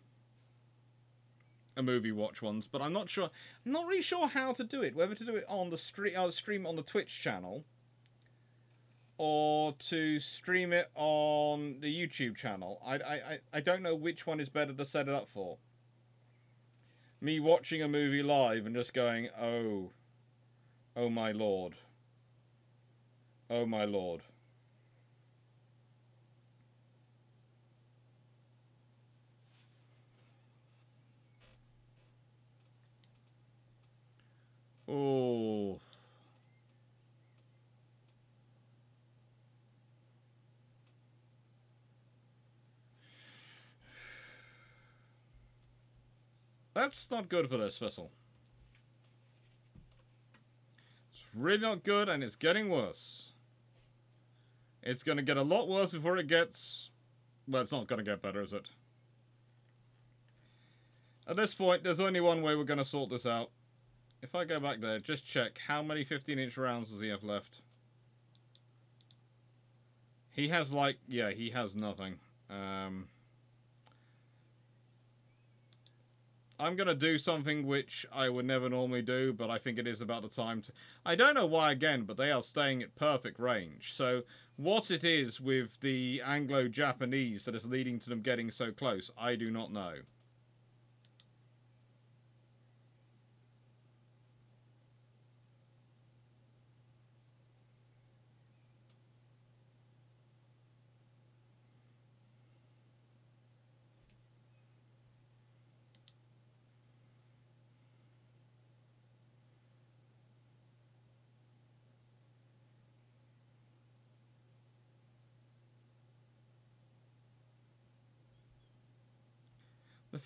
a movie watch ones, but I'm not sure. I'm not really sure how to do it. Whether to do it on the stream, uh, stream on the Twitch channel, or to stream it on the YouTube channel. I, I, I don't know which one is better to set it up for. Me watching a movie live and just going, oh, oh my lord. Oh my lord. Oh. That's not good for this vessel. It's really not good, and it's getting worse. It's going to get a lot worse before it gets... Well, it's not going to get better, is it? At this point, there's only one way we're going to sort this out. If I go back there, just check how many 15-inch rounds does he have left? He has like... Yeah, he has nothing. Um... I'm going to do something which I would never normally do, but I think it is about the time to... I don't know why again, but they are staying at perfect range. So what it is with the Anglo-Japanese that is leading to them getting so close, I do not know.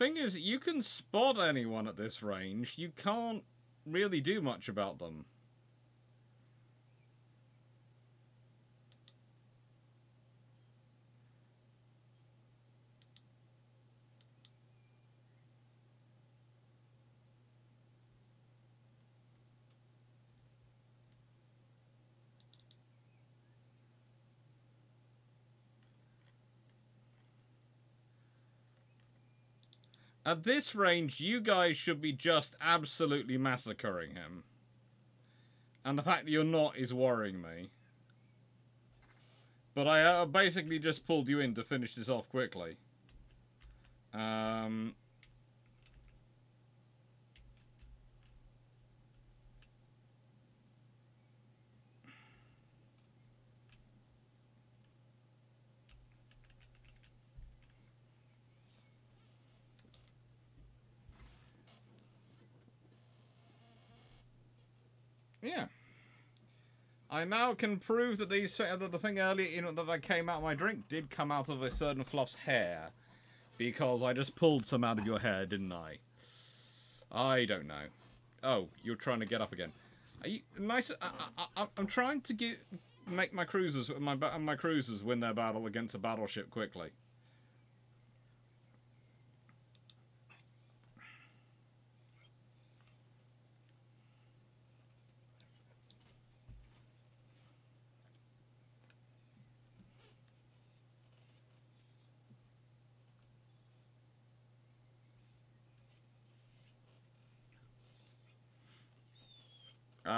Thing is, you can spot anyone at this range. You can't really do much about them. At this range, you guys should be just absolutely massacring him. And the fact that you're not is worrying me. But I uh, basically just pulled you in to finish this off quickly. Um, Yeah. I now can prove that these uh, that the thing earlier you know, that I came out of my drink did come out of a certain fluff's hair. Because I just pulled some out of your hair, didn't I? I don't know. Oh, you're trying to get up again. Are you nice? Uh, uh, I, I, I'm trying to get make my cruisers my my cruisers win their battle against a battleship quickly.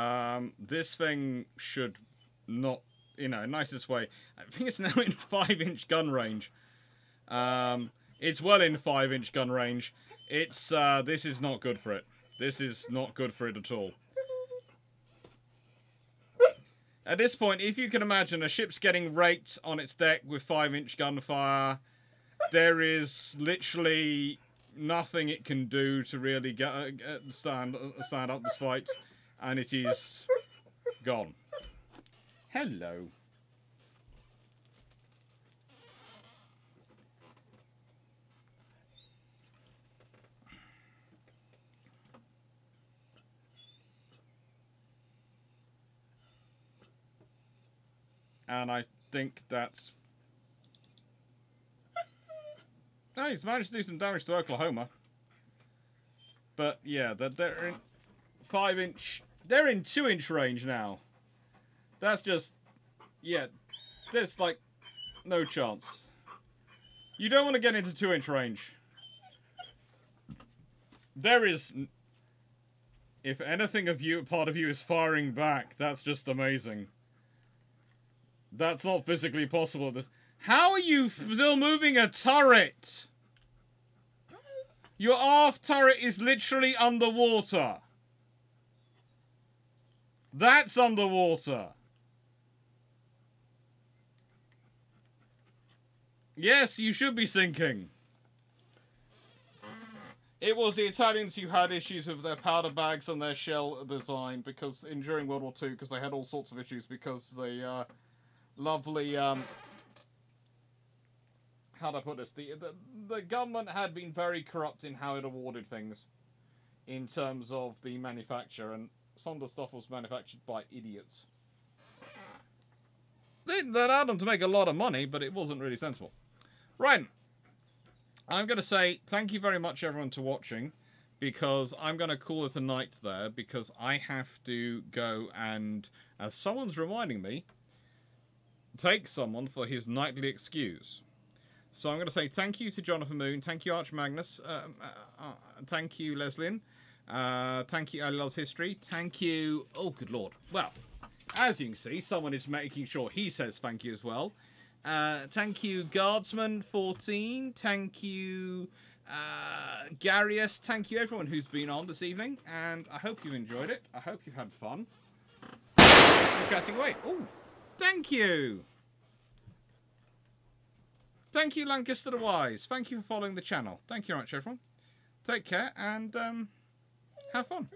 Um, this thing should not, you know, nicest way. I think it's now *laughs* in five inch gun range. Um, it's well in five inch gun range. It's uh, this is not good for it. This is not good for it at all. At this point, if you can imagine a ship's getting raked on its deck with five inch gunfire, there is literally nothing it can do to really get, uh, stand uh, stand up this fight, and it is gone. Hello. And I think that's No, he's managed to do some damage to Oklahoma. But yeah, they're, they're in five inch. They're in two inch range now. That's just, yeah, there's like no chance. You don't want to get into two inch range. There is, if anything of you, part of you is firing back, that's just amazing. That's not physically possible. How are you still moving a turret? Your aft turret is literally underwater. That's underwater. Yes, you should be sinking. It was the Italians who had issues with their powder bags and their shell design because in during World War II because they had all sorts of issues because the uh, lovely um, how do I put this? The, the, the government had been very corrupt in how it awarded things in terms of the manufacture, and the stuff was manufactured by idiots. They, they allowed them to make a lot of money, but it wasn't really sensible. Right. I'm going to say thank you very much, everyone, to watching, because I'm going to call it a night there, because I have to go and, as someone's reminding me, take someone for his nightly excuse. So I'm going to say thank you to Jonathan Moon, thank you Arch Magnus, uh, uh, uh, thank you Leslin, uh, thank you Ali love History, thank you, oh good lord. Well, as you can see, someone is making sure he says thank you as well. Uh, thank you Guardsman14, thank you uh, Garius, thank you everyone who's been on this evening, and I hope you've enjoyed it, I hope you've had fun. chatting away. Oh, thank you! Thank you, Lancaster the Wise. Thank you for following the channel. Thank you very much, everyone. Take care and um, have fun.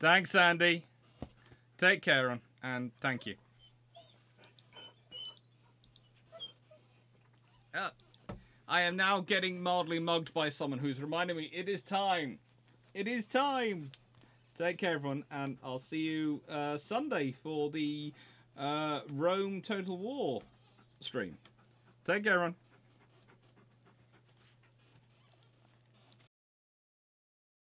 Thanks, Andy. Take care, and thank you. Uh, I am now getting mildly mugged by someone who's reminding me it is time. It is time. Take care, everyone, and I'll see you uh, Sunday for the uh, Rome Total War stream. Take care, everyone.